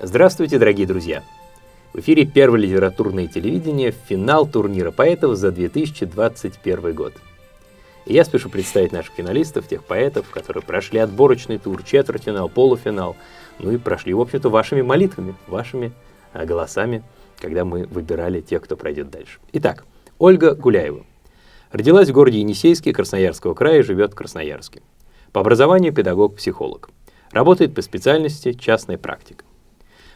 Здравствуйте, дорогие друзья! В эфире первое литературное телевидение, финал турнира поэтов за 2021 год. И я спешу представить наших финалистов, тех поэтов, которые прошли отборочный тур, четвертьфинал, полуфинал, ну и прошли, в общем-то, вашими молитвами, вашими а, голосами, когда мы выбирали тех, кто пройдет дальше. Итак, Ольга Гуляева. Родилась в городе Енисейске Красноярского края и живет в Красноярске. По образованию педагог-психолог. Работает по специальности частная практика.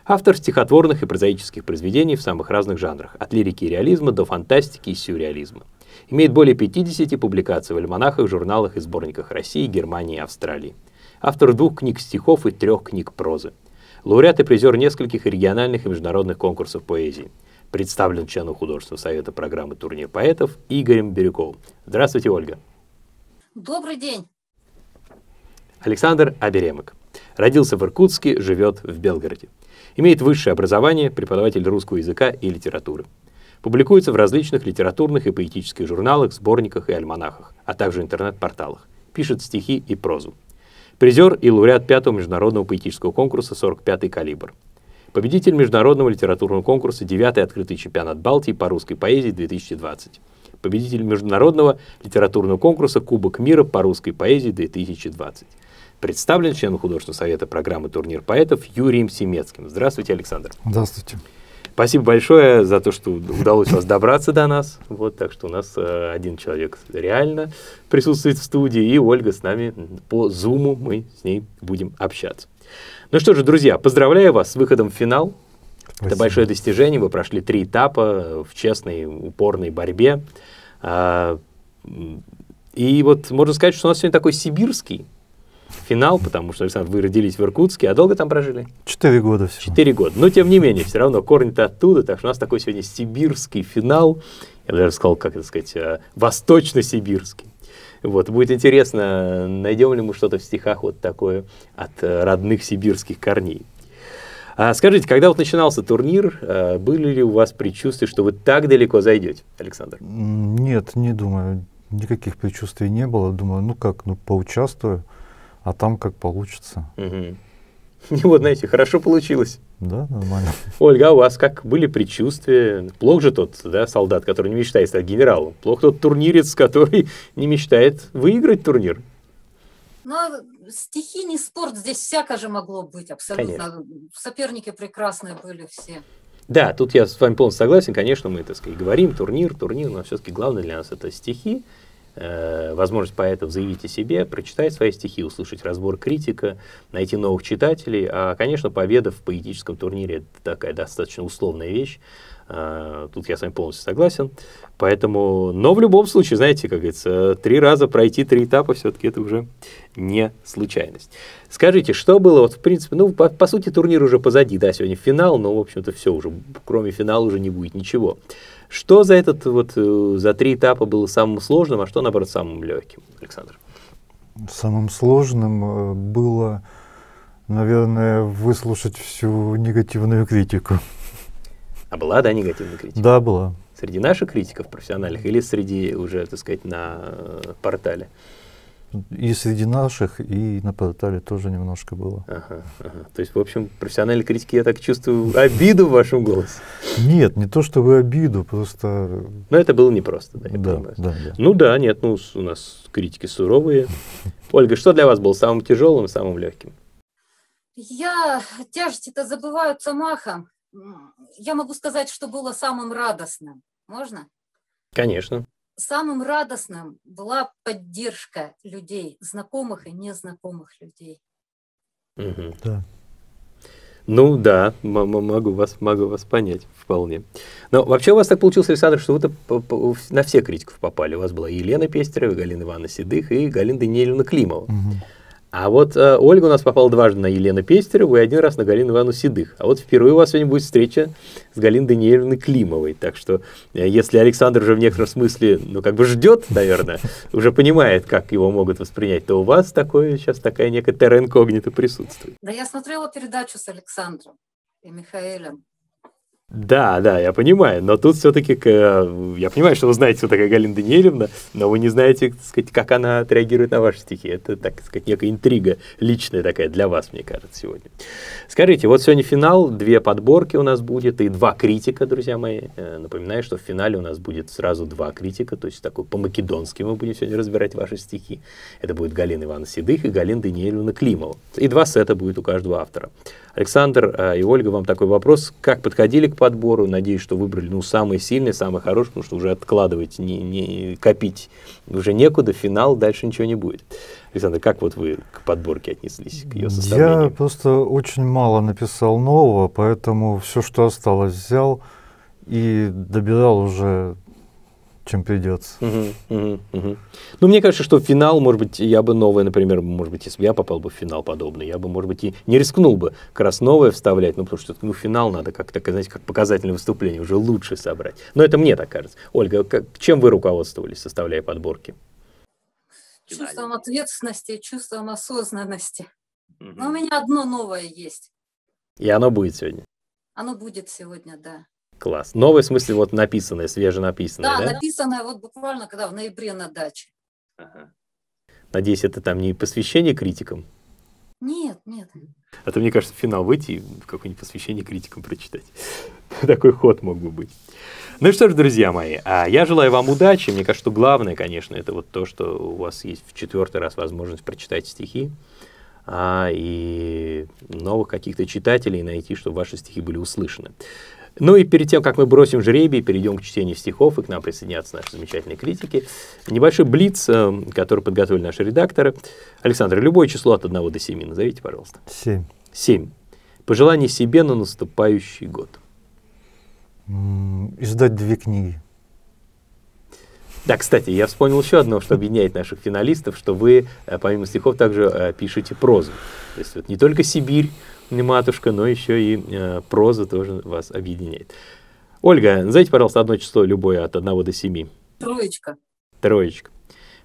Автор стихотворных и прозаических произведений в самых разных жанрах, от лирики и реализма до фантастики и сюрреализма. Имеет более 50 публикаций в альманахах, журналах и сборниках России, Германии и Австралии. Автор двух книг стихов и трех книг прозы. Лауреат и призер нескольких региональных и международных конкурсов поэзии. Представлен членом художественного совета программы «Турнир поэтов» Игорем Бирюковым. Здравствуйте, Ольга. Добрый день. Александр Аберемок. Родился в Иркутске, живет в Белгороде. Имеет высшее образование, преподаватель русского языка и литературы. Публикуется в различных литературных и поэтических журналах, сборниках и альманахах, а также интернет-порталах. Пишет стихи и прозу. Призер и лауреат пятого международного поэтического конкурса «45-й калибр». Победитель международного литературного конкурса «Девятый открытый чемпионат Балтии по русской поэзии 2020». Победитель международного литературного конкурса «Кубок мира по русской поэзии 2020» представлен членом художественного совета программы «Турнир поэтов» Юрием Семецким. Здравствуйте, Александр. Здравствуйте. Спасибо большое за то, что удалось вас добраться до нас. Вот, так что у нас э, один человек реально присутствует в студии, и Ольга с нами по зуму, мы с ней будем общаться. Ну что же, друзья, поздравляю вас с выходом в финал. Спасибо. Это большое достижение, вы прошли три этапа в честной, упорной борьбе. А, и вот можно сказать, что у нас сегодня такой сибирский финал, потому что, Александр, вы родились в Иркутске, а долго там прожили? Четыре года всего. Четыре года. Но, тем не менее, все равно корни-то оттуда, так что у нас такой сегодня сибирский финал, я бы даже сказал, как это сказать, э, восточно-сибирский. Вот, будет интересно, найдем ли мы что-то в стихах вот такое от э, родных сибирских корней. А скажите, когда вот начинался турнир, э, были ли у вас предчувствия, что вы так далеко зайдете, Александр? Нет, не думаю. Никаких предчувствий не было. Думаю, ну как, ну поучаствую а там как получится. Угу. И вот, знаете, хорошо получилось. Да, нормально. Ольга, а у вас как были предчувствия? Плох же тот да, солдат, который не мечтает стать генералом. Плох тот турнирец, который не мечтает выиграть турнир. Ну, стихи не спорт, здесь всякое же могло быть абсолютно. Конечно. Соперники прекрасные были все. Да, тут я с вами полностью согласен. Конечно, мы, так сказать, говорим турнир, турнир, но все-таки главное для нас это стихи. Э, возможность поэтов заявить о себе, прочитать свои стихи, услышать разбор критика, найти новых читателей. А, конечно, победа в поэтическом турнире – это такая достаточно условная вещь. А, тут я с вами полностью согласен. Поэтому, но в любом случае, знаете, как говорится, три раза пройти три этапа, все-таки это уже не случайность. Скажите, что было, вот в принципе, ну, по, по сути, турнир уже позади, да, сегодня финал, но, в общем-то, все уже, кроме финала уже не будет ничего. Что за этот вот, э, за три этапа было самым сложным, а что, наоборот, самым легким, Александр? Самым сложным э, было, наверное, выслушать всю негативную критику. А была, да, негативная критика? Да, была. Среди наших критиков профессиональных или среди уже, так сказать, на э, портале? И среди наших, и на портале тоже немножко было. Ага, ага. То есть, в общем, профессиональной критики, я так чувствую, обиду в вашем голосе. Нет, не то чтобы обиду, просто... Но это было непросто, да, я да, понимаю. Да, да. Ну да, нет, ну у нас критики суровые. Ольга, что для вас было самым тяжелым, самым легким? Я тяжести-то забываются махом. Я могу сказать, что было самым радостным. Можно? Конечно самым радостным была поддержка людей, знакомых и незнакомых людей. Угу. Да. Ну да, могу вас, могу вас понять вполне. Но вообще у вас так получилось, Александр, что вы на всех критиков попали. У вас была Елена Пестерова, Галина Ивановна Седых и Галина Даниэльевна Климова. Угу. А вот э, Ольга у нас попала дважды на Елену Пестерову и один раз на Галину Ивановну Седых. А вот впервые у вас сегодня будет встреча с Галиной Даниэльевной Климовой. Так что, э, если Александр уже в некотором смысле, ну, как бы ждет, наверное, уже понимает, как его могут воспринять, то у вас такое, сейчас такая некая терра инкогнита присутствует. Да я смотрела передачу с Александром и Михаэлем. Да, да, я понимаю, но тут все-таки, я понимаю, что вы знаете, кто такая Галина Даниэлевна, но вы не знаете, так сказать, как она отреагирует на ваши стихи. Это, так сказать, некая интрига личная такая для вас, мне кажется, сегодня. Скажите, вот сегодня финал, две подборки у нас будет и два критика, друзья мои. Э, напоминаю, что в финале у нас будет сразу два критика, то есть такой по-македонски мы будем сегодня разбирать ваши стихи. Это будет Галина Ивановна Седых и Галина Даниэлевна Климова. И два сета будет у каждого автора. Александр э, и Ольга, вам такой вопрос. Как подходили к подбору? Надеюсь, что выбрали ну, самые сильные, самые хорошие, потому что уже откладывать, не, не копить уже некуда, финал, дальше ничего не будет. Александр, как вот вы к подборке отнеслись, к ее составлению? Я просто очень мало написал нового, поэтому все, что осталось, взял и добирал уже чем придется. Угу, угу, угу. Ну, мне кажется, что финал, может быть, я бы новое, например, может быть, если бы я попал бы в финал подобный, я бы, может быть, и не рискнул бы как раз новое вставлять, ну, потому что, ну, финал надо как-то, знаете, как показательное выступление, уже лучше собрать. Но это мне так кажется. Ольга, как, чем вы руководствовались, составляя подборки? Чувством ответственности, чувством осознанности. Угу. Но у меня одно новое есть. И оно будет сегодня? Оно будет сегодня, да. Класс. Новое в смысле вот написанное, свеженаписанное, да? Да, написанное вот буквально когда в ноябре на даче. Ага. Надеюсь, это там не посвящение критикам? Нет, нет. А то, мне кажется, финал выйти и какое-нибудь посвящение критикам прочитать. Такой ход мог бы быть. Ну и что ж, друзья мои, а я желаю вам удачи. Мне кажется, что главное, конечно, это вот то, что у вас есть в четвертый раз возможность прочитать стихи а, и новых каких-то читателей найти, чтобы ваши стихи были услышаны. Ну и перед тем, как мы бросим жребий, перейдем к чтению стихов, и к нам присоединятся наши замечательные критики, небольшой блиц, э, который подготовили наши редакторы. Александр, любое число от 1 до 7 назовите, пожалуйста. 7. 7. Пожелание себе на наступающий год. Издать две книги. Да, кстати, я вспомнил еще одно, что объединяет наших финалистов, что вы, э, помимо стихов, также э, пишете прозу. То есть вот не только Сибирь, матушка, но еще и э, проза тоже вас объединяет. Ольга, назовите, пожалуйста, одно число любое от 1 до 7. Троечка. Троечка.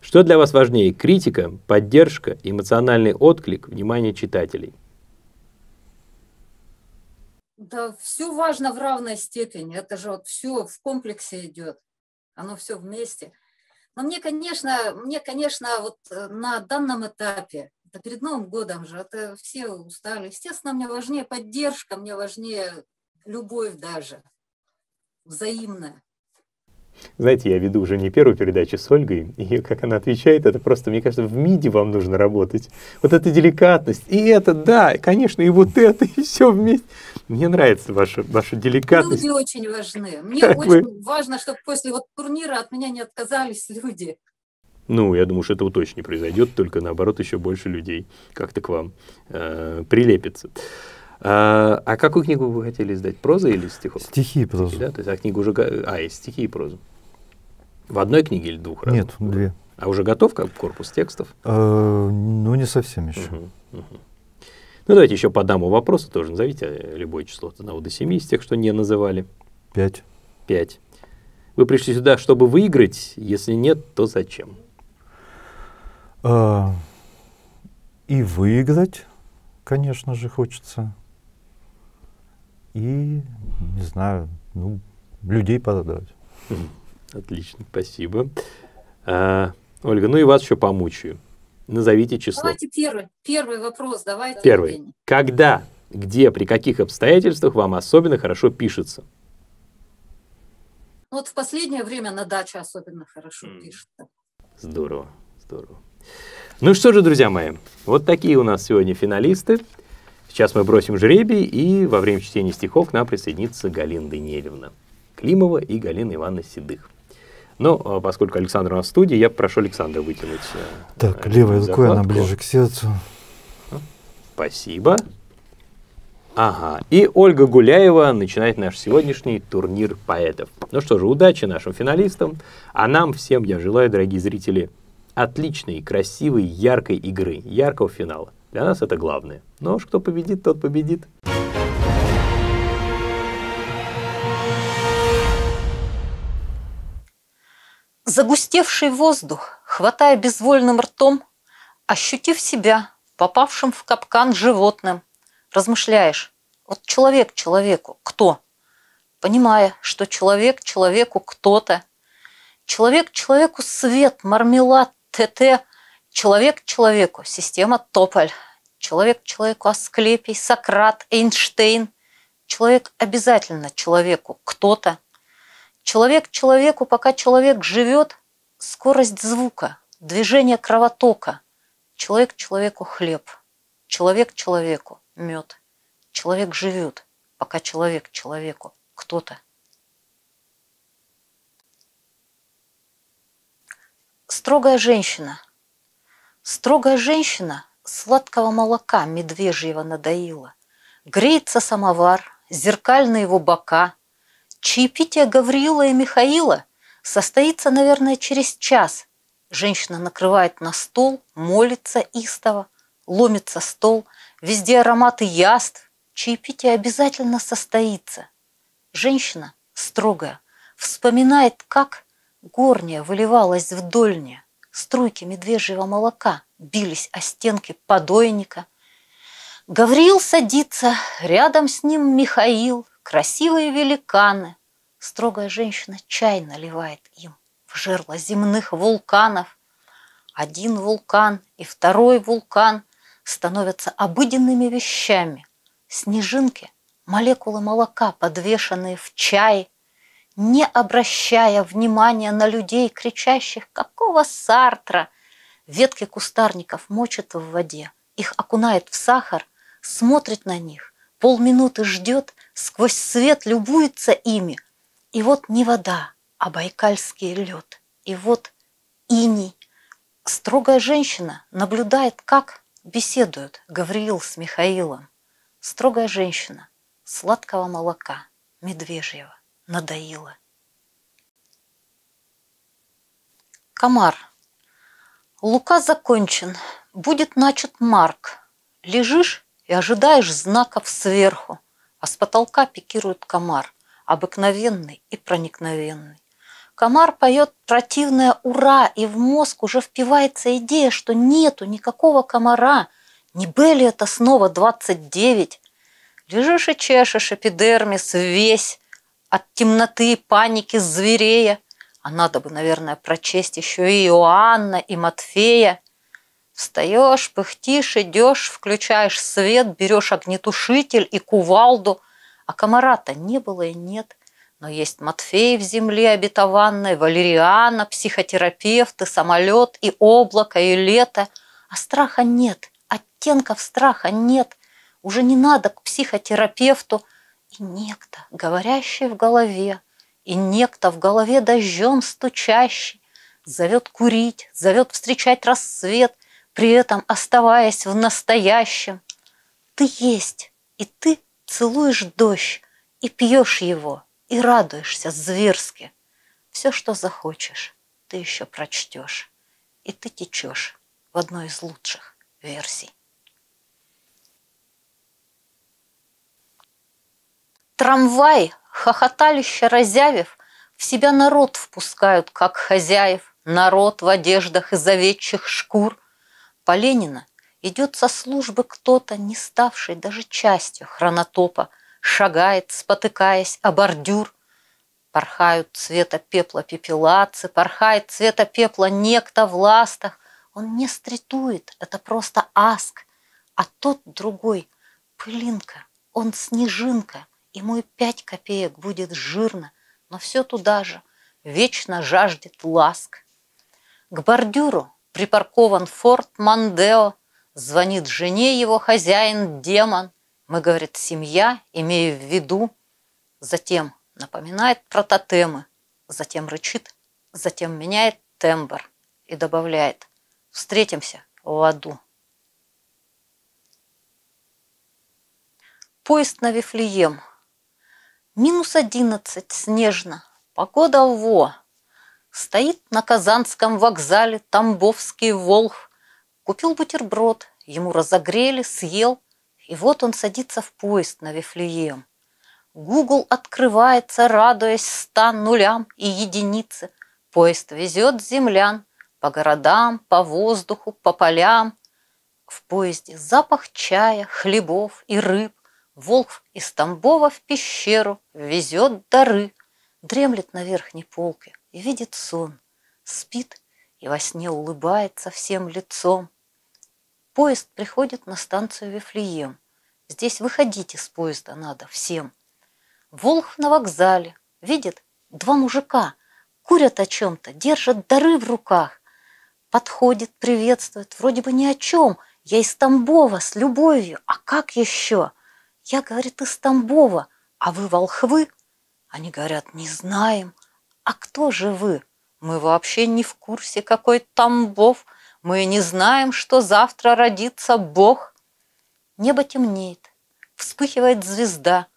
Что для вас важнее, критика, поддержка, эмоциональный отклик, внимание читателей? Да, все важно в равной степени. Это же вот все в комплексе идет. Оно все вместе. Но мне, конечно, мне, конечно, вот э, на данном этапе это перед Новым годом же, это все устали. Естественно, мне важнее поддержка, мне важнее любовь даже, взаимная. Знаете, я веду уже не первую передачу с Ольгой, и как она отвечает, это просто, мне кажется, в МИДе вам нужно работать. Вот эта деликатность, и это, да, конечно, и вот это, и все вместе. Мне нравится ваша, ваша деликатность. Люди очень важны. Мне как очень вы... важно, чтобы после вот турнира от меня не отказались люди. Ну, я думаю, что этого точно не произойдет, только наоборот еще больше людей как-то к вам э, прилепится. А, а какую книгу вы хотели издать? Проза или стихов? Стихи и проза. Да, то есть а книга уже... А, есть стихи и проза. В одной книге или двух? Нет, разных? две. А уже готов как корпус текстов? А, ну, не совсем еще. Угу, угу. Ну, давайте еще по даму вопроса тоже назовите любое число от 1 до 7 из тех, что не называли. Пять. Пять. Вы пришли сюда, чтобы выиграть? Если нет, то зачем? А, и выиграть, конечно же, хочется. И, не знаю, ну, людей порадовать. Отлично, спасибо. А, Ольга, ну и вас еще помучаю. Назовите число. Давайте первый, первый вопрос, давайте. Первый. Когда, где, при каких обстоятельствах вам особенно хорошо пишется? Вот в последнее время на даче особенно хорошо mm. пишется. Здорово, здорово. Ну что же, друзья мои, вот такие у нас сегодня финалисты. Сейчас мы бросим жребий, и во время чтения стихов к нам присоединится Галина Даниэлевна Климова и Галина Ивановна Седых. Но а, поскольку Александр у нас в студии, я прошу Александра вытянуть. Э, так, левой рукой она ближе к сердцу. Спасибо. Ага. И Ольга Гуляева начинает наш сегодняшний турнир поэтов. Ну что же, удачи нашим финалистам. А нам всем я желаю, дорогие зрители, отличной, красивой, яркой игры, яркого финала. Для нас это главное. Но уж кто победит, тот победит. Загустевший воздух, хватая безвольным ртом, ощутив себя попавшим в капкан животным, размышляешь, вот человек человеку, кто? понимая, что человек человеку кто-то, человек человеку свет, мармелад, ТТ, человек человеку. Система Тополь, человек человеку. Асклепий, Сократ, Эйнштейн, человек обязательно человеку кто-то, человек человеку, пока человек живет, скорость звука, движение кровотока, человек человеку хлеб, человек человеку мед, человек живет, пока человек человеку кто-то. Строгая женщина. Строгая женщина сладкого молока медвежьего надоила. Греется самовар, зеркальные его бока. Чаепитие Гавриила и Михаила состоится, наверное, через час. Женщина накрывает на стол, молится истово, ломится стол, везде ароматы яств. Чаепитие обязательно состоится. Женщина строгая вспоминает, как горняя выливалась в дольня, струйки медвежьего молока бились о стенки подойника. Гавриил садится, рядом с ним Михаил, красивые великаны. Строгая женщина чай наливает им в жерло земных вулканов. Один вулкан и второй вулкан становятся обыденными вещами. Снежинки молекулы молока, подвешенные в чай, не обращая внимания на людей, кричащих «Какого Сартра!» Ветки кустарников мочат в воде, их окунает в сахар, смотрит на них, полминуты ждет, сквозь свет любуется ими. И вот не вода, а байкальский лед. И вот иней. Строгая женщина наблюдает, как беседуют Гавриил с Михаилом. Строгая женщина сладкого молока, медвежьего, надоело. Комар. Лука закончен, будет начат марк. Лежишь и ожидаешь знаков сверху, а с потолка пикирует комар, обыкновенный и проникновенный. Комар поет противное «Ура!» и в мозг уже впивается идея, что нету никакого комара. Не были это снова двадцать девять, Лежишь и чешешь эпидермис весь от темноты паники зверея. А надо бы, наверное, прочесть еще и Иоанна, и Матфея. Встаешь, пыхтишь, идешь, включаешь свет, берешь огнетушитель и кувалду. А комара-то не было и нет. Но есть Матфей в земле обетованной, Валериана, психотерапевты, самолет и облако, и лето. А страха нет, оттенков страха нет. Уже не надо к психотерапевту. И некто, говорящий в голове, и некто в голове дождем стучащий, зовет курить, зовет встречать рассвет, при этом оставаясь в настоящем. Ты есть, и ты целуешь дождь, и пьешь его, и радуешься зверски. Все, что захочешь, ты еще прочтешь, и ты течешь в одной из лучших версий. Трамвай, хохоталище разявив, В себя народ впускают, как хозяев, Народ в одеждах из овечьих шкур. По Ленина идет со службы кто-то, Не ставший даже частью хронотопа, Шагает, спотыкаясь о бордюр. Порхают цвета пепла пепелацы, Порхает цвета пепла некто в ластах. Он не стритует, это просто аск, А тот другой — пылинка, он снежинка — и мой пять копеек будет жирно, но все туда же, вечно жаждет ласк. К бордюру припаркован форт Мандео, звонит жене его хозяин-демон. Мы, говорит, семья, имея в виду. Затем напоминает про тотемы, затем рычит, затем меняет тембр и добавляет «Встретимся в аду». Поезд на Вифлеем – Минус одиннадцать, снежно, погода во. Стоит на Казанском вокзале Тамбовский волх. Купил бутерброд, ему разогрели, съел, и вот он садится в поезд на Вифлеем. Гугл открывается, радуясь ста нулям и единицы. Поезд везет землян по городам, по воздуху, по полям. В поезде запах чая, хлебов и рыб, Волк из Тамбова в пещеру везет дары, Дремлет на верхней полке и видит сон, Спит и во сне улыбается всем лицом. Поезд приходит на станцию Вифлеем. Здесь выходите с поезда надо всем. Волх на вокзале видит два мужика, Курят о чем-то, держат дары в руках. Подходит, приветствует, вроде бы ни о чем. Я из Тамбова с любовью, а как еще? Я, говорит, из Тамбова, а вы волхвы? Они говорят, не знаем. А кто же вы? Мы вообще не в курсе, какой Тамбов. Мы не знаем, что завтра родится Бог. Небо темнеет, вспыхивает звезда.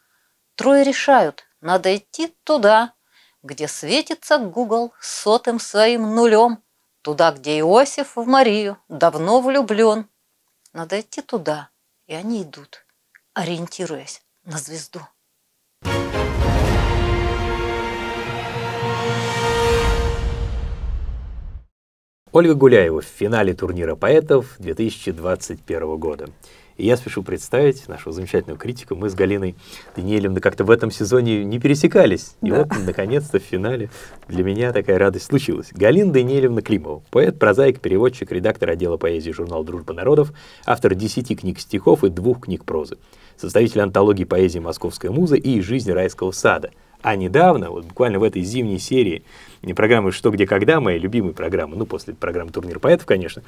Трое решают, надо идти туда, где светится Гугл сотым своим нулем, туда, где Иосиф в Марию давно влюблен. Надо идти туда, и они идут ориентируясь на звезду. Ольга Гуляева в финале турнира поэтов 2021 года. И я спешу представить нашего замечательного критика. Мы с Галиной Даниэлевной как-то в этом сезоне не пересекались. И да. вот, наконец-то, в финале для меня такая радость случилась. Галина Даниэлевна Климова, поэт, прозаик, переводчик, редактор отдела поэзии журнала «Дружба народов», автор десяти книг стихов и двух книг прозы, составитель антологии поэзии «Московская муза» и «Жизнь райского сада», а недавно, вот буквально в этой зимней серии программы «Что, где, когда», моей любимой программы, ну, после программы «Турнир поэтов», конечно,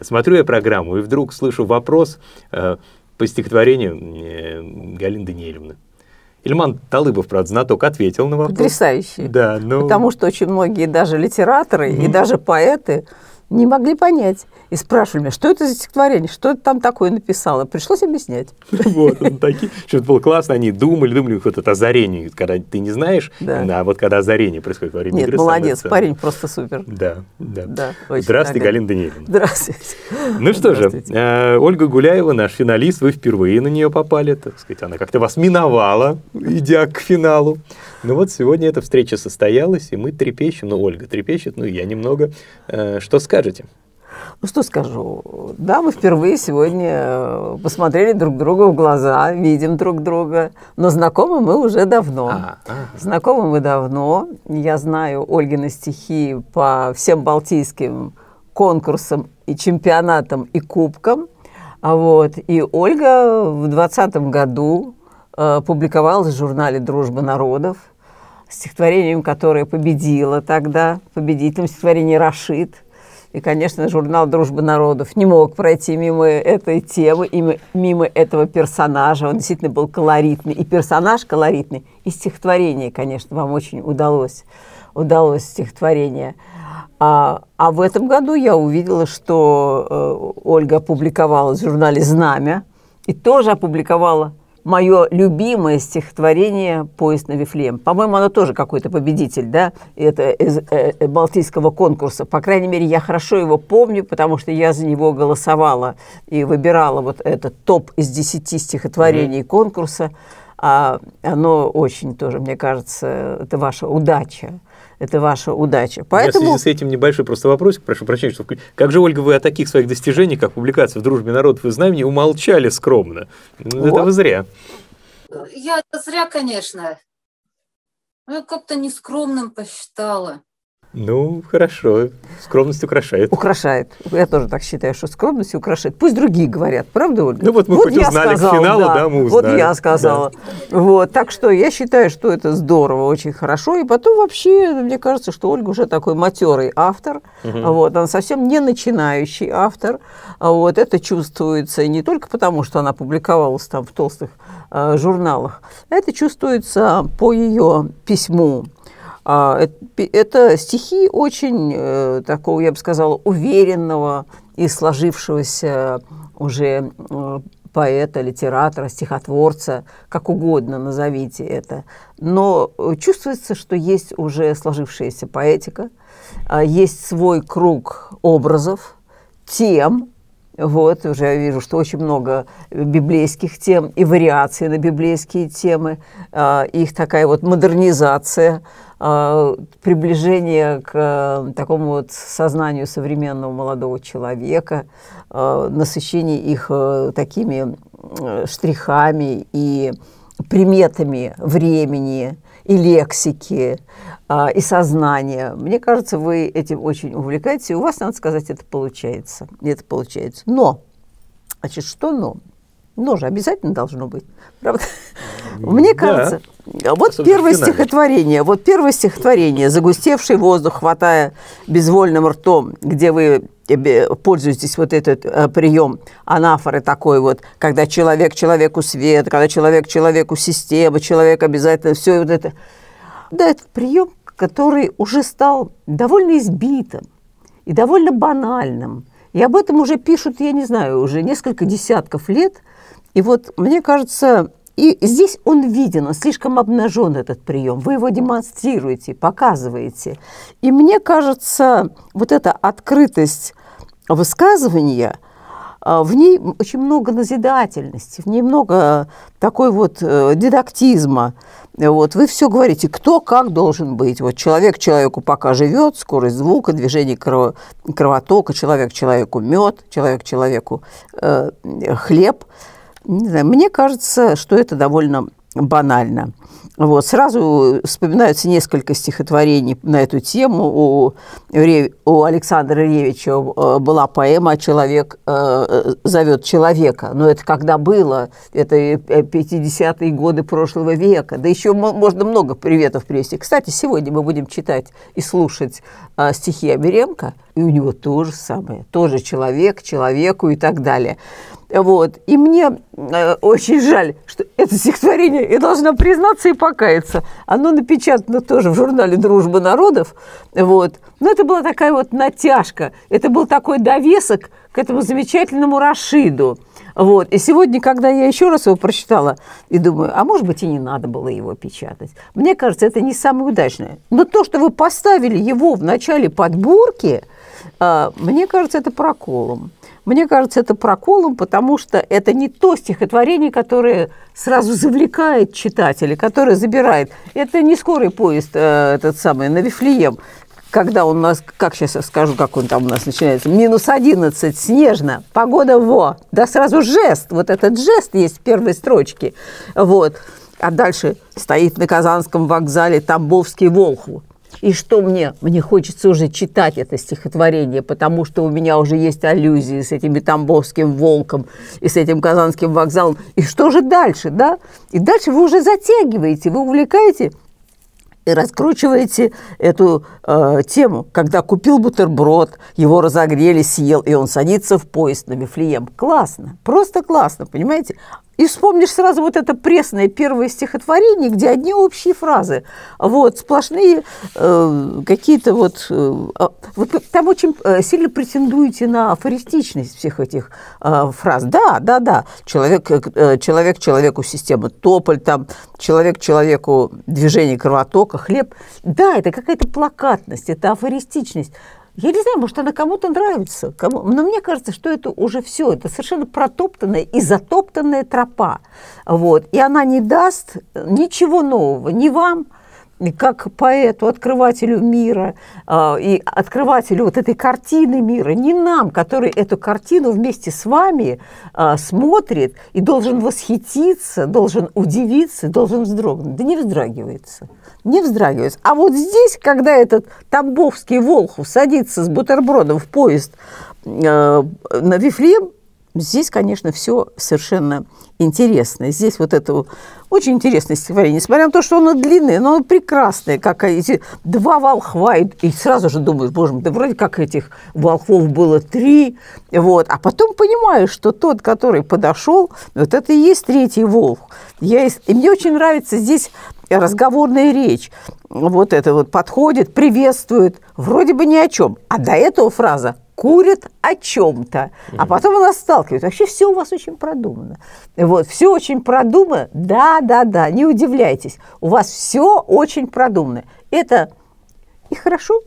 смотрю я программу и вдруг слышу вопрос э, по стихотворению э, Галины Даниэльевны. Ильман Талыбов, правда, знаток, ответил на вопрос. Потрясающий. Да, ну... Потому что очень многие даже литераторы mm-hmm. и даже поэты не могли понять. И спрашивали меня, что это за стихотворение, что это там такое написала. Пришлось объяснять. Вот, такие, что это было классно, они думали, думали, вот это озарение, когда ты не знаешь, а вот когда озарение происходит во время Нет, игры. молодец, парень просто супер. Да, да. Здравствуйте, Галина Даниловна. Здравствуйте. Ну что же, э, Ольга Гуляева, наш финалист, вы впервые на нее попали, так сказать, она как-то вас миновала, идя к финалу. Ну вот сегодня эта встреча состоялась, и мы трепещем, ну Ольга трепещет, ну я немного. Э, что скажете? Ну что скажу, да, мы впервые сегодня э, посмотрели друг другу в глаза, видим друг друга, но знакомы мы уже давно. А, а. Знакомы мы давно. Я знаю Ольгины стихи по всем балтийским конкурсам и чемпионатам и кубкам. А вот. И Ольга в 2020 году публиковалась в журнале «Дружба народов» стихотворением, которое победило тогда, победителем стихотворения «Рашид», и, конечно, журнал «Дружба народов» не мог пройти мимо этой темы, мимо этого персонажа. Он действительно был колоритный. И персонаж колоритный, и стихотворение, конечно, вам очень удалось. Удалось стихотворение. А, а в этом году я увидела, что э, Ольга опубликовала в журнале «Знамя» и тоже опубликовала мое любимое стихотворение «Поезд на Вифлеем». По-моему, оно тоже какой-то победитель, да, это из э, э, Балтийского конкурса. По крайней мере, я хорошо его помню, потому что я за него голосовала и выбирала вот этот топ из десяти стихотворений mm-hmm. конкурса. А оно очень тоже, мне кажется, это ваша удача это ваша удача. Поэтому... Я в связи с этим небольшой просто вопросик, прошу прощения, что как же, Ольга, вы о таких своих достижениях, как публикация в «Дружбе народов и знамени» умолчали скромно? Ну, вот. Это вы зря. Я зря, конечно. Я как-то нескромным посчитала. Ну, хорошо. Скромность украшает. Украшает. Я тоже так считаю, что скромность украшает. Пусть другие говорят, правда, Ольга? Ну вот мы вот хоть узнали сказала, к финалу, да, да мы узнали. Вот я сказала. Да. Вот, так что я считаю, что это здорово, очень хорошо. И потом вообще, мне кажется, что Ольга уже такой матерый автор. Угу. Вот, она совсем не начинающий автор. Вот, это чувствуется не только потому, что она публиковалась там в толстых э, журналах. Это чувствуется по ее письму а, это стихи очень э, такого, я бы сказала, уверенного и сложившегося уже э, поэта, литератора, стихотворца, как угодно назовите это. Но чувствуется, что есть уже сложившаяся поэтика, а, есть свой круг образов, тем, Вот, уже я вижу, что очень много библейских тем и вариаций на библейские темы, а, их такая вот модернизация, а, приближение к э, такому вот сознанию современного молодого человека, а, насыщение их э, такими э, штрихами и приметами времени, и лексики, а, и сознания. Мне кажется, вы этим очень увлекаетесь, и у вас, надо сказать, это получается. Это получается. Но, значит, что но? Но же обязательно должно быть. Правда? Мне кажется, вот первое стихотворение, вот первое стихотворение, загустевший воздух, хватая безвольным ртом, где вы пользуетесь вот этот э, прием анафоры такой вот, когда человек человеку свет, когда человек человеку система, человек обязательно все вот это. Да, этот прием, который уже стал довольно избитым и довольно банальным. И об этом уже пишут, я не знаю, уже несколько десятков лет. И вот мне кажется, и здесь он виден, он слишком обнажен, этот прием. Вы его демонстрируете, показываете. И мне кажется, вот эта открытость высказывания, а, в ней очень много назидательности, в ней много такой вот э, дидактизма. Вот, вы все говорите, кто как должен быть. Вот человек человеку пока живет, скорость звука, движение кровотока, человек человеку мед, человек человеку э, хлеб – не знаю, мне кажется, что это довольно банально. Вот. Сразу вспоминаются несколько стихотворений на эту тему. У, у Александра Ревича э, была поэма «Человек э, зовет человека». Но это когда было? Это 50-е годы прошлого века. Да еще можно много приветов привести. Кстати, сегодня мы будем читать и слушать э, стихи Аберемка, и у него то же самое. Тоже человек, человеку и так далее. Вот. И мне э, очень жаль, что это стихотворение, я должна признаться и покаяться, оно напечатано тоже в журнале «Дружба народов». Вот. Но это была такая вот натяжка, это был такой довесок к этому замечательному Рашиду. Вот. И сегодня, когда я еще раз его прочитала, и думаю, а может быть и не надо было его печатать. Мне кажется, это не самое удачное. Но то, что вы поставили его в начале подборки, мне кажется, это проколом. Мне кажется, это проколом, потому что это не то стихотворение, которое сразу завлекает читателя, которое забирает. Это не скорый поезд, э, этот самый, на Вифлеем, когда у нас, как сейчас я скажу, как он там у нас начинается, минус 11, снежно, погода во, да сразу жест, вот этот жест есть в первой строчке, вот. А дальше стоит на Казанском вокзале Тамбовский Волхв. И что мне? Мне хочется уже читать это стихотворение, потому что у меня уже есть аллюзии с этим Тамбовским волком и с этим Казанским вокзалом. И что же дальше, да? И дальше вы уже затягиваете, вы увлекаете и раскручиваете эту э, тему. Когда купил бутерброд, его разогрели, съел, и он садится в поезд на Вифлеем. Классно, просто классно, понимаете? И вспомнишь сразу вот это пресное первое стихотворение, где одни общие фразы. Вот, сплошные э, какие-то вот... Э, а, вы там очень э, сильно претендуете на афористичность всех этих э, фраз. Да, да, да. Человек, э, человек человеку система тополь, там, человек человеку движение кровотока, хлеб. Да, это какая-то плакатность, это афористичность. Я не знаю, может, она кому-то нравится, кому... но мне кажется, что это уже все, это совершенно протоптанная и затоптанная тропа. Вот. И она не даст ничего нового ни вам, как поэту, открывателю мира э, и открывателю вот этой картины мира, не нам, который эту картину вместе с вами э, смотрит и должен восхититься, должен удивиться, должен вздрогнуть. Да не вздрагивается, не вздрагивается. А вот здесь, когда этот Тамбовский Волхов садится с бутербродом в поезд э, на Вифлеем, здесь, конечно, все совершенно интересно. Здесь вот это очень интересное стихотворение, несмотря на то, что оно длинное, но оно прекрасное, как эти два волхва, и, и сразу же думаю, боже мой, да вроде как этих волхвов было три, вот, а потом понимаю, что тот, который подошел, вот это и есть третий волк. Я, и мне очень нравится здесь разговорная речь. Вот это вот подходит, приветствует, вроде бы ни о чем. А до этого фраза курят о чем-то, а потом она сталкивается. Вообще все у вас очень продумано. Вот, все очень продумано. Да, да, да, не удивляйтесь. У вас все очень продумано. Это и хорошо,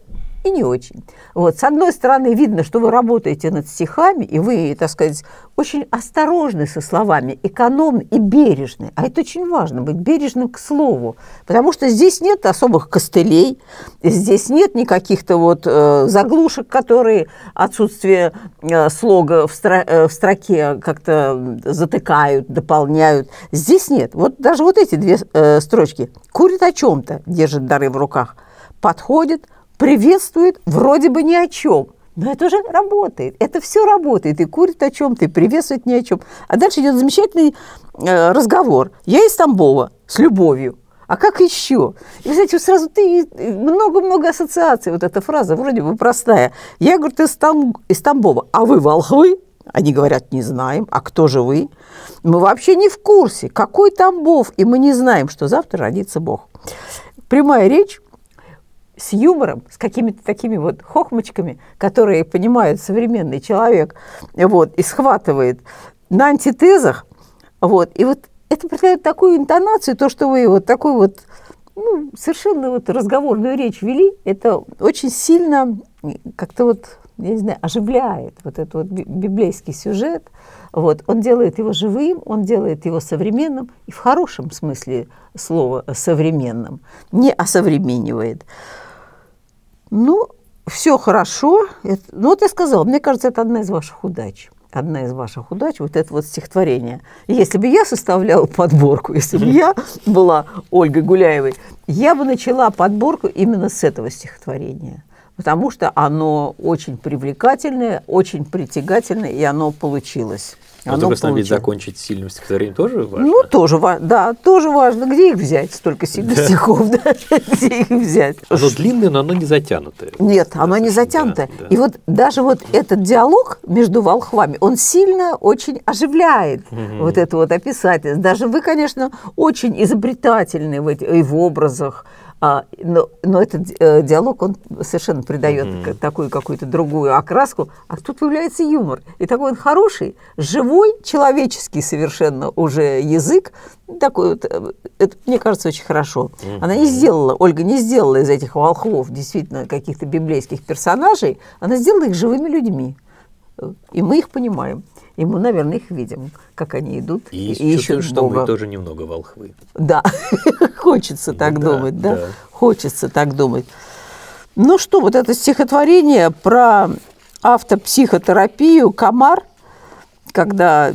и не очень. Вот, с одной стороны, видно, что вы работаете над стихами, и вы, так сказать, очень осторожны со словами, экономны и бережны. А это очень важно, быть бережным к слову, потому что здесь нет особых костылей, здесь нет никаких-то вот э, заглушек, которые отсутствие э, слога в, стро э, в строке как-то затыкают, дополняют. Здесь нет. Вот даже вот эти две э, строчки. Курит о чем-то, держит дары в руках. Подходит, приветствует вроде бы ни о чем. Но это уже работает, это все работает, и курит о чем-то, и приветствует ни о чем. А дальше идет замечательный э, разговор. Я из Тамбова с любовью. А как еще? И, знаете, сразу ты много-много ассоциаций. Вот эта фраза вроде бы простая. Я, говорю, ты из, из Тамбова, а вы волхвы? Они говорят, не знаем. А кто же вы? Мы вообще не в курсе, какой Тамбов, и мы не знаем, что завтра родится Бог. Прямая речь с юмором, с какими-то такими вот хохмочками, которые понимает современный человек, вот, и схватывает на антитезах, вот, и вот это придает такую интонацию, то, что вы вот такой вот ну, совершенно вот разговорную речь вели, это очень сильно как-то вот, я не знаю, оживляет вот этот вот библейский сюжет. Вот. Он делает его живым, он делает его современным, и в хорошем смысле слова современным, не осовременивает. Ну, все хорошо. Это, ну, вот я сказала, мне кажется, это одна из ваших удач. Одна из ваших удач, вот это вот стихотворение. Если бы я составляла подборку, если бы я была Ольгой Гуляевой, я бы начала подборку именно с этого стихотворения. Потому что оно очень привлекательное, очень притягательное, и оно получилось. А с другой ведь закончить сильным стихотворением тоже важно. Ну, тоже важно, да, тоже важно. Где их взять, столько сильных да. стихов, да? Где их взять? Оно длинное, но оно не затянутое. Нет, оно не затянутое. Да, да. И вот даже вот этот диалог между волхвами, он сильно очень оживляет угу. вот это вот описательство. Даже вы, конечно, очень изобретательны в, этих, и в образах, а, но, но этот э, диалог, он совершенно придает mm-hmm. такую какую-то другую окраску, а тут появляется юмор. И такой он хороший, живой, человеческий совершенно уже язык. Такой вот, э, это, мне кажется, очень хорошо. Mm-hmm. Она не сделала, Ольга не сделала из этих волхвов действительно каких-то библейских персонажей, она сделала их живыми людьми. И мы их понимаем. И мы, наверное, их видим, как они идут. И, и ищут что Бога. мы тоже немного волхвы. Да, хочется так да, думать, да? да, хочется так думать. Ну что, вот это стихотворение про автопсихотерапию «Комар», когда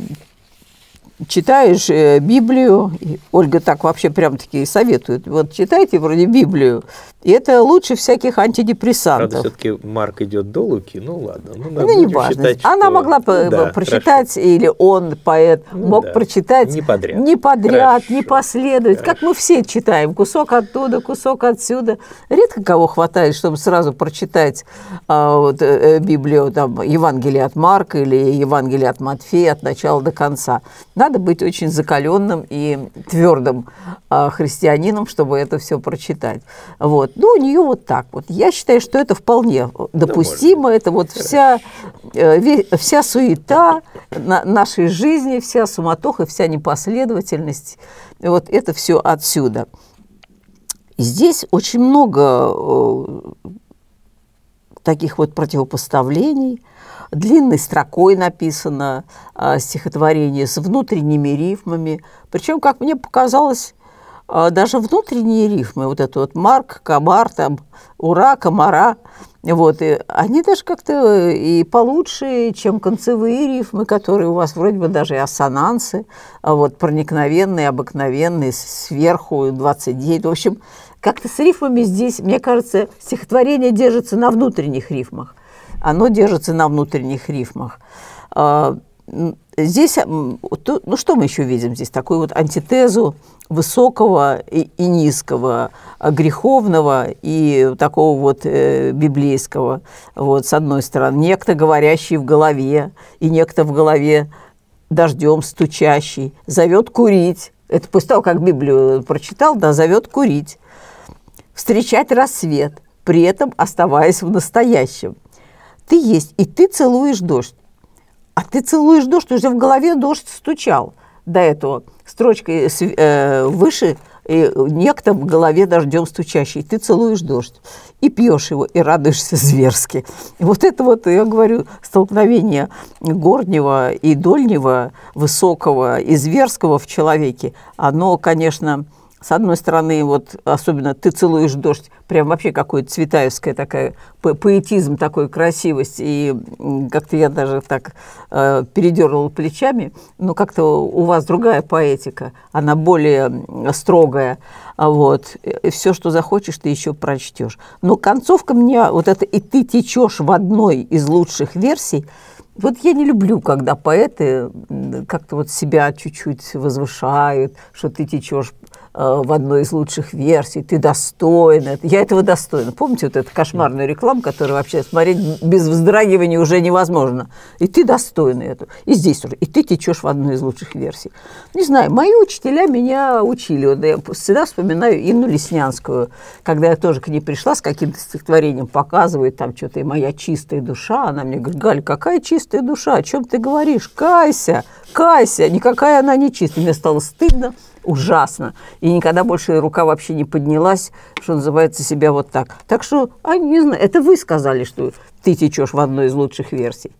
читаешь э, Библию, Ольга так вообще прям-таки советует, вот читайте вроде Библию, и это лучше всяких антидепрессантов. Правда, все-таки Марк идет до Луки, ну ладно. Ну, ну не важно. Считать, Она что... могла ну, да, прочитать, хорошо. или он, поэт, ну, мог да. прочитать не подряд, не, подряд, не последовать, хорошо. как мы все читаем, кусок оттуда, кусок отсюда. Редко кого хватает, чтобы сразу прочитать а, вот, э, Библию, там, Евангелие от Марка или Евангелие от Матфея от начала до конца. Надо быть очень закаленным и твердым а, христианином, чтобы это все прочитать. Вот. Ну, у нее вот так вот. Я считаю, что это вполне допустимо. это вот вся, э, вся суета на нашей жизни, вся суматоха, вся непоследовательность. Вот это все отсюда. Здесь очень много э, таких вот противопоставлений. Длинной строкой написано э, стихотворение с внутренними рифмами. Причем, как мне показалось, а даже внутренние рифмы, вот это вот Марк, Камар, там, Ура, Комара, вот, и они даже как-то и получше, чем концевые рифмы, которые у вас вроде бы даже и ассонансы, а вот, проникновенные, обыкновенные, сверху 29. В общем, как-то с рифмами здесь, мне кажется, стихотворение держится на внутренних рифмах. Оно держится на внутренних рифмах. А, здесь, ну что мы еще видим здесь? Такую вот антитезу высокого и, и низкого, а греховного и такого вот э, библейского. Вот, с одной стороны, некто говорящий в голове, и некто в голове дождем стучащий, зовет курить. Это после того, как Библию прочитал, да, зовет курить. Встречать рассвет, при этом оставаясь в настоящем. Ты есть, и ты целуешь дождь. А ты целуешь дождь, уже в голове дождь стучал до этого. Строчкой э, выше и некто в голове дождем стучащий. Ты целуешь дождь и пьешь его, и радуешься зверски. И вот это вот, я говорю, столкновение горнего и дольнего, высокого и зверского в человеке, оно, конечно, с одной стороны, вот особенно ты целуешь дождь, прям вообще какой-то цветаевская такая, по поэтизм такой, красивость, и как-то я даже так э, передернула плечами, но как-то у вас другая поэтика, она более строгая, вот, и все, что захочешь, ты еще прочтешь. Но концовка меня, вот это «и ты течешь в одной из лучших версий», вот я не люблю, когда поэты как-то вот себя чуть-чуть возвышают, что ты течешь Э, в одной из лучших версий, ты достойна. Я этого достойна. Помните вот эту кошмарную рекламу, которую вообще смотреть без вздрагивания уже невозможно. И ты достойна эту. И здесь тоже. И ты течешь в одной из лучших версий. Не знаю, мои учителя меня учили. Вот я всегда вспоминаю Инну Леснянскую, когда я тоже к ней пришла с каким-то стихотворением, показывает там что-то, и моя чистая душа. Она мне говорит, Галь, какая чистая душа? О чем ты говоришь? Кайся, кайся. Никакая она не чистая. Мне стало стыдно ужасно. И никогда больше рука вообще не поднялась, что называется, себя вот так. Так что, а, не знаю, это вы сказали, что ты течешь в одной из лучших версий.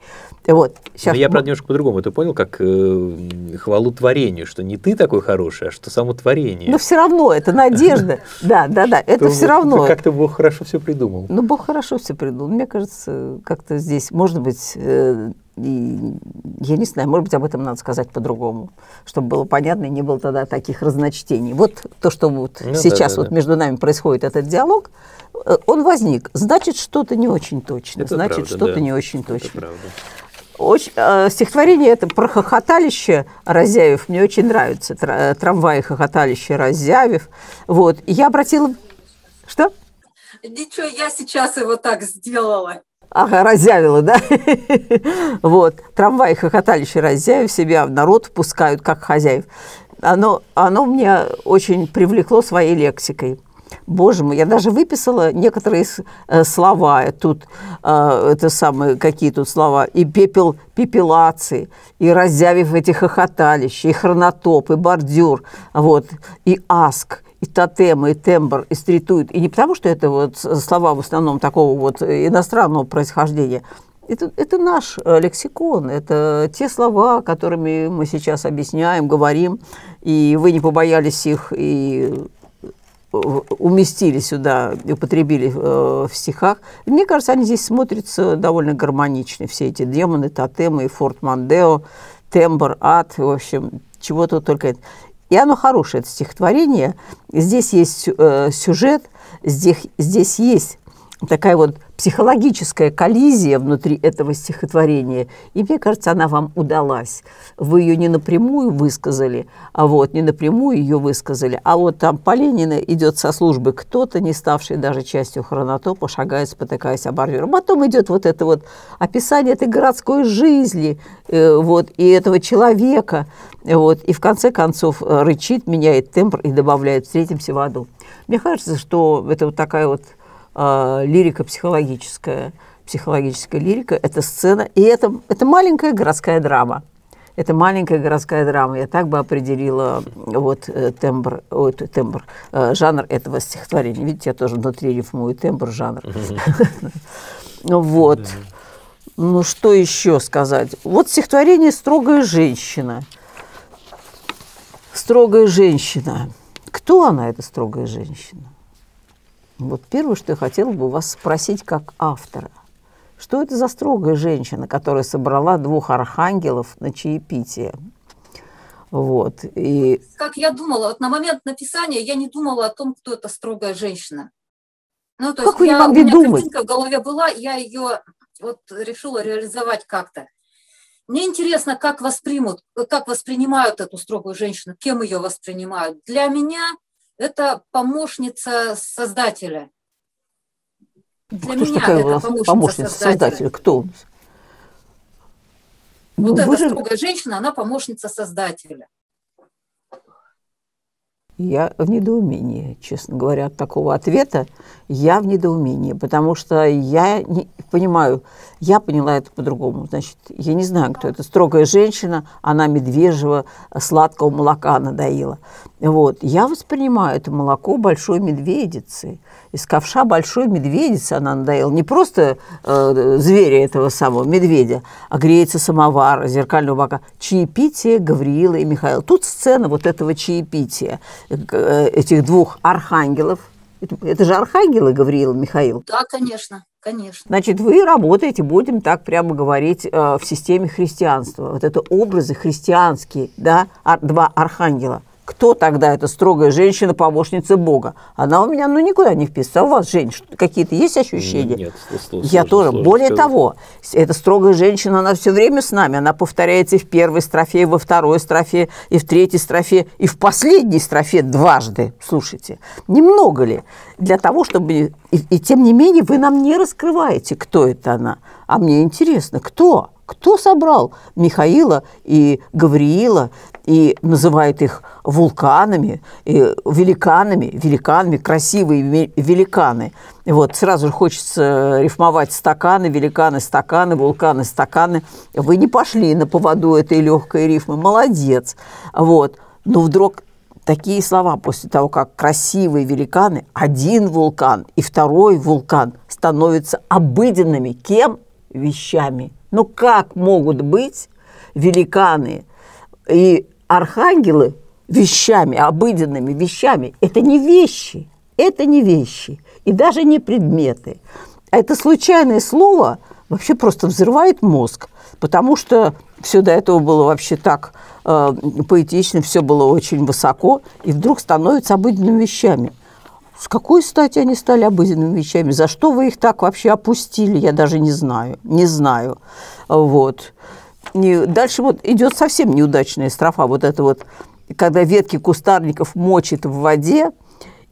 Вот, сейчас... Но я, правда, немножко по-другому. Ты понял, как э, хвалу творению, что не ты такой хороший, а что само творение. Но все равно, это надежда. Да, да, да, это все равно. Как-то Бог хорошо все придумал. Ну, Бог хорошо все придумал. Мне кажется, как-то здесь, может быть, э, и я не знаю, может быть, об этом надо сказать по-другому, чтобы было понятно и не было тогда таких разночтений. Вот то, что вот ну, сейчас да, да, вот да. между нами происходит этот диалог, э, он возник. Значит, что-то не очень точно. Это значит, что-то да. не очень точно. Это правда. Очень, э, стихотворение это про хохоталище Разяев мне очень нравится. Тр, трамвай хохоталище Разявев. Вот. Я обратила... Что? Ничего, я сейчас его так сделала. Ага, разявила, да? вот. Трамвай хохоталище разявив себя в народ впускают как хозяев. Оно, оно мне очень привлекло своей лексикой. Боже мой, я даже выписала некоторые э, слова. Тут э, это самые, какие тут слова. И пепел пепелации, и разявив эти хохоталища, и хронотоп, и бордюр, вот, и аск, и тотемы, и тембр, и стритует. И не потому, что это вот слова в основном такого вот иностранного происхождения, это, это наш э, лексикон, это те слова, которыми мы сейчас объясняем, говорим, и вы не побоялись их и уместили сюда, употребили э, в стихах. Мне кажется, они здесь смотрятся довольно гармонично. Все эти демоны, тотемы, и Форт Мандео, тембр, ад, в общем, чего-то только. И оно хорошее, это стихотворение. Здесь есть э, сюжет, здесь, здесь есть такая вот психологическая коллизия внутри этого стихотворения, и мне кажется, она вам удалась. Вы ее не напрямую высказали, а вот не напрямую ее высказали, а вот там по Ленина идет со службы кто-то, не ставший даже частью хронотопа, шагает, спотыкаясь о бордюр. Потом идет вот это вот описание этой городской жизни, э, вот, и этого человека, вот, и в конце концов э, рычит, меняет тембр и добавляет «встретимся в аду». Мне кажется, что это вот такая вот э, лирика психологическая, психологическая лирика, это сцена, и это, это маленькая городская драма. Это маленькая городская драма. Я так бы определила вот э, тембр, ой, тембр, э, жанр этого стихотворения. Видите, я тоже внутри рифмую тембр, жанр. Вот. Ну что еще сказать? Вот стихотворение «Строгая женщина». Строгая женщина. Кто она, эта строгая женщина? Вот первое, что я хотела бы вас спросить как автора. Что это за строгая женщина, которая собрала двух архангелов на чаепитие? Вот. И... Как я думала, вот на момент написания я не думала о том, кто это строгая женщина. Ну, то как есть вы я, не могли у меня думать? картинка в голове была, я ее вот решила реализовать как-то. Мне интересно, как воспримут, как воспринимают эту строгую женщину, кем ее воспринимают. Для меня это помощница создателя. Для Кто меня такая это помощница, помощница создателя. создателя. Кто? Вот ну, эта же... строгая женщина, она помощница создателя. Я в недоумении, честно говоря, от такого ответа. Я в недоумении, потому что я не понимаю, я поняла это по-другому. Значит, я не знаю, кто это. Строгая женщина, она медвежьего сладкого молока надоила. Вот. Я воспринимаю это молоко большой медведицы. Из ковша большой медведицы она надоела. Не просто э, зверя этого самого, медведя, а греется самовар, зеркального бока. Чаепитие Гавриила и Михаила. Тут сцена вот этого чаепития, э, этих двух архангелов. Это, это же архангелы Гавриил Михаил. Да, конечно. Конечно. Значит, вы работаете, будем так прямо говорить, э, в системе христианства. Вот это образы христианские, да, два архангела. Кто тогда эта строгая женщина, помощница Бога? Она у меня, ну, никуда не вписывается. А у вас, Жень, какие-то есть ощущения? Нет, сложно, Я тоже. Сложно Более сказать. того, эта строгая женщина, она все время с нами. Она повторяется и в первой строфе, и во второй строфе, и в третьей строфе, и в последней строфе дважды. Слушайте, немного ли? Для того, чтобы... И, и тем не менее вы нам не раскрываете, кто это она. А мне интересно, кто? Кто собрал Михаила и Гавриила и называет их вулканами, и великанами, великанами, красивые великаны. Вот, сразу же хочется рифмовать стаканы, великаны, стаканы, вулканы, стаканы. Вы не пошли на поводу этой легкой рифмы, молодец. Вот. Но вдруг такие слова после того, как красивые великаны, один вулкан и второй вулкан становятся обыденными кем? Вещами. Ну как могут быть великаны и архангелы вещами, обыденными вещами, это не вещи, это не вещи и даже не предметы. Это случайное слово вообще просто взрывает мозг, потому что все до этого было вообще так э, поэтично, все было очень высоко, и вдруг становятся обыденными вещами. С какой стати они стали обыденными вещами? За что вы их так вообще опустили, я даже не знаю. Не знаю. Вот. И дальше вот идет совсем неудачная строфа. Вот это вот, когда ветки кустарников мочит в воде,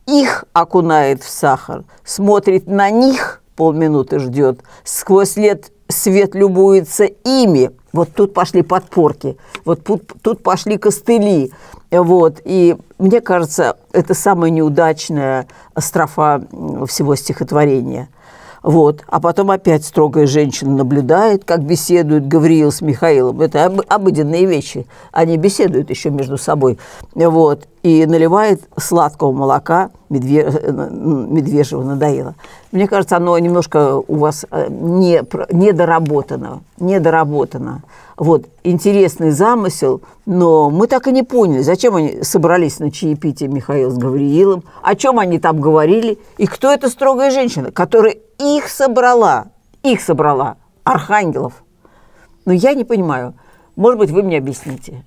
их окунает в сахар, смотрит на них, полминуты ждет, сквозь лет свет любуется ими. Вот тут пошли подпорки, вот тут, тут пошли костыли. Вот. И мне кажется, это самая неудачная строфа всего стихотворения – вот. А потом опять строгая женщина наблюдает, как беседуют Гавриил с Михаилом. Это об, обыденные вещи. Они беседуют еще между собой. Вот. И наливает сладкого молока медве, медвежьего надоело. Мне кажется, оно немножко у вас э, не, недоработано. Недоработано. Вот, интересный замысел, но мы так и не поняли, зачем они собрались на чаепитие Михаил с Гавриилом, о чем они там говорили, и кто эта строгая женщина, которая их собрала, их собрала, архангелов. Но я не понимаю. Может быть, вы мне объясните.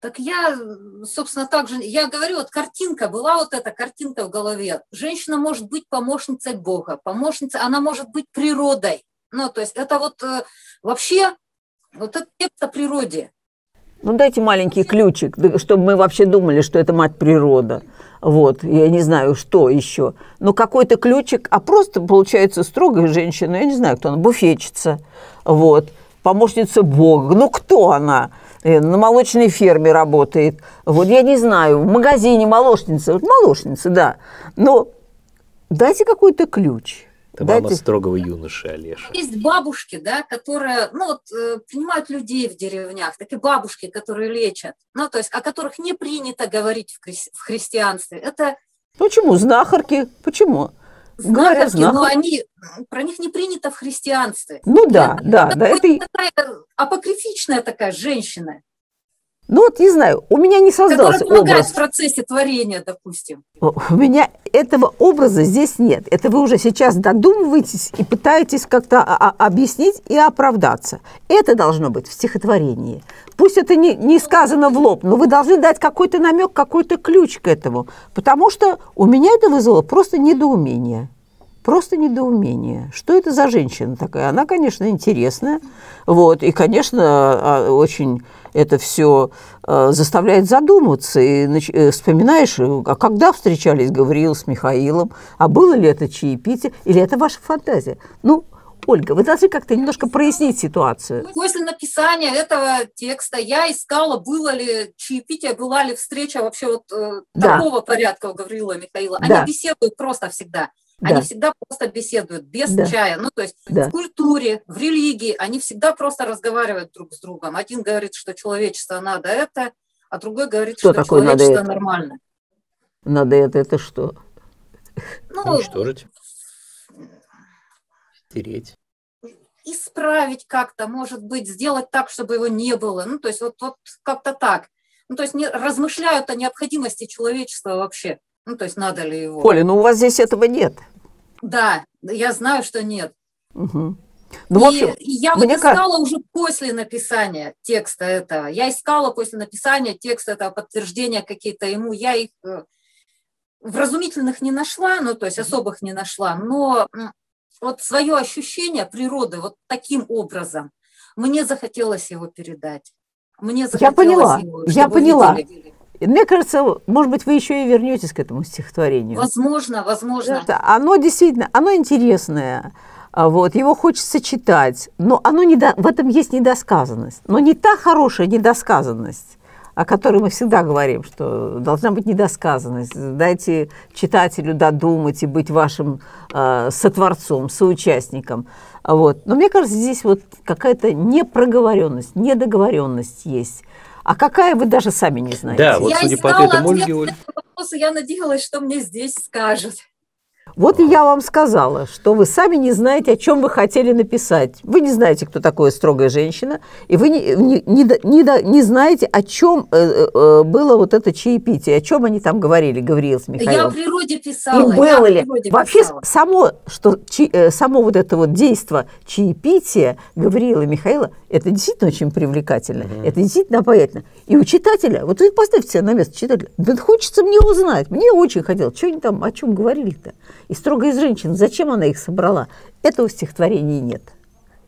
Так я, собственно, так же, я говорю, вот картинка, была вот эта картинка в голове. Женщина может быть помощницей Бога, помощницей, она может быть природой. Ну, то есть это вот э, вообще вот это о природе. Ну, дайте маленький ключик, чтобы мы вообще думали, что это мать природа. Вот, я не знаю, что еще. Но какой-то ключик, а просто, получается, строгая женщина, я не знаю, кто она, буфетчица, вот, помощница Бога. Ну, кто она? Э, на молочной ферме работает. Вот, я не знаю, в магазине молочница. Вот молочница, да. Но дайте какой-то ключ. Это Дайте... мама строгого юноши Олеша. Есть бабушки, да, которые, ну вот, э, принимают людей в деревнях, такие бабушки, которые лечат, ну, то есть о которых не принято говорить в, хри- в христианстве. Это... Почему? Знахарки? Почему? Знахарки, Говорят, знахар... но они, про них не принято в христианстве. Ну да, это, да, это да. Это такая апокрифичная такая женщина. Ну вот, не знаю, у меня не создался образ. в процессе творения, допустим. У меня этого образа здесь нет. Это вы уже сейчас додумываетесь и пытаетесь как-то объяснить и оправдаться. Это должно быть в стихотворении. Пусть это не, не сказано в лоб, но вы должны дать какой-то намек, какой-то ключ к этому. Потому что у меня это вызвало просто недоумение. Просто недоумение. Что это за женщина такая? Она, конечно, интересная. Вот, и, конечно, а, очень это все э, заставляет задуматься. И э, вспоминаешь, э, а когда встречались Гавриил с Михаилом, а было ли это чаепитие, или это ваша фантазия? Ну, Ольга, вы должны как-то немножко прояснить ситуацию. После написания этого текста я искала, было ли чаепитие, была ли встреча вообще вот э, да. такого порядка у Гавриила Михаила. Они да. беседуют просто всегда. Они да. всегда просто беседуют без да. чая. Ну, то есть да. в культуре, в религии они всегда просто разговаривают друг с другом. Один говорит, что человечество надо это, а другой говорит, что, что такое человечество надо нормально. Надо это, это что? Ну, Уничтожить. Стереть. Исправить как-то, может быть, сделать так, чтобы его не было. Ну, то есть вот, вот как-то так. Ну, то есть не, размышляют о необходимости человечества вообще. Ну, то есть надо ли его. Поля, ну у вас здесь этого нет. Да, я знаю, что нет. Угу. Ну, и, в общем, я вот искала как... уже после написания текста этого. Я искала после написания текста этого подтверждения какие-то ему. Я их э, вразумительных не нашла, ну, то есть особых не нашла, но вот свое ощущение природы вот таким образом, мне захотелось его передать. Мне захотелось я поняла, его, я поняла. Видели. Мне кажется, может быть, вы еще и вернетесь к этому стихотворению. Возможно, возможно. Это, оно действительно, оно интересное. А вот, его хочется читать, но оно не до, в этом есть недосказанность. Но не та хорошая недосказанность, о которой мы всегда говорим, что должна быть недосказанность. Дайте читателю додумать и быть вашим э, сотворцом, соучастником. Вот. Но мне кажется, здесь вот какая-то непроговоренность, недоговоренность есть. А какая вы даже сами не знаете. Да, вот я судя по ответам Ольги... Оль... Я надеялась, что мне здесь скажут. Вот и я вам сказала, что вы сами не знаете, о чем вы хотели написать. Вы не знаете, кто такая строгая женщина, и вы не, не, не, не, не знаете, о чем э, э, было вот это чаепитие, о чем они там говорили, Гавриил с Михаилом. Я о природе писала. И было ли? Вообще писала. само, что, чи, э, само вот это вот действо чаепития Гавриила и Михаила, это действительно очень привлекательно, угу. это действительно обаятельно. И у читателя, вот вы поставьте себя на место читателя, да хочется мне узнать, мне очень хотелось, что они там, о чем говорили-то. И строго из женщин, зачем она их собрала? Этого стихотворения нет.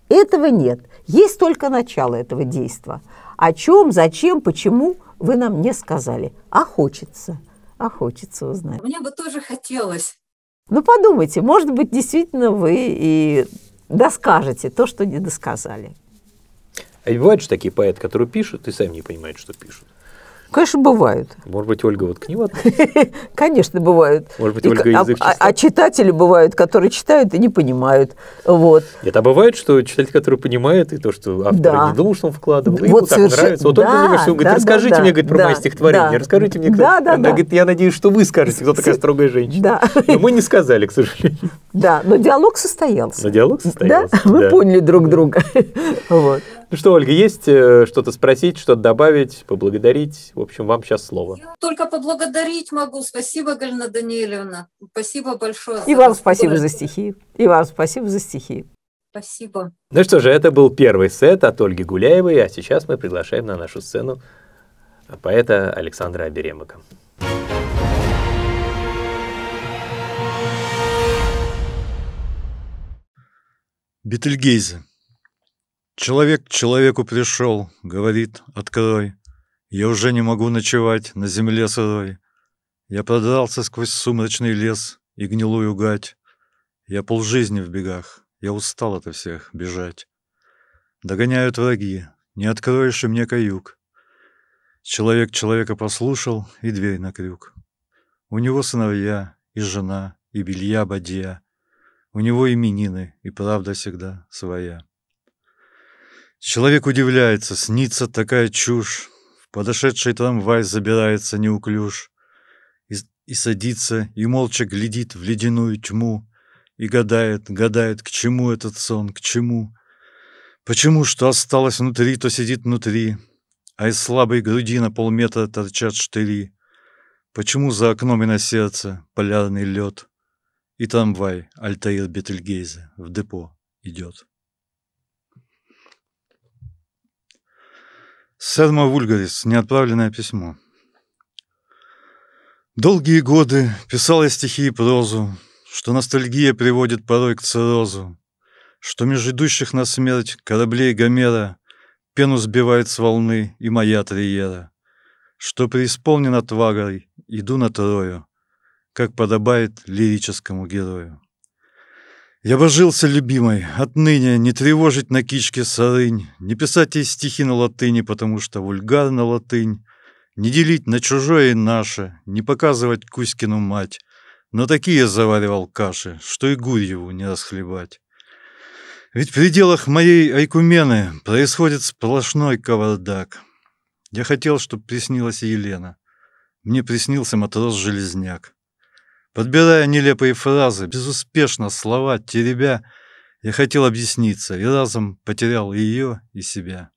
Этого нет. Есть только начало этого действия. О чем, зачем, почему вы нам не сказали. А хочется, а хочется узнать. Мне бы тоже хотелось. Ну подумайте, может быть, действительно вы и доскажете то, что не досказали. А бывают же такие поэты, которые пишут и сами не понимают, что пишут. Конечно, бывают. Может быть, Ольга вот к ним Конечно, бывают. Может быть, Ольга язык а, а читатели бывают, которые читают и не понимают. Вот. Нет, а бывает, что читатель, который понимает, и то, что автор да. не думал, что он вкладывал, вот ему так нравится. Вот да, Ольга говорит, да, расскажите да, мне говорит, про да, мое стихотворение, да. расскажите мне. Да, да, Она да. говорит, я надеюсь, что вы скажете, кто такая строгая женщина. Да. Но мы не сказали, к сожалению. Да, но диалог состоялся. Но диалог состоялся. Да, мы поняли друг друга. Вот. Ну что, Ольга, есть э, что-то спросить, что-то добавить, поблагодарить? В общем, вам сейчас слово. Я только поблагодарить могу. Спасибо, Галина Даниловна. Спасибо большое. И вам спасибо за стихи. И вам спасибо за стихи. Спасибо. Ну что же, это был первый сет от Ольги Гуляевой, а сейчас мы приглашаем на нашу сцену поэта Александра Аберемака. Бетельгейзе. Человек к человеку пришел, говорит, открой. Я уже не могу ночевать на земле сырой. Я продрался сквозь сумрачный лес и гнилую гать. Я полжизни в бегах, я устал от всех бежать. Догоняют враги, не откроешь и мне каюк. Человек человека послушал и дверь на крюк. У него сыновья и жена, и белья бадья. У него именины, и правда всегда своя. Человек удивляется, снится такая чушь. В подошедший трамвай забирается неуклюж. И, и садится, и молча глядит в ледяную тьму. И гадает, гадает, к чему этот сон, к чему. Почему, что осталось внутри, то сидит внутри, А из слабой груди на полметра торчат штыри. Почему за окном и на сердце полярный лед, И трамвай Альтаир Бетельгейзе в депо идет. Седма Вульгарис. Неотправленное письмо. Долгие годы писал я стихи и прозу, Что ностальгия приводит порой к циррозу, Что меж идущих на смерть кораблей Гомера Пену сбивает с волны и моя триера, Что преисполнен отвагой иду на Трою, Как подобает лирическому герою. Я божился любимой, отныне не тревожить на кичке сарынь, Не писать ей стихи на латыни, потому что вульгарна латынь, Не делить на чужое и наше, не показывать Кузькину мать, Но такие заваривал каши, что и Гурьеву не расхлебать. Ведь в пределах моей айкумены происходит сплошной кавардак. Я хотел, чтобы приснилась Елена. Мне приснился матрос-железняк. Подбирая нелепые фразы, безуспешно слова теребя, я хотел объясниться и разом потерял ее и себя.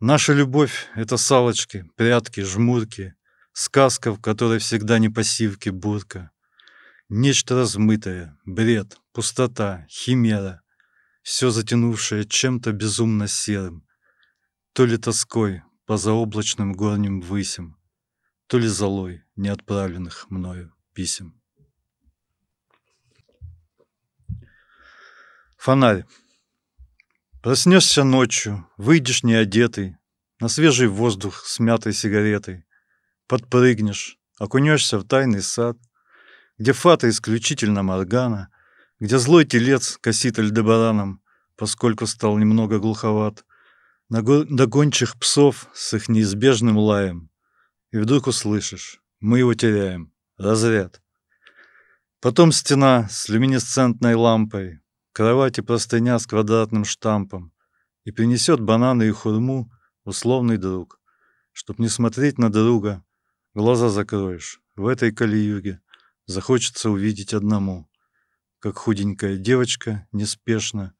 Наша любовь — это салочки, прятки, жмурки, сказка, в которой всегда не пассивки бурка. Нечто размытое, бред, пустота, химера, все затянувшее чем-то безумно серым, то ли тоской по заоблачным горним высям, то ли золой неотправленных мною писем. Фонарь. Проснешься ночью, выйдешь неодетый, на свежий воздух с мятой сигаретой, подпрыгнешь, окунешься в тайный сад, где фата исключительно моргана, где злой телец косит альдебараном, поскольку стал немного глуховат, на гончих псов с их неизбежным лаем, и вдруг услышишь, мы его теряем, разряд. Потом стена с люминесцентной лампой, кровати простыня с квадратным штампом и принесет бананы и хурму условный друг. Чтоб не смотреть на друга, глаза закроешь. В этой калиюге захочется увидеть одному, как худенькая девочка неспешно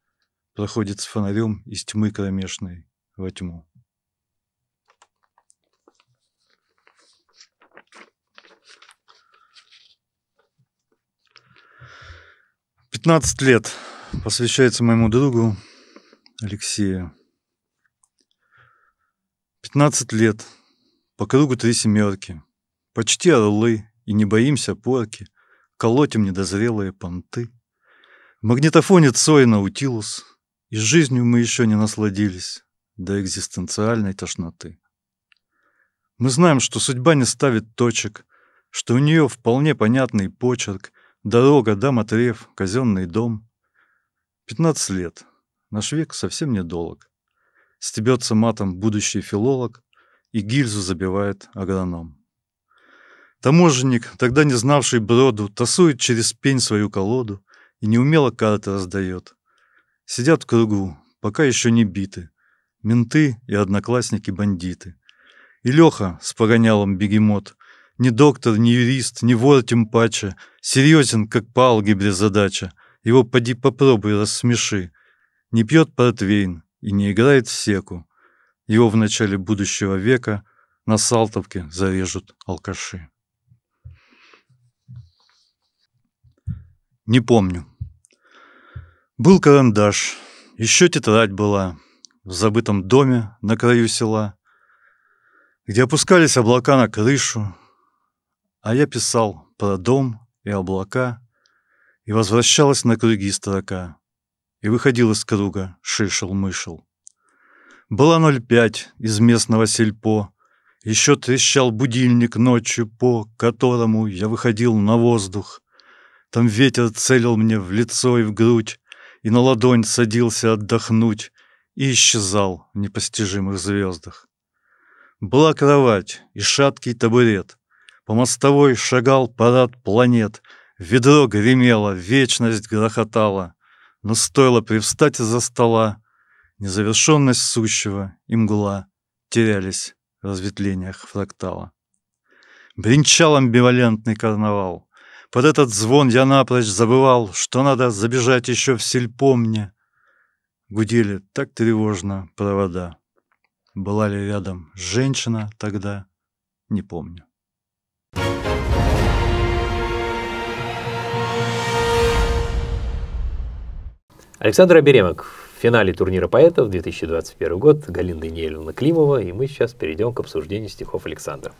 проходит с фонарем из тьмы кромешной во тьму. Пятнадцать лет посвящается моему другу Алексею. 15 лет, по кругу три семерки, почти орлы, и не боимся порки, колотим недозрелые понты. В магнитофоне Цой Наутилус, и жизнью мы еще не насладились до экзистенциальной тошноты. Мы знаем, что судьба не ставит точек, что у нее вполне понятный почерк, дорога, домотрев, казенный дом — 15 лет. Наш век совсем недолг. Стебется матом будущий филолог, и гильзу забивает агроном. Таможенник, тогда не знавший броду, тасует через пень свою колоду и неумело карты раздает. Сидят в кругу, пока еще не биты, менты и одноклассники-бандиты. И Леха с погонялом бегемот, ни доктор, ни юрист, ни вор тем паче, серьезен, как по алгебре задача — его поди попробуй рассмеши. Не пьет портвейн и не играет в секу. Его в начале будущего века на Салтовке зарежут алкаши. Не помню. Был карандаш, еще тетрадь была в забытом доме на краю села, где опускались облака на крышу, а я писал про дом и облака — и возвращалась на круги строка, и выходил из круга, шишел-мышел. Была 0,5 из местного сельпо, еще трещал будильник ночью, по которому я выходил на воздух. Там ветер целил мне в лицо и в грудь, и на ладонь садился отдохнуть и исчезал в непостижимых звездах. Была кровать и шаткий табурет, по мостовой шагал парад планет — Ведро гремело, вечность грохотала, но стоило привстать из-за стола, незавершенность сущего и мгла терялись в разветвлениях фрактала. Бринчал амбивалентный карнавал. Под этот звон я напрочь забывал, что надо забежать еще в сельпо мне. Гудели так тревожно провода. Была ли рядом женщина тогда, не помню. Александр Аберемок в финале турнира поэтов 2021 год, Галина Даниэльевна Климова, и мы сейчас перейдем к обсуждению стихов Александра.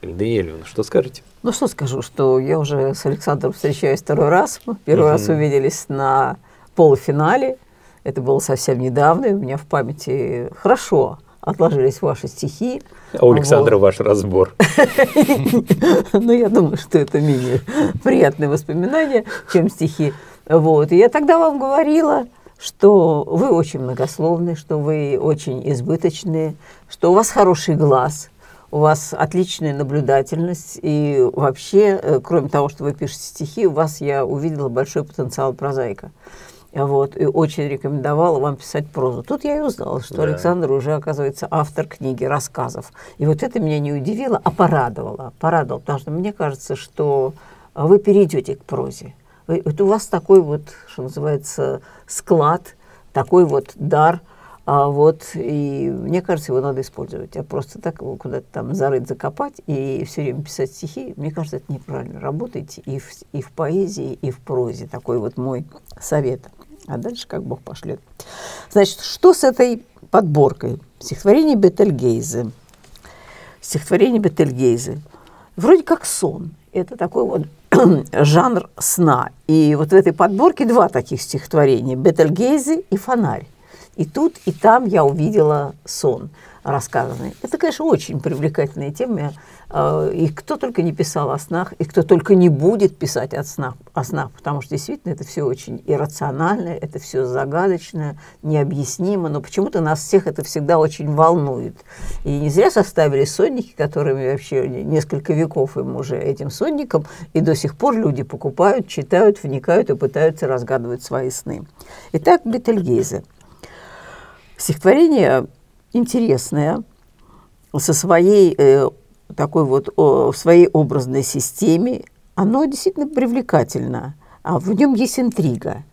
Галина Даниэльевна, что скажете? Ну, что скажу, что я уже с Александром встречаюсь второй раз. Мы первый uh-huh. раз увиделись на полуфинале. Это было совсем недавно, и у меня в памяти хорошо отложились ваши стихи. А у Александра вот. ваш разбор. Ну, я думаю, что это менее приятные воспоминания, чем стихи. Вот. И я тогда вам говорила, что вы очень многословны, что вы очень избыточные, что у вас хороший глаз, у вас отличная наблюдательность, и вообще, э, кроме того, что вы пишете стихи, у вас, я увидела большой потенциал прозаика. вот, и очень рекомендовала вам писать прозу. Тут я и узнала, что да. Александр уже, оказывается, автор книги, рассказов. И вот это меня не удивило, а порадовало. Порадовало, потому что мне кажется, что вы перейдете к прозе. Вот у вас такой вот, что называется, склад, такой вот дар – а вот, и мне кажется, его надо использовать. А просто так его куда-то там зарыть, закопать и все время писать стихи, мне кажется, это неправильно. Работайте и в, и в поэзии, и в прозе. Такой вот мой совет. А дальше как Бог пошлет. Значит, что с этой подборкой? Стихотворение Бетельгейзе. Стихотворение Бетельгейзе. Вроде как сон. Это такой вот жанр сна. И вот в этой подборке два таких стихотворения. Бетельгейзе и «Фонарь». И тут, и там я увидела сон рассказанный. Это, конечно, очень привлекательная тема. Э, и кто только не писал о снах, и кто только не будет писать о снах, о снах потому что действительно это все очень иррационально, это все загадочно, необъяснимо, но почему-то нас всех это всегда очень волнует. И не зря составили сонники, которыми вообще несколько веков им уже этим сонникам, и до сих пор люди покупают, читают, вникают и пытаются разгадывать свои сны. Итак, Бетельгейзе – Стихотворение интересное, со своей э, такой вот о, в своей образной системе, оно действительно привлекательно, а в нем есть интрига.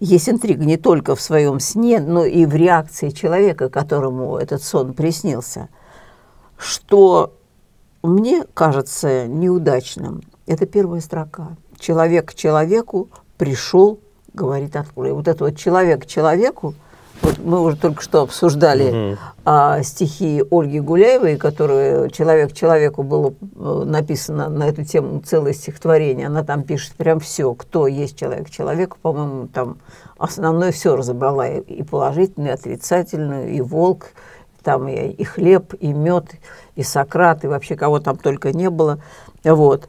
Есть интрига не только в своем сне, но и в реакции человека, которому этот сон приснился. Что мне кажется неудачным, это первая строка. Человек к человеку пришел, говорит открой. Вот это вот человек к человеку – вот мы уже только что обсуждали угу. а, стихи Ольги Гуляевой, которые «Человек человеку» было э, написано на эту тему целое стихотворение. Она там пишет прям все, кто есть человек человеку. По-моему, там основное все разобрала. И положительное, и отрицательное, и волк, там и, и хлеб, и мед, и Сократ, и вообще кого там только не было. Вот.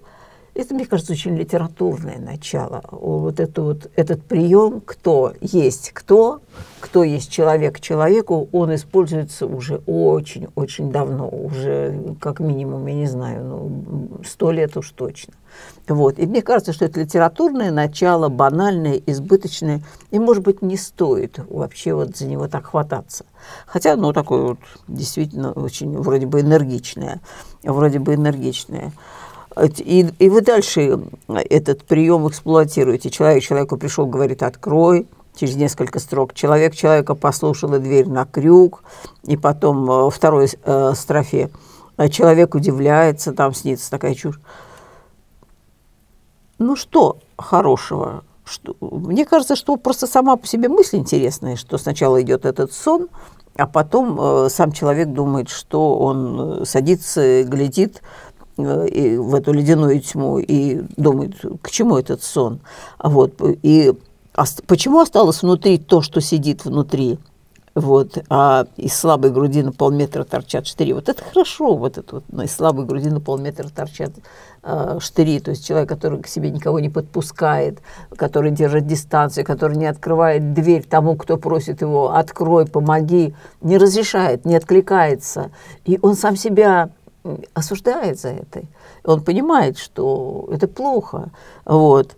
Это, мне кажется, очень литературное начало. Вот, это вот этот прием «кто есть кто», «кто есть человек человеку», он используется уже очень-очень давно, уже как минимум, я не знаю, ну, сто лет уж точно. Вот. И мне кажется, что это литературное начало, банальное, избыточное, и, может быть, не стоит вообще вот за него так хвататься. Хотя оно такое вот действительно очень вроде бы энергичное, вроде бы энергичное. И, и вы дальше этот прием эксплуатируете. Человек человеку пришел, говорит, открой, через несколько строк. Человек человека послушал, и дверь на крюк. И потом во второй э, строфе человек удивляется, там снится такая чушь. Ну что хорошего? Что? Мне кажется, что просто сама по себе мысль интересная, что сначала идет этот сон, а потом э, сам человек думает, что он э, садится, глядит, Э, и в эту ледяную тьму и думает, к чему этот сон. Вот. И почему осталось внутри то, что сидит внутри? Вот, а из слабой груди на полметра торчат штыри. Вот это хорошо, вот это вот, из слабой груди на полметра торчат э, штыри. То есть человек, который к себе никого не подпускает, который держит дистанцию, который не открывает дверь тому, кто просит его, открой, помоги, не разрешает, не откликается. И он сам себя осуждает за это. Он понимает, что это плохо. Вот.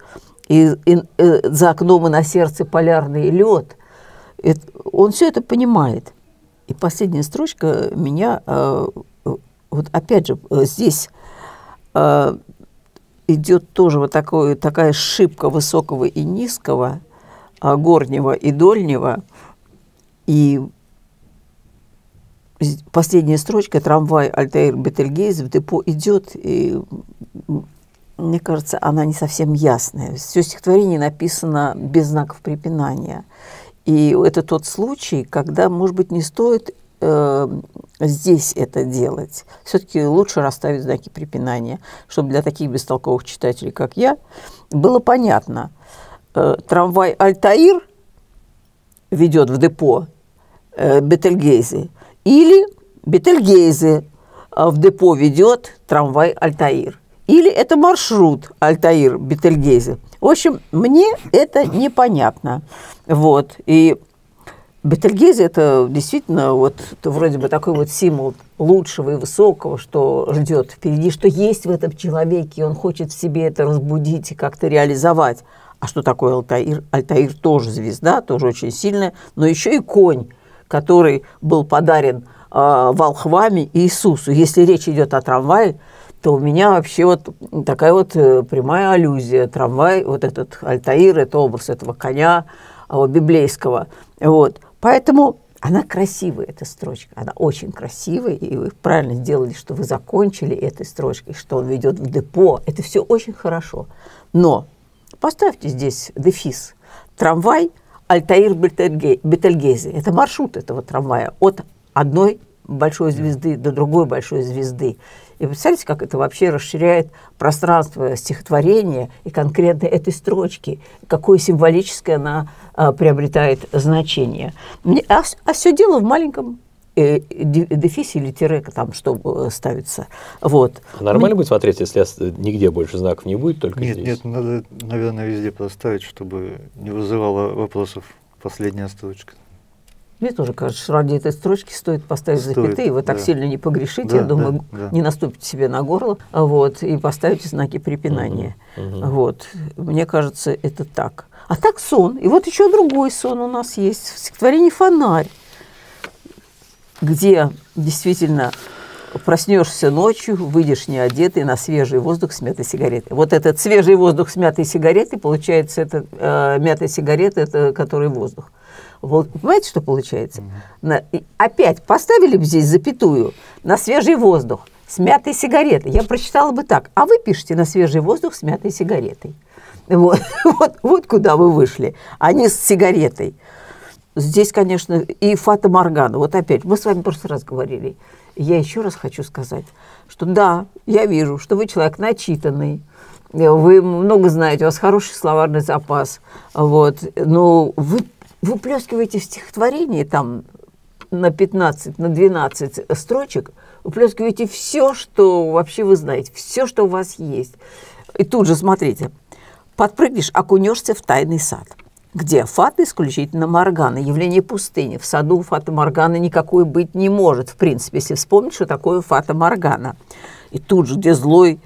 И, и, и э, за окном и на сердце полярный лед. Он все это понимает. И последняя строчка меня, э, вот опять же, здесь э, идет тоже вот такое, такая шибка высокого и низкого, э, горнего и дольнего. И последняя строчка «Трамвай Альтаир Бетельгейз» в депо идет, и мне кажется, она не совсем ясная. Все стихотворение написано без знаков препинания. И это тот случай, когда, может быть, не стоит э, здесь это делать. Все-таки лучше расставить знаки препинания, чтобы для таких бестолковых читателей, как я, было понятно. Э, трамвай Альтаир ведет в депо э, Бетельгейзе – или Бетельгейзе а, в депо ведет трамвай Альтаир. Или это маршрут Альтаир-Бетельгейзе. В общем, мне это непонятно. Вот. И Бетельгейзе – это действительно вот это вроде бы такой вот символ лучшего и высокого, что ждет впереди, что есть в этом человеке, и он хочет в себе это разбудить и как-то реализовать. А что такое Альтаир? Альтаир тоже звезда, тоже очень сильная, но еще и конь, который был подарен э, волхвами Иисусу. Если речь идет о трамвае, то у меня вообще вот такая вот э, прямая аллюзия. Трамвай, вот этот Альтаир, это образ этого коня вот, библейского. Вот. Поэтому она красивая, эта строчка. Она очень красивая, и вы правильно сделали, что вы закончили этой строчкой, что он ведет в депо. Это все очень хорошо. Но поставьте здесь дефис. Трамвай Альтаир Бетельгези. Это маршрут этого трамвая от одной большой звезды до другой большой звезды. И представляете, как это вообще расширяет пространство стихотворения и конкретно этой строчки, какое символическое она а, приобретает значение. А, а все дело в маленьком э, дефисе или тире там что э, ставится. Вот. А нормально будет смотреть, если нигде больше знаков не будет, только нет, здесь? Нет, надо, наверное, везде поставить, чтобы не вызывало вопросов последняя строчка. Мне тоже кажется, что ради этой строчки стоит поставить стоит, запятые. Вы так да. сильно не погрешите, да, я думаю, да, да. не наступите себе на горло, вот, и поставите знаки препинания. Угу, угу. Вот. Мне кажется, это так. А так сон. И вот еще другой сон у нас есть. В стихотворении «Фонарь», где действительно проснешься ночью, выйдешь не одетый на свежий воздух с мятой сигаретой. Вот этот свежий воздух с мятой сигаретой, получается, это э, мятая сигарета, это который воздух. Вот, понимаете, что получается? На, опять поставили бы здесь запятую на свежий воздух с мятой сигаретой. Я прочитала бы так. А вы пишете на свежий воздух с мятой сигаретой. Вот, вот, вот куда вы вышли, а не с сигаретой. Здесь, конечно, и Фата Моргана. Вот опять, мы с вами прошлый раз говорили. Я еще раз хочу сказать, что да, я вижу, что вы человек начитанный, вы много знаете, у вас хороший словарный запас, вот, но вы выплескиваете в стихотворении там на 15, на 12 строчек, выплескиваете все, что вообще вы знаете, все, что у вас есть. И тут же, смотрите, подпрыгнешь, окунешься в тайный сад, где фата исключительно Моргана, явление пустыни. В саду фата Моргана никакой быть не может, в принципе, если вспомнить, что такое фата Моргана. И тут же, где злой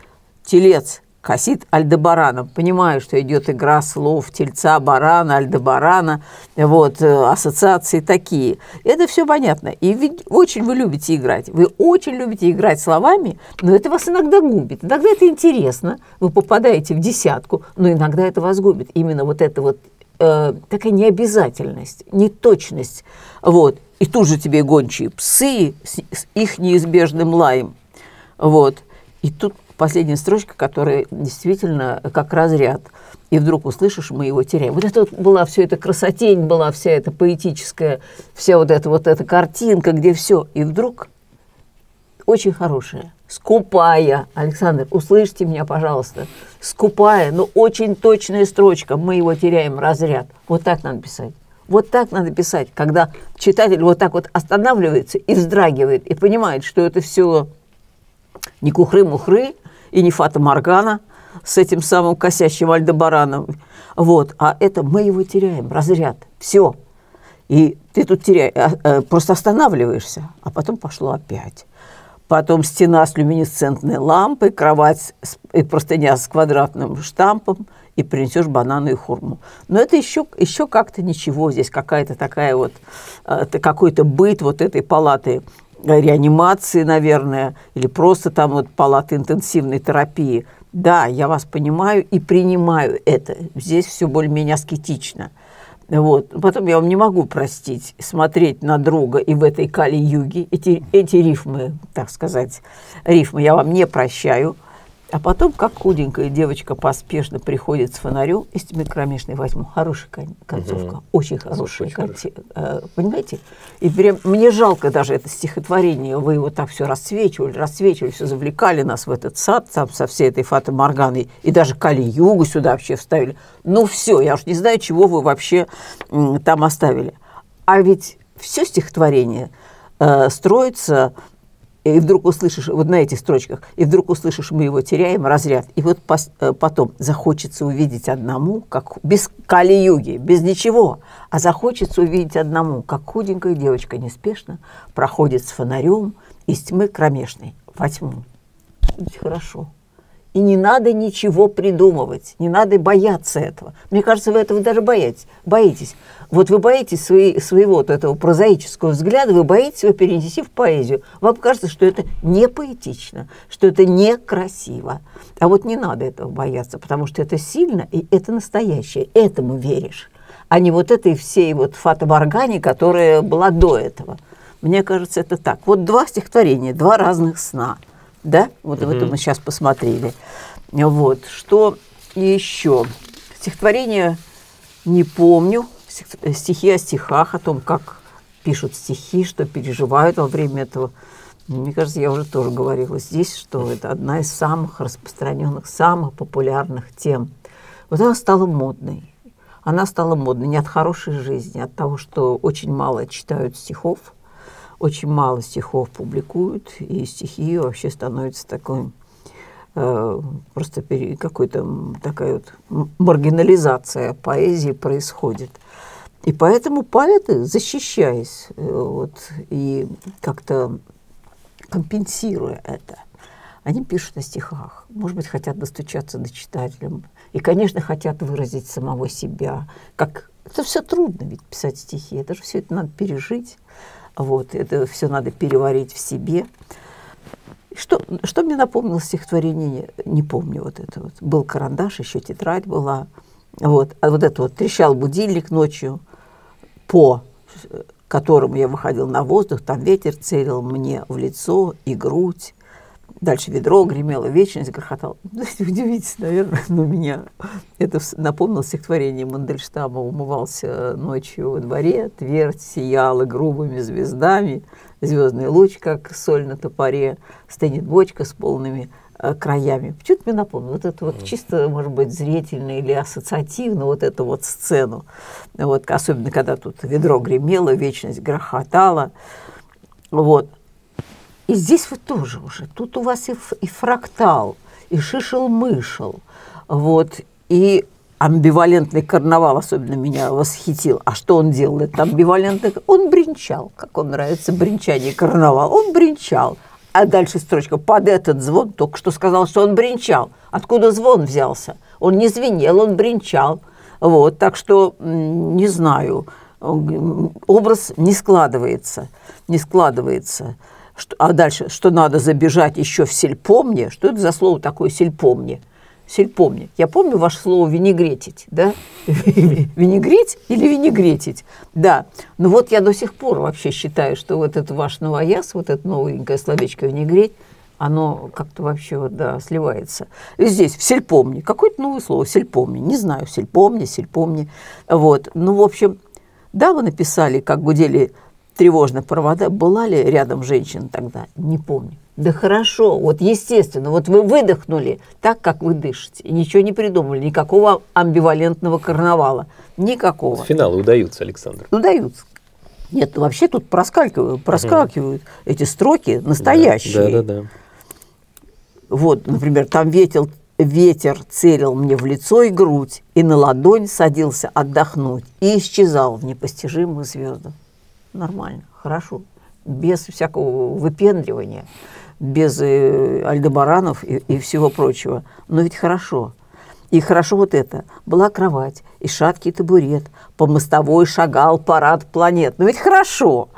телец Хасид Альдебараном. Понимаю, что идет игра слов тельца, барана, Альдебарана, вот, э, ассоциации такие. Это все понятно. И ведь очень вы любите играть. Вы очень любите играть словами, но это вас иногда губит. Иногда это интересно, вы попадаете в десятку, но иногда это вас губит. Именно вот эта вот э, такая необязательность, неточность. Вот. И тут же тебе гончие псы с, с их неизбежным лаем. Вот. И тут последняя строчка, которая действительно как разряд. И вдруг услышишь, мы его теряем. Вот это вот была все эта красотень, была вся эта поэтическая, вся вот эта вот эта картинка, где все. И вдруг очень хорошая, скупая, Александр, услышьте меня, пожалуйста, скупая, но очень точная строчка, мы его теряем, разряд. Вот так надо писать. Вот так надо писать, когда читатель вот так вот останавливается и вздрагивает, и понимает, что это все не кухры-мухры, и не Фата Моргана с этим самым косящим Альдебараном. Вот. А это мы его теряем, разряд. Все. И ты тут теряешь, а, а, просто останавливаешься, а потом пошло опять. Потом стена с люминесцентной лампой, кровать и простыня с квадратным штампом, и принесешь бананы и хурму. Но это еще, еще как-то ничего. Здесь какая-то такая вот, а, какой-то быт вот этой палаты реанимации, наверное, или просто там вот палаты интенсивной терапии. Да, я вас понимаю и принимаю это. Здесь все более-менее аскетично. Вот. Потом я вам не могу простить смотреть на друга и в этой Кали-Юге. Эти, эти рифмы, так сказать, рифмы я вам не прощаю. А потом, как худенькая девочка поспешно приходит с фонарем, из тьмы кромешной возьму. Хорошая концовка, угу. очень хорошая. Конце... Э, понимаете? И прям мне жалко даже это стихотворение. Вы его так все расцвечивали, расцвечивали, все завлекали нас в этот сад там, со всей этой Фаты Морганой. И даже Кали-Югу сюда вообще вставили. Ну все, я уж не знаю, чего вы вообще там оставили. А ведь все стихотворение э, строится и вдруг услышишь, вот на этих строчках, и вдруг услышишь, мы его теряем, разряд. И вот пос, э, потом захочется увидеть одному, как без кали-юги, без ничего, а захочется увидеть одному, как худенькая девочка неспешно проходит с фонарем из тьмы кромешной во тьму. Хорошо. И не надо ничего придумывать, не надо бояться этого. Мне кажется, вы этого даже боитесь. боитесь. Вот вы боитесь свои, своего вот этого прозаического взгляда, вы боитесь его перенести в поэзию. Вам кажется, что это не поэтично, что это некрасиво. А вот не надо этого бояться, потому что это сильно и это настоящее, этому веришь, а не вот этой всей вот фатоморгане, которая была до этого. Мне кажется, это так. Вот два стихотворения, два разных сна – да, вот mm-hmm. это мы сейчас посмотрели. Вот, что еще? Стихотворение не помню, стихи о стихах, о том, как пишут стихи, что переживают во время этого. Мне кажется, я уже тоже говорила здесь, что это одна из самых распространенных, самых популярных тем. Вот она стала модной. Она стала модной не от хорошей жизни, а от того, что очень мало читают стихов, очень мало стихов публикуют, и стихи вообще становятся такой э, просто какой-то такая вот маргинализация поэзии происходит. И поэтому поэты, защищаясь э, вот, и как-то компенсируя это, они пишут о стихах. Может быть, хотят достучаться до читателям. И, конечно, хотят выразить самого себя. Как... Это все трудно ведь писать стихи. Это же все это надо пережить. Вот, это все надо переварить в себе. Что, что мне напомнило стихотворение, не, не помню вот это вот. Был карандаш, еще тетрадь была. Вот, а вот это вот трещал будильник ночью, по которому я выходил на воздух, там ветер целил мне в лицо и грудь. Дальше ведро гремело, вечность грохотала. Удивительно, наверное, но меня это напомнило стихотворение Мандельштама. Умывался ночью во дворе, твердь сияла грубыми звездами, звездный луч, как соль на топоре, стынет бочка с полными э, краями. Почему-то мне напомнило, вот это вот чисто, может быть, зрительно или ассоциативно вот эту вот сцену. Вот, особенно, когда тут ведро гремело, вечность грохотала. Вот. И здесь вы тоже уже, тут у вас и, и фрактал, и шишел-мышел, вот, и амбивалентный карнавал особенно меня восхитил. А что он делал? Это амбивалентный... Он бренчал, как он нравится, бренчание карнавал. Он бренчал. А дальше строчка. Под этот звон только что сказал, что он бренчал. Откуда звон взялся? Он не звенел, он бренчал. Вот, так что, не знаю, образ не складывается. Не складывается. Что, а дальше, что надо забежать еще в сельпомне. Что это за слово такое сельпомне? Сельпомне. Я помню ваше слово винегретить, да? Винегреть или винегретить? Да. Но вот я до сих пор вообще считаю, что вот это ваш новояз, вот это новенькое словечко винегреть, оно как-то вообще да, сливается. И здесь в сельпомне. Какое-то новое слово, сельпомне. Не знаю, сельпомне, сельпомне. Вот. Ну, в общем, да, вы написали, как гудели тревожно провода. Была ли рядом женщина тогда? Не помню. Да хорошо, вот естественно, вот вы выдохнули так, как вы дышите, и ничего не придумали, никакого амбивалентного карнавала, никакого. Финалы удаются, Александр. Удаются. Нет, ну вообще тут проскакивают, проскакивают угу. эти строки настоящие. Да, да, да, да. Вот, например, там ветер, ветер целил мне в лицо и грудь, и на ладонь садился отдохнуть, и исчезал в непостижимых звездах нормально, хорошо, без всякого выпендривания, без э, альдебаранов и, и всего прочего. Но ведь хорошо. И хорошо вот это. Была кровать и шаткий табурет. По мостовой шагал парад планет. Ну ведь хорошо.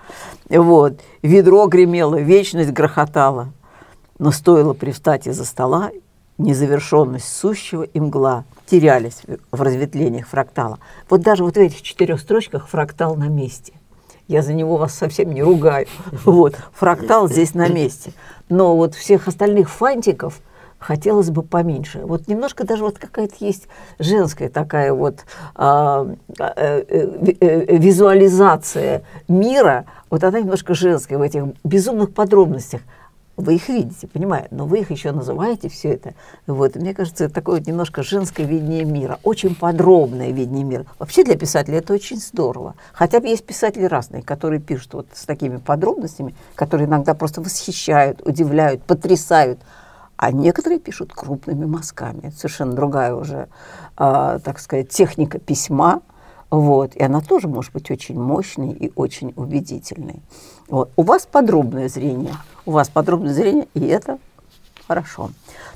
Вот. Ведро гремело, вечность грохотала. Но стоило привстать из-за стола, незавершенность сущего и мгла терялись в разветвлениях фрактала. Вот даже вот в этих четырех строчках фрактал на месте – я за него вас совсем не ругаю. Вот, фрактал здесь на месте. Но вот всех остальных фантиков хотелось бы поменьше. Вот немножко даже вот какая-то есть женская такая вот а, а, э, э, э, визуализация мира, вот она немножко женская в этих безумных подробностях. Вы их видите, понимаете, но вы их еще называете все это. Вот. мне кажется, это такое вот немножко женское видение мира, очень подробное видение мира. Вообще для писателя это очень здорово. Хотя есть писатели разные, которые пишут вот с такими подробностями, которые иногда просто восхищают, удивляют, потрясают. А некоторые пишут крупными мазками. Это совершенно другая уже, э, так сказать, техника письма. Вот. И она тоже может быть очень мощной и очень убедительной. Вот. У вас подробное зрение. У вас подробное зрение, и это Хорошо.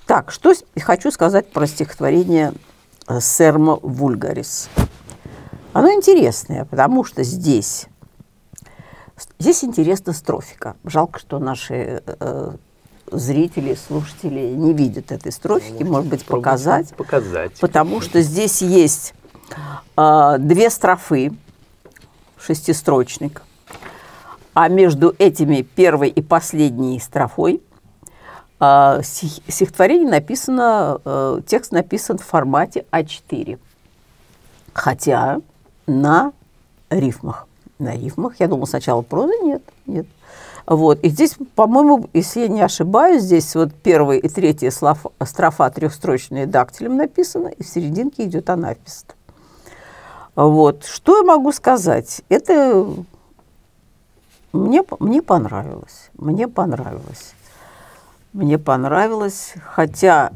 Так, что хочу сказать про стихотворение э, Сермо Вульгарис. Оно интересное, потому что здесь, здесь интересна строфика. Жалко, что наши э, зрители, слушатели не видят этой строфики, ну, может быть, показать. Показать. Потому что здесь есть э, две строфы, шестистрочник, а между этими первой и последней строфой э, стихотворение написано, э, текст написан в формате А4. Хотя на рифмах. На рифмах. Я думала сначала проза, нет, нет. Вот. И здесь, по-моему, если я не ошибаюсь, здесь вот первая и третья строфа трехстрочные дактилем написана, и в серединке идет анафист. Вот. Что я могу сказать? Это мне, мне понравилось. Мне понравилось. Мне понравилось, хотя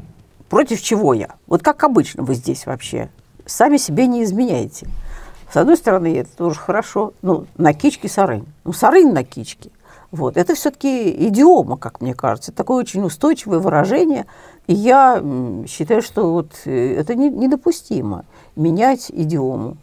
против чего я? Вот как обычно вы здесь вообще. Сами себе не изменяете. С одной стороны, это тоже хорошо. Ну, на кичке сарынь. Ну, сарынь на кичке. Вот. Это все-таки идиома, как мне кажется. Такое очень устойчивое выражение. И я считаю, что вот э, это недопустимо менять идиому.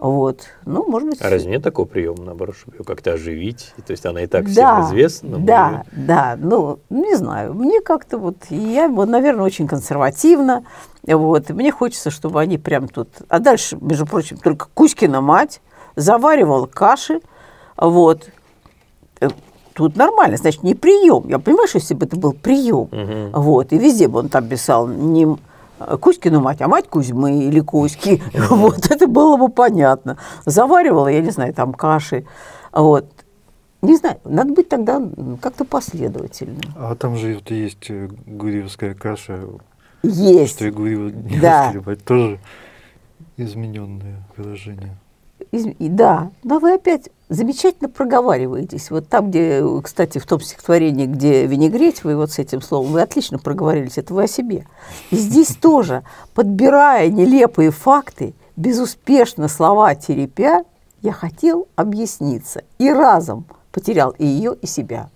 Вот. Ну, может быть... А разве нет такого приема, наоборот, чтобы ее как-то оживить? То есть она и так всем известна? Да, мы... да. Ну, не знаю. Мне как-то вот... Я, наверное, очень консервативна. Вот. И мне хочется, чтобы они прям тут... А дальше, между прочим, только Кузькина мать заваривала каши. Вот. Э, тут нормально, значит, не прием. Я понимаю, что если бы это был прием, угу. вот, и везде бы он там писал не Кузькину мать, а мать Кузьмы или Кузьки. Вот это было бы понятно. Заваривала, я не знаю, там каши. Вот. Не знаю, надо быть тогда как-то последовательным. А там же вот есть э, гурьевская каша. Есть. Что и гурьева не да. Тоже измененное выражение. Из, да, но вы опять замечательно проговариваетесь. Вот там, где, кстати, в том стихотворении, где винегреть, вы вот с этим словом, вы отлично проговорились, это вы о себе. И здесь тоже, подбирая нелепые факты, безуспешно слова терепя, я хотел объясниться и разом потерял и ее, и себя.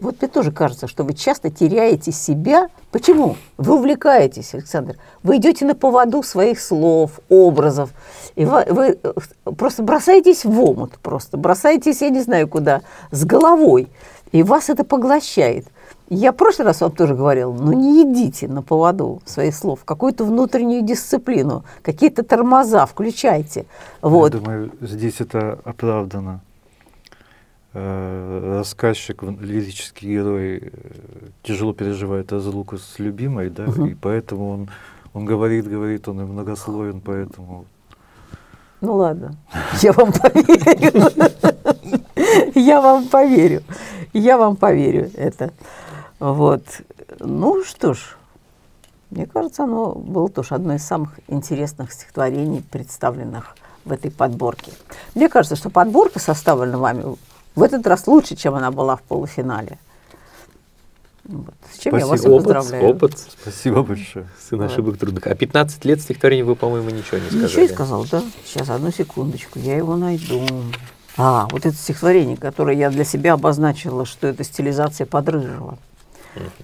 Вот мне тоже кажется, что вы часто теряете себя. Почему? Вы увлекаетесь, Александр. Вы идете на поводу своих слов, образов. И вы, вы э, просто бросаетесь в омут, просто бросаетесь, я не знаю куда, с головой. И вас это поглощает. Я в прошлый раз вам тоже говорила, ну не идите на поводу своих слов, какую-то внутреннюю дисциплину, какие-то тормоза включайте. Вот. Я думаю, здесь это оправдано. Э, рассказчик, лирический герой э, тяжело переживает разлуку с любимой, да, угу. и поэтому он, он говорит, говорит, он и многословен, поэтому... Ну ладно, я вам поверю. Я вам поверю. Я вам поверю это. Вот. Ну что ж, мне кажется, оно было тоже одно из самых интересных стихотворений, представленных в этой подборке. Мне кажется, что подборка, составленная вами, в этот раз лучше, чем она была в полуфинале. Вот. С чем Спасибо. я вас опыт, поздравляю. Опыт. Спасибо большое. Сын ошибок трудных. А 15 лет стихотворения вы, по-моему, ничего не сказали. Ничего и сказал, да. Сейчас, одну секундочку, я его найду. А, вот это стихотворение, которое я для себя обозначила, что это стилизация под Рыжего.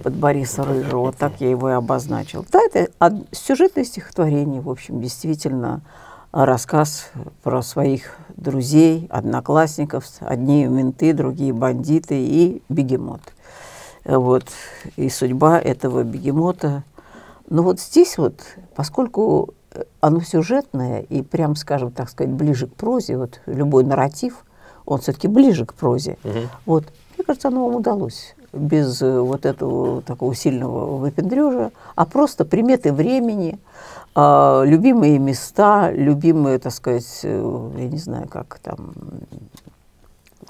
Под Бориса Рыжего. Вот так я его и обозначил. Да, это сюжетное стихотворение, в общем, действительно рассказ про своих друзей, одноклассников. Одни менты, другие бандиты и бегемот. Вот. И судьба этого бегемота. Но вот здесь вот, поскольку оно сюжетное и прям, скажем, так сказать, ближе к прозе, вот любой нарратив, он все-таки ближе к прозе. Угу. Вот, мне кажется, оно вам удалось без вот этого такого сильного выпендрежа, а просто приметы времени, а, любимые места, любимые, так сказать, э, я не знаю, как там,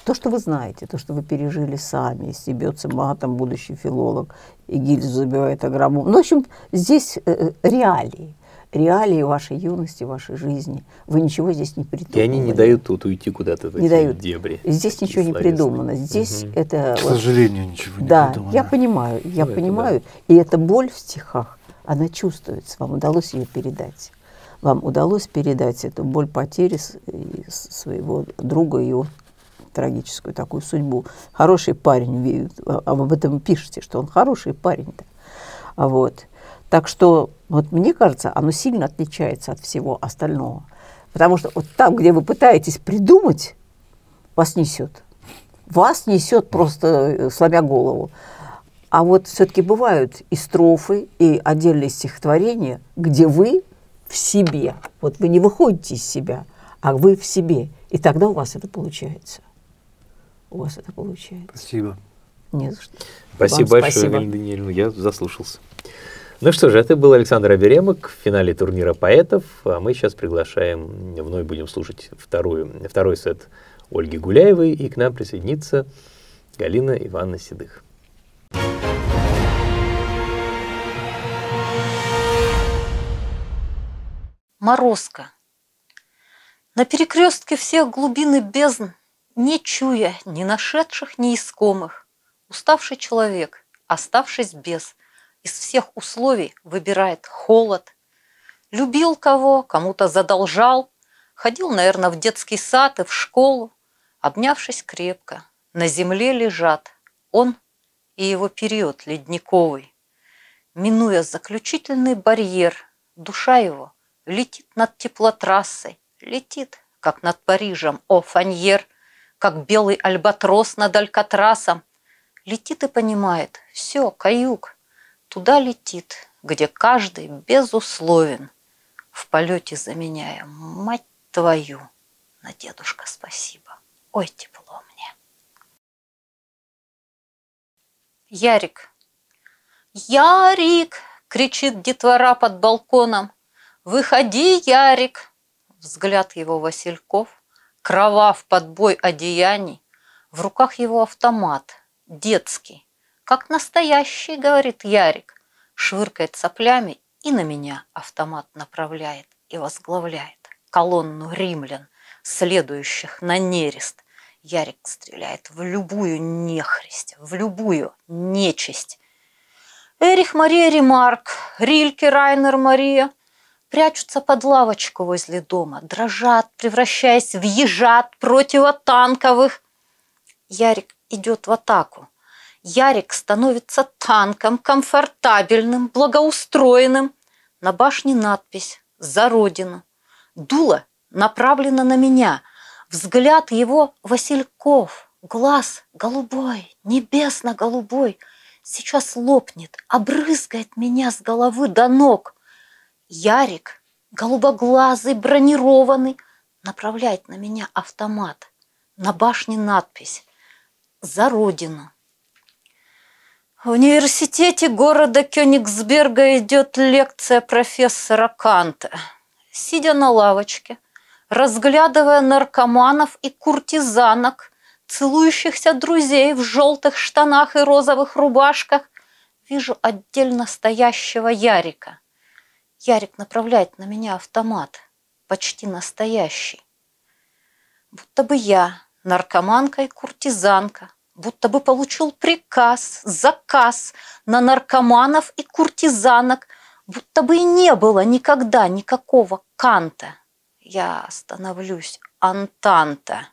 то, что вы знаете, то, что вы пережили сами, стебется матом будущий филолог, и гильзу забивает огромную. Ну, в общем, здесь э, э, реалии реалии вашей юности, вашей жизни. Вы ничего здесь не придумали. И они не дают тут уйти куда-то в не дают. дебри. Здесь ничего не придумано. Здесь угу. это... К сожалению, ничего не да, придумано. Да, я понимаю, я ну, понимаю. Да. И эта боль в стихах, она чувствуется, вам удалось ее передать. Вам удалось передать эту боль потери своего друга, его трагическую такую судьбу. Хороший парень, а об этом пишете, что он хороший парень-то. Вот. Так что, вот мне кажется, оно сильно отличается от всего остального. Потому что вот там, где вы пытаетесь придумать, вас несет. Вас несет просто э, сломя голову. А вот все-таки бывают и строфы, и отдельные стихотворения, где вы в себе. Вот вы не выходите из себя, а вы в себе. И тогда у вас это получается. У вас это получается. Спасибо. Не за что. Спасибо Вам большое, спасибо. Галина Даниэльевна. Я заслушался. Ну что же, это был Александр Аберемок в финале турнира поэтов. А мы сейчас приглашаем, вновь будем слушать вторую, второй сет Ольги Гуляевой, и к нам присоединится Галина Ивановна Седых. Морозко. На перекрестке всех глубины бездн, не чуя ни нашедших, ни искомых, уставший человек, оставшись без, из всех условий выбирает холод. Любил кого, кому-то задолжал, ходил, наверное, в детский сад и в школу, обнявшись крепко, на земле лежат он и его период ледниковый. Минуя заключительный барьер, душа его летит над теплотрассой, летит, как над Парижем, о, фаньер, как белый альбатрос над Алькатрасом, летит и понимает, все, каюк, туда летит, где каждый безусловен, в полете заменяя, мать твою, на дедушка спасибо, ой, тепло мне. Ярик. Ярик, кричит детвора под балконом, Выходи, Ярик! Взгляд его Васильков, кровав под бой одеяний, В руках его автомат, детский, Как настоящий, говорит Ярик, Швыркает соплями и на меня автомат направляет И возглавляет колонну римлян, Следующих на нерест. Ярик стреляет в любую нехристь, В любую нечисть. Эрих Мария Ремарк, Рильке Райнер Мария – прячутся под лавочку возле дома, дрожат, превращаясь в ежат противотанковых. Ярик идет в атаку. Ярик становится танком, комфортабельным, благоустроенным. На башне надпись «За Родину». Дуло направлено на меня. Взгляд его Васильков, глаз голубой, небесно-голубой. Сейчас лопнет, обрызгает меня с головы до ног. Ярик, голубоглазый, бронированный, направляет на меня автомат. На башне надпись «За Родину». В университете города Кёнигсберга идет лекция профессора Канта. Сидя на лавочке, разглядывая наркоманов и куртизанок, целующихся друзей в желтых штанах и розовых рубашках, вижу отдельно стоящего Ярика – Ярик направляет на меня автомат, почти настоящий. Будто бы я, наркоманка и куртизанка, будто бы получил приказ, заказ на наркоманов и куртизанок, будто бы и не было никогда никакого канта. Я становлюсь антанта.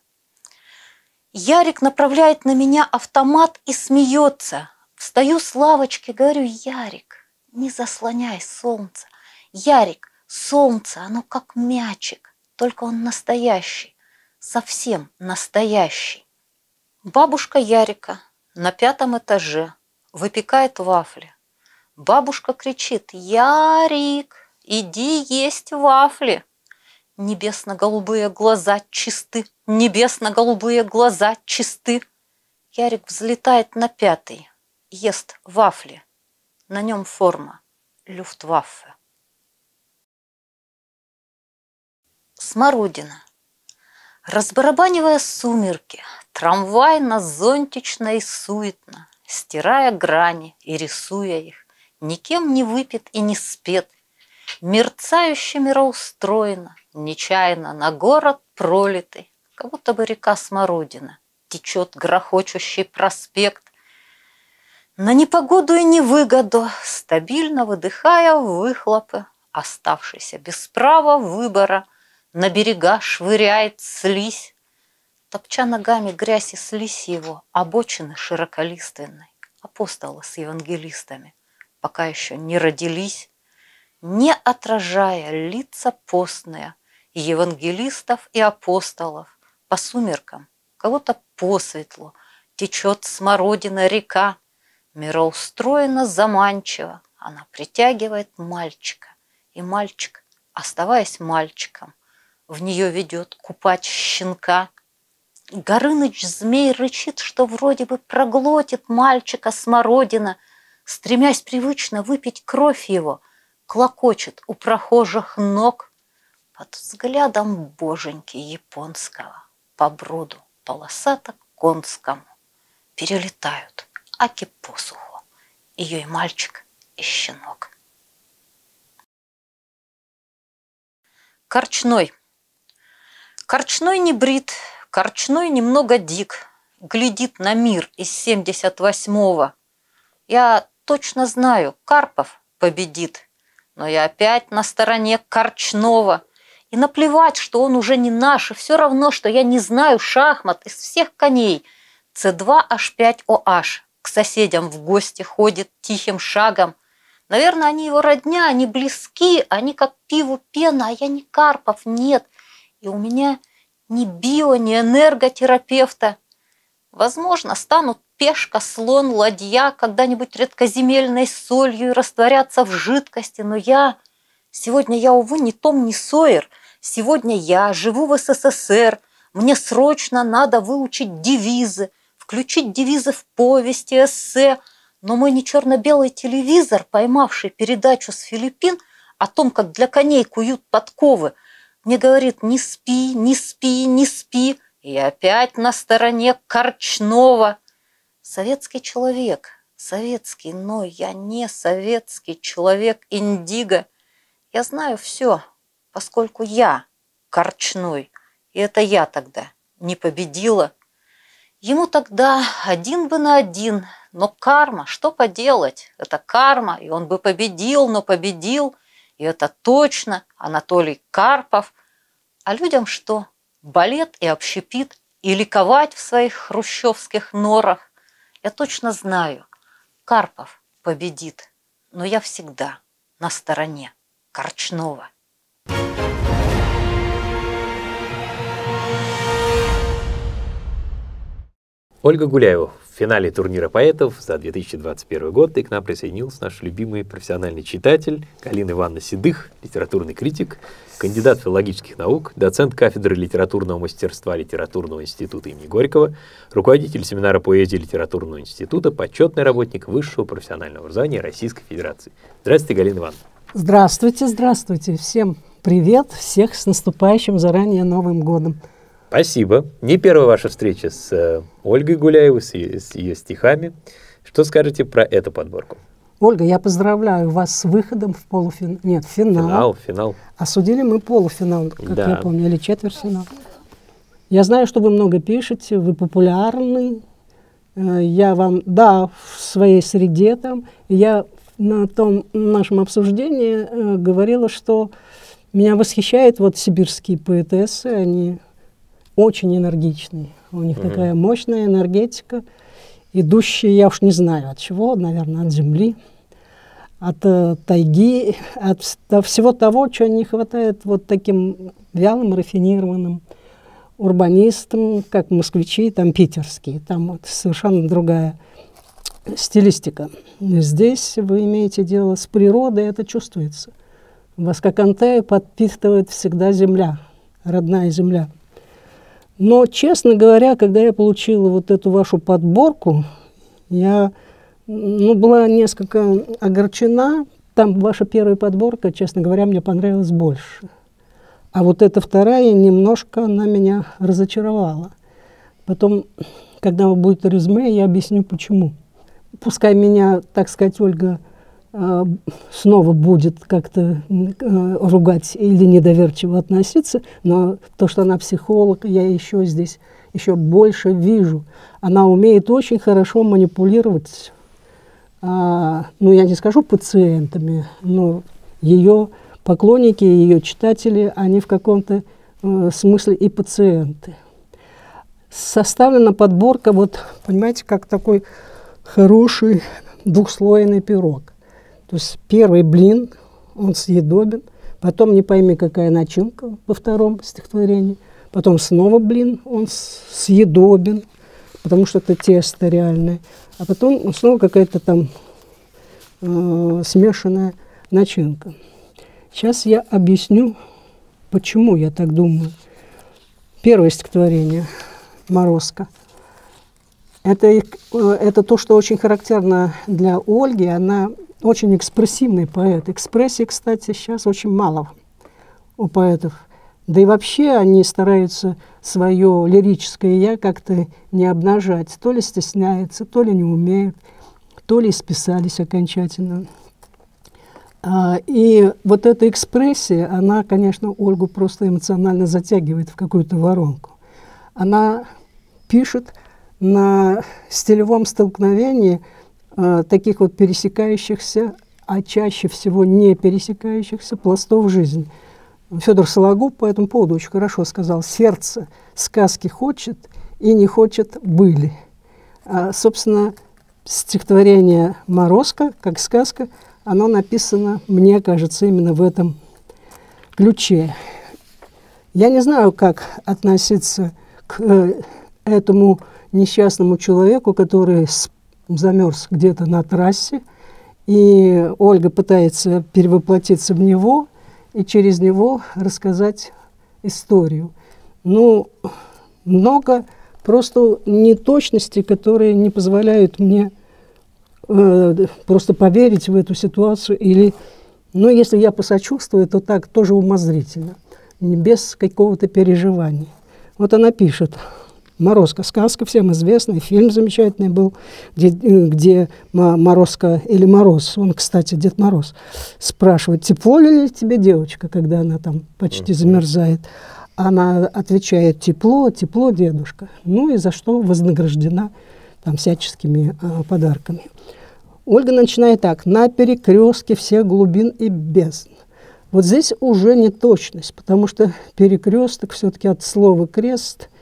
Ярик направляет на меня автомат и смеется. Встаю с лавочки, говорю, Ярик, не заслоняй солнце. Ярик, солнце, оно как мячик, только он настоящий, совсем настоящий. Бабушка Ярика на пятом этаже выпекает вафли. Бабушка кричит «Ярик, иди есть вафли!» Небесно-голубые глаза чисты, небесно-голубые глаза чисты. Ярик взлетает на пятый, ест вафли. На нем форма люфтваффе. Смородина. Разбарабанивая сумерки, трамвай на зонтично и суетно, стирая грани и рисуя их, никем не выпит и не спет, мерцающе мироустроено, нечаянно на город пролитый, как будто бы река Смородина, течет грохочущий проспект, на непогоду и невыгоду, стабильно выдыхая выхлопы, оставшийся без права выбора – на берега швыряет слизь, Топча ногами грязь и слизь его, Обочины широколиственной, Апостолы с евангелистами, пока еще не родились, не отражая лица постные евангелистов и апостолов по сумеркам, кого-то посветлу, течет смородина река, мироустроена заманчиво, она притягивает мальчика, и мальчик, оставаясь мальчиком, в нее ведет купать щенка. Горыныч змей рычит, что вроде бы проглотит мальчика смородина – стремясь привычно выпить кровь его, клокочет у прохожих ног под взглядом боженьки японского по броду полосато конскому перелетают аки посуху, ее и мальчик, и щенок. Корчной. Корчной не брит, корчной немного дик, глядит на мир из семьдесят восьмого. Я точно знаю, Карпов победит. Но я опять на стороне Корчнова. И наплевать, что он уже не наш, и все равно, что я не знаю шахмат из всех коней. С2H5OH к соседям в гости ходит тихим шагом. Наверное, они его родня, они близки, они как пиву пена, а я не Карпов, нет. И у меня ни био, ни энерготерапевта. Возможно, станут пешка, слон, ладья когда-нибудь редкоземельной солью и растворятся в жидкости, но я... Сегодня я, увы, не Том, не Сойер. Сегодня я живу в СССР. Мне срочно надо выучить девизы, включить девизы в повести, эссе. Но мой не черно-белый телевизор, поймавший передачу с Филиппин о том, как для коней куют подковы, мне говорит, не спи, не спи, не спи. И опять на стороне Корчнова – Советский человек, советский, но я не советский человек индиго. Я знаю все, поскольку я корчной, и это я тогда не победила. Ему тогда один бы на один, но карма, что поделать, это карма, и он бы победил, но победил, и это точно Анатолий Карпов. А людям что? Балет и общепит, и ликовать в своих хрущевских норах. Я точно знаю, Карпов победит, но я всегда на стороне Корчнова. Ольга Гуляева в финале турнира поэтов за 2021 год, и к нам присоединился наш любимый профессиональный читатель Галина Ивановна Седых, литературный критик, кандидат филологических наук, доцент кафедры литературного мастерства Литературного института имени Горького, руководитель семинара поэзии Литературного института, почетный работник высшего профессионального образования Российской Федерации. Здравствуйте, Галина Ивановна. Здравствуйте, здравствуйте. Всем привет, всех с наступающим заранее Новым годом. Спасибо. Не первая ваша встреча с э, Ольгой Гуляевой, с ее, с ее стихами. Что скажете про эту подборку? Ольга, я поздравляю вас с выходом в полуфинал. Нет, финал. Финал, финал. Осудили мы полуфинал, как Да. я помню, или четвертьфинал. Я знаю, что вы много пишете, вы популярны. Э, Я вам, да, в своей среде там. Я на том нашем обсуждении э, говорила, что меня восхищает вот сибирские поэтессы, они очень энергичные. У них Мгм. такая мощная энергетика, идущая, я уж не знаю от чего, наверное, от земли, от э, тайги, от до всего того, чего не хватает вот таким вялым, рафинированным урбанистам, как москвичи, там питерские. Там вот совершенно другая стилистика. Здесь вы имеете дело с природой, это чувствуется. Вас как Антея подпитывает всегда земля, родная земля. Но, честно говоря, когда я получила вот эту вашу подборку, я ну, была несколько огорчена. Там ваша первая подборка, честно говоря, мне понравилась больше. А вот эта вторая немножко она меня разочаровала. Потом, когда будет резюме, я объясню, почему. Пускай меня, так сказать, Ольга снова будет как-то э, ругать или недоверчиво относиться, но то, что она психолог, я еще здесь еще больше вижу. Она умеет очень хорошо манипулировать, а, ну я не скажу пациентами, но ее поклонники, ее читатели, они в каком-то э, смысле и пациенты. Составлена подборка, вот, понимаете, как такой хороший двухслойный пирог. То есть первый блин, он съедобен, потом не пойми, какая начинка во втором стихотворении, потом снова блин, он съедобен, потому что это тесто реальное, а потом снова какая-то там э, смешанная начинка. Сейчас я объясню, почему я так думаю. Первое стихотворение «Морозко». Это, э, это то, что очень характерно для Ольги. Она очень экспрессивный поэт. Экспрессии, кстати, сейчас очень мало у поэтов. Да и вообще они стараются свое лирическое «я» как-то не обнажать. То ли стесняются, то ли не умеют, то ли списались окончательно. А, и вот эта экспрессия, она, конечно, Ольгу просто эмоционально затягивает в какую-то воронку. Она пишет на стилевом столкновении таких вот пересекающихся, а чаще всего не пересекающихся пластов жизни. Федор Сологуб по этому поводу очень хорошо сказал, сердце сказки хочет и не хочет были. А, собственно, стихотворение «Морозко», как сказка, оно написано, мне кажется, именно в этом ключе. Я не знаю, как относиться к э, этому несчастному человеку, который замерз где-то на трассе, и Ольга пытается перевоплотиться в него и через него рассказать историю. Ну, много просто неточностей, которые не позволяют мне э, просто поверить в эту ситуацию. Или, ну, если я посочувствую, то так тоже умозрительно, без какого-то переживания. Вот она пишет. Морозко. Сказка всем известная, фильм замечательный был, где, где Морозко или Мороз, он, кстати, Дед Мороз, спрашивает, тепло ли тебе девочка, когда она там почти замерзает. Она отвечает, тепло, тепло, дедушка. Ну и за что вознаграждена там всяческими а, подарками. Ольга начинает так. На перекрестке всех глубин и бездн. Вот здесь уже не точность, потому что перекресток все-таки от слова крест –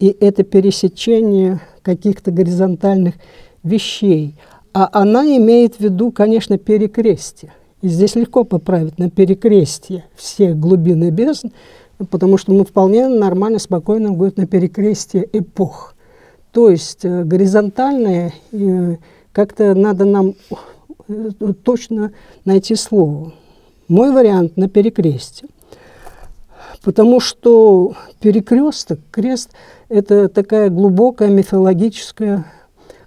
и это пересечение каких-то горизонтальных вещей. А она имеет в виду, конечно, перекрестие. И здесь легко поправить на перекрестие всех глубин бездн, потому что мы вполне нормально, спокойно говорим на перекрестие эпох. То есть э, горизонтальное, э, как-то надо нам э, точно найти слово. Мой вариант на перекрестие. Потому что перекресток, крест – это такая глубокая мифологическая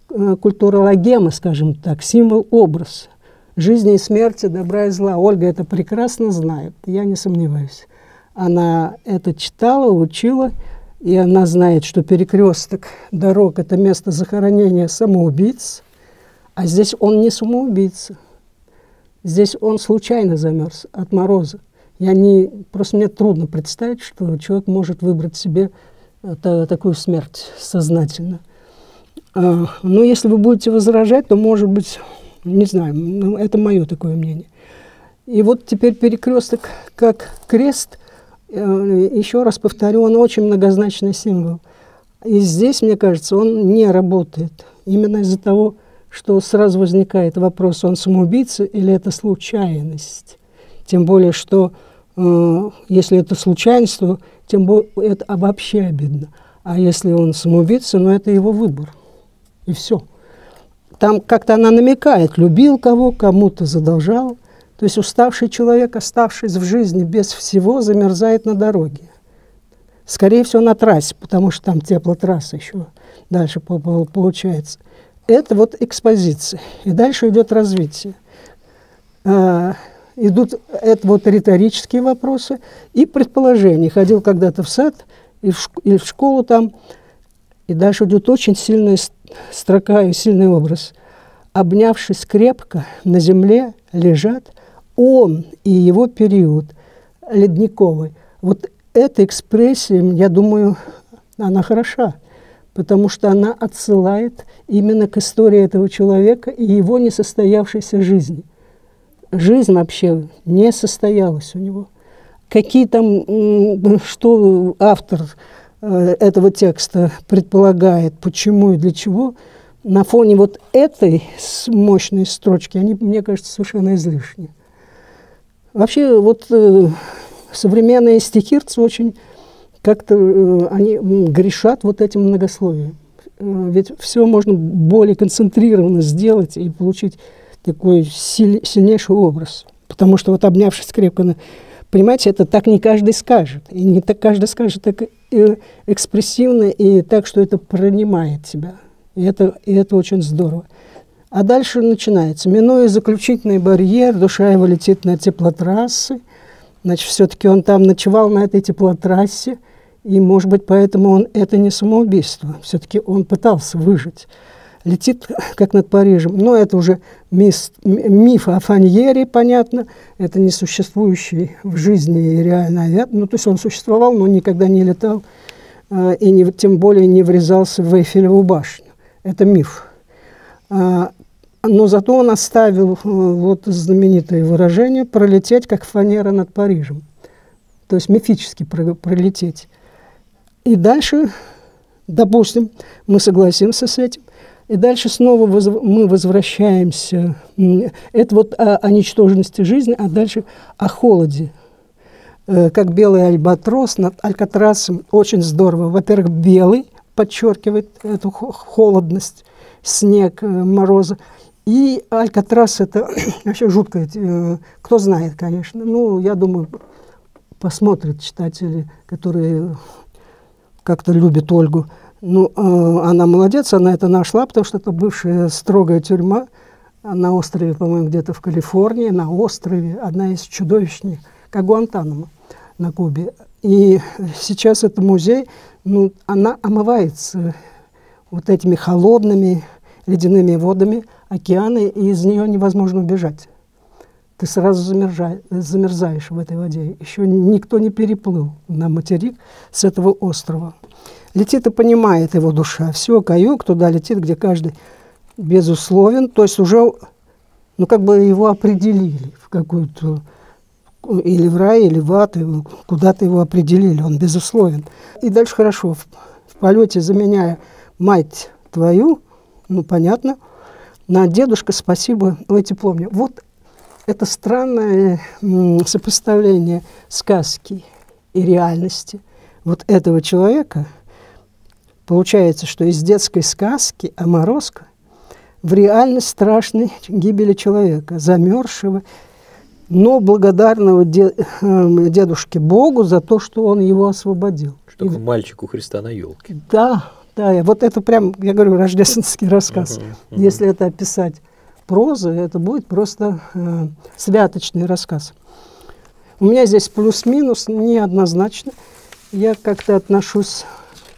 э, культурологема, скажем так, символ-образ жизни и смерти, добра и зла. Ольга это прекрасно знает, я не сомневаюсь. Она это читала, учила, и она знает, что перекресток дорог – это место захоронения самоубийц, а здесь он не самоубийца. Здесь он случайно замерз от мороза. Я не, просто мне трудно представить, что человек может выбрать себе это, такую смерть сознательно. А, но если вы будете возражать, то, может быть, не знаю, ну, это мое такое мнение. И вот теперь перекресток как крест, э, еще раз повторю, он очень многозначный символ. И здесь, мне кажется, он не работает. Именно из-за того, что сразу возникает вопрос, он самоубийца или это случайность. Тем более, что э, если это случайность, то тем более это вообще обидно. А если он самоубийца, ну это его выбор. И все. Там как-то она намекает, любил кого, кому-то задолжал. То есть уставший человек, оставшись в жизни без всего, замерзает на дороге. Скорее всего, на трассе, потому что там теплотрасса еще дальше получается. Это вот экспозиция. И дальше идет развитие. Идут это вот риторические вопросы и предположения. Ходил когда-то в сад и в, в школу там, и дальше идет очень сильная строка и сильный образ. Обнявшись крепко, на земле лежат он и его период ледниковый. Вот эта экспрессия, я думаю, она хороша, потому что она отсылает именно к истории этого человека и его несостоявшейся жизни жизнь вообще не состоялась у него. Какие там, что автор э, этого текста предполагает, почему и для чего, на фоне вот этой мощной строчки, они, мне кажется, совершенно излишни. Вообще, вот э, современные стихирцы очень как-то, э, они грешат вот этим многословием. Ведь все можно более концентрированно сделать и получить такой силь, сильнейший образ. Потому что вот обнявшись крепко, понимаете, это так не каждый скажет. И не так каждый скажет так э, экспрессивно и так, что это пронимает тебя. И это, и это очень здорово. А дальше начинается. Минуя заключительный барьер, душа его летит на теплотрассы. Значит, все-таки он там ночевал на этой теплотрассе – и, может быть, поэтому он это не самоубийство. Все-таки он пытался выжить. Летит, как над Парижем. Но это уже миф, миф о Фаньере, понятно. Это не существующий в жизни и реально авиат. Ну, то есть он существовал, но никогда не летал. Э, и не, тем более не врезался в Эйфелеву башню. Это миф. А, но зато он оставил э, вот знаменитое выражение «пролететь, как фанера над Парижем». То есть мифически пролететь. И дальше, допустим, мы согласимся с этим, и дальше снова воз, мы возвращаемся. Это вот о, о ничтожности жизни, а дальше о холоде. Э, как белый альбатрос над Алькатрасом. Очень здорово. Во-первых, белый подчеркивает эту холодность, снег, э, морозы. И Алькатрас – это вообще жутко. Э, кто знает, конечно. Ну, я думаю, посмотрят читатели, которые как-то любит Ольгу. Ну, э, она молодец, она это нашла, потому что это бывшая строгая тюрьма на острове, по-моему, где-то в Калифорнии, на острове, одна из чудовищных, как Гуантанамо на Кубе. И сейчас это музей, ну, она омывается вот этими холодными ледяными водами океана, и из нее невозможно убежать. Ты сразу замерзаешь в этой воде. Еще никто не переплыл на материк с этого острова. Летит и понимает его душа. Все, каюк туда летит, где каждый безусловен. То есть уже, ну, как бы его определили в какую-то или в рай, или в ад, куда-то его определили, он безусловен. И дальше хорошо, в, в полете заменяя мать твою, ну, понятно, на дедушка спасибо, ой, тепло мне. Вот это странное сопоставление сказки и реальности вот этого человека. Получается, что из детской сказки о Морозко в реальность страшной гибели человека, замерзшего, но благодарного эм, дедушке Богу за то, что он его освободил. Что и... мальчик у Христа на елке. Да, да, вот это прям, я говорю, рождественский рассказ. Uh-huh, uh-huh. Если это описать прозы, это будет просто э, святочный рассказ. У меня здесь плюс-минус неоднозначно. Я как-то отношусь...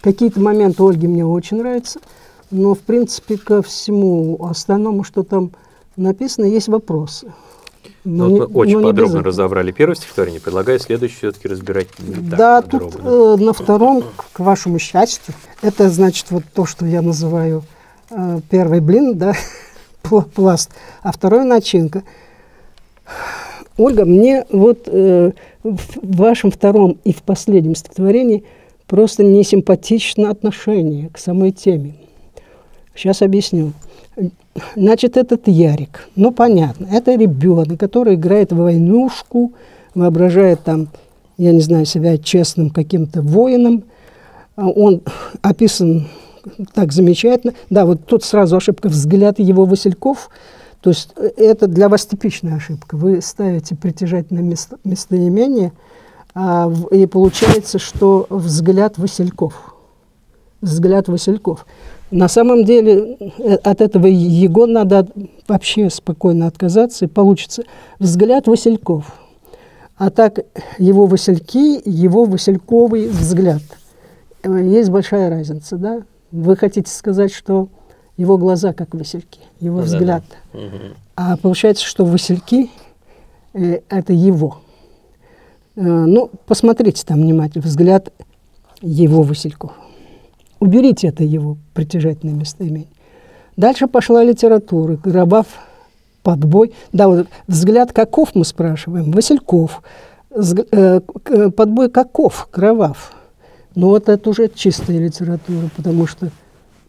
Какие-то моменты Ольги мне очень нравятся, но, в принципе, ко всему остальному, что там написано, есть вопросы. Но, ну, мы очень подробно разобрали первое стихотворение. Предлагаю следующее все-таки разбирать не Да, так тут э, на втором, к вашему счастью, это значит вот то, что я называю э, первый блин, да, пласт, а второй начинка. Ольга, мне вот э, в вашем втором и в последнем стихотворении просто не симпатично отношение к самой теме. Сейчас объясню. Значит, этот Ярик, ну понятно, это ребенок, который играет в войнушку, воображает там, я не знаю, себя честным каким-то воином. Он описан так замечательно. Да, вот тут сразу ошибка взгляд его Васильков. То есть э, это для вас типичная ошибка. Вы ставите притяжательное место, местоимение, а, и получается, что взгляд Васильков. Взгляд Васильков. На самом деле э, от этого его надо вообще спокойно отказаться, и получится взгляд Васильков. А так его Васильки, его Васильковый взгляд. Э, есть большая разница, да? Вы хотите сказать, что его глаза как васильки, его ну, взгляд. Да, да. А получается, что васильки э, это его. Э, ну, посмотрите там внимательно, взгляд его васильков. Уберите это его притяжательное местоимение. Дальше пошла литература. Гробав, подбой. Да, вот взгляд каков мы спрашиваем? Васильков. Э, подбой каков? Кровав. Но вот это уже чистая литература, потому что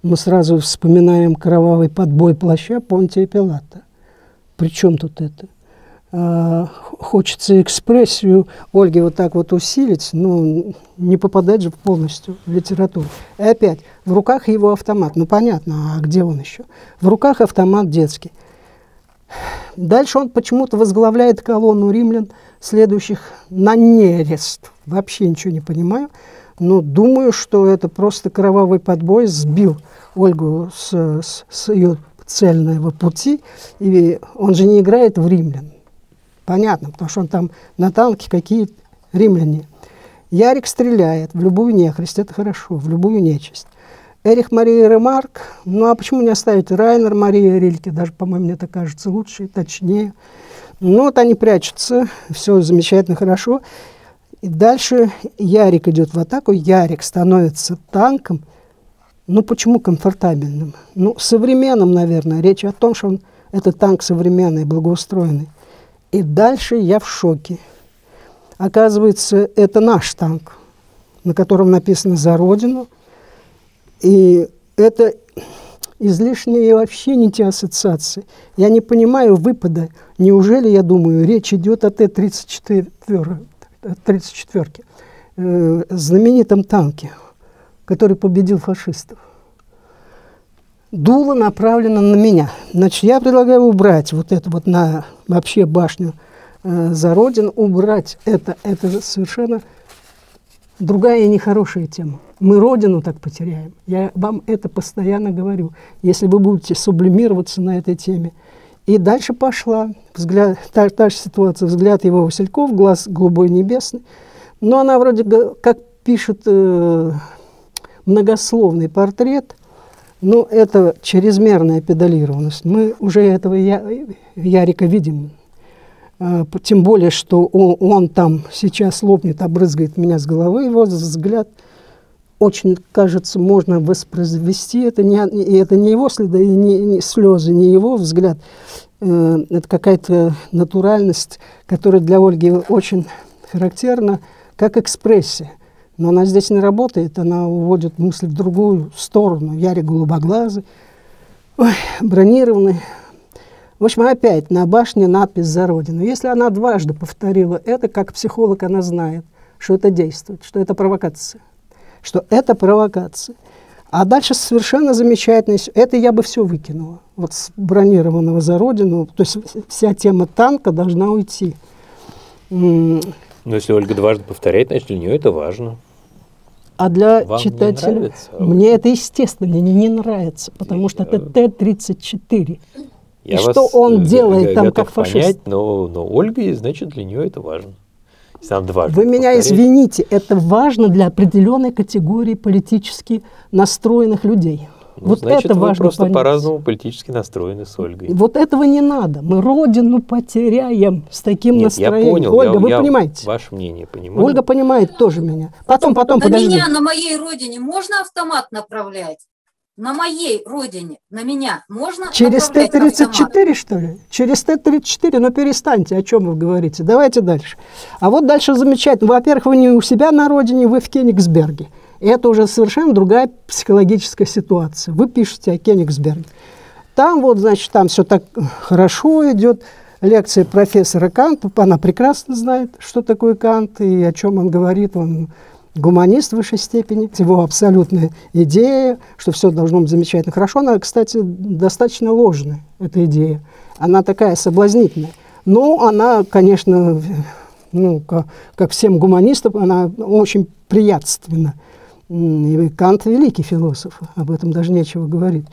мы сразу вспоминаем кровавый подбой плаща Понтия Пилата. Причем тут это? Хочется экспрессию Ольги вот так вот усилить, но не попадать же полностью в литературу. И опять, в руках его автомат. Ну, понятно, а где он еще? В руках автомат детский. Дальше он почему-то возглавляет колонну римлян, следующих на нерест. Вообще ничего не понимаю. Но думаю, что это просто кровавый подбой сбил Ольгу с, с, с ее цельного пути. И он же не играет в римлян. Понятно, потому что он там на танке какие римляне. Ярик стреляет в любую нехристь, это хорошо, в любую нечисть. Эрих Мария Ремарк, ну а почему не оставить Райнер Мария Рильке, даже, по-моему, мне так кажется лучше, точнее. Ну вот они прячутся, все замечательно, хорошо. И дальше Ярик идет в атаку, Ярик становится танком. Ну почему комфортабельным? Ну современным, наверное. Речь о том, что он, это танк современный, благоустроенный. И дальше я в шоке. Оказывается, это наш танк, на котором написано «За Родину», и это излишние вообще не те ассоциации. Я не понимаю выпада. Неужели, я думаю, речь идет о Т-34, 34 э, знаменитом танке, который победил фашистов. Дуло направлено на меня. Значит, я предлагаю убрать вот это вот на вообще башню э, за Родину, убрать это. Это совершенно другая и нехорошая тема. Мы Родину так потеряем. Я вам это постоянно говорю. Если вы будете сублимироваться на этой теме. И дальше пошла взгляд, та, та же ситуация. Взгляд его Васильков, глаз голубой небесный. Но она вроде как пишет э, многословный портрет. Но это чрезмерная педалированность. Мы уже этого я, Ярика видим. Э, тем более, что он, он там сейчас лопнет, обрызгает меня с головы. Его взгляд – очень, кажется, можно воспроизвести. Это не, это не его следы, не, не слезы, не его взгляд. Э, это какая-то натуральность, которая для Ольги очень характерна, как экспрессия. Но она здесь не работает, она уводит мысли в другую сторону. Яре голубоглазый, ой, бронированный. В общем, опять на башне надпись «За Родину». Если она дважды повторила это, как психолог она знает, что это действует, что это провокация что это провокация. А дальше совершенно замечательно. Это я бы все выкинула. Вот с бронированного за родину. То есть вся тема танка должна уйти. Но если Ольга дважды повторяет, значит, для нее это важно. А для Вам читателя не нравится, мне это естественно не, не нравится, потому я, что это Т-34. И что он делает там как фашист? Понять, но, но Ольга, значит, для нее это важно. Сам дважды Вы меня повторить. извините, это важно для определенной категории политически настроенных людей. Ну, вот значит, это вы важно просто по-разному политически настроены с Ольгой. Вот этого не надо. Мы родину потеряем с таким Нет, настроением. Я понял, Ольга, я, вы я понимаете? Ваше мнение понимаю. Ольга понимает тоже меня. Потом, потом, на подожди. меня, на моей родине можно автомат направлять? на моей родине, на меня можно Через Т-34, что ли? Через Т-34, ну перестаньте, о чем вы говорите. Давайте дальше. А вот дальше замечательно. Во-первых, вы не у себя на родине, вы в Кенигсберге. Это уже совершенно другая психологическая ситуация. Вы пишете о Кенигсберге. Там вот, значит, там все так хорошо идет. Лекция профессора Канта, она прекрасно знает, что такое Кант и о чем он говорит. Он гуманист в высшей степени. Его абсолютная идея, что все должно быть замечательно хорошо, она, кстати, достаточно ложная, эта идея. Она такая соблазнительная. Но она, конечно, ну, как, как всем гуманистам, она очень приятственна. Кант великий философ, об этом даже нечего говорить.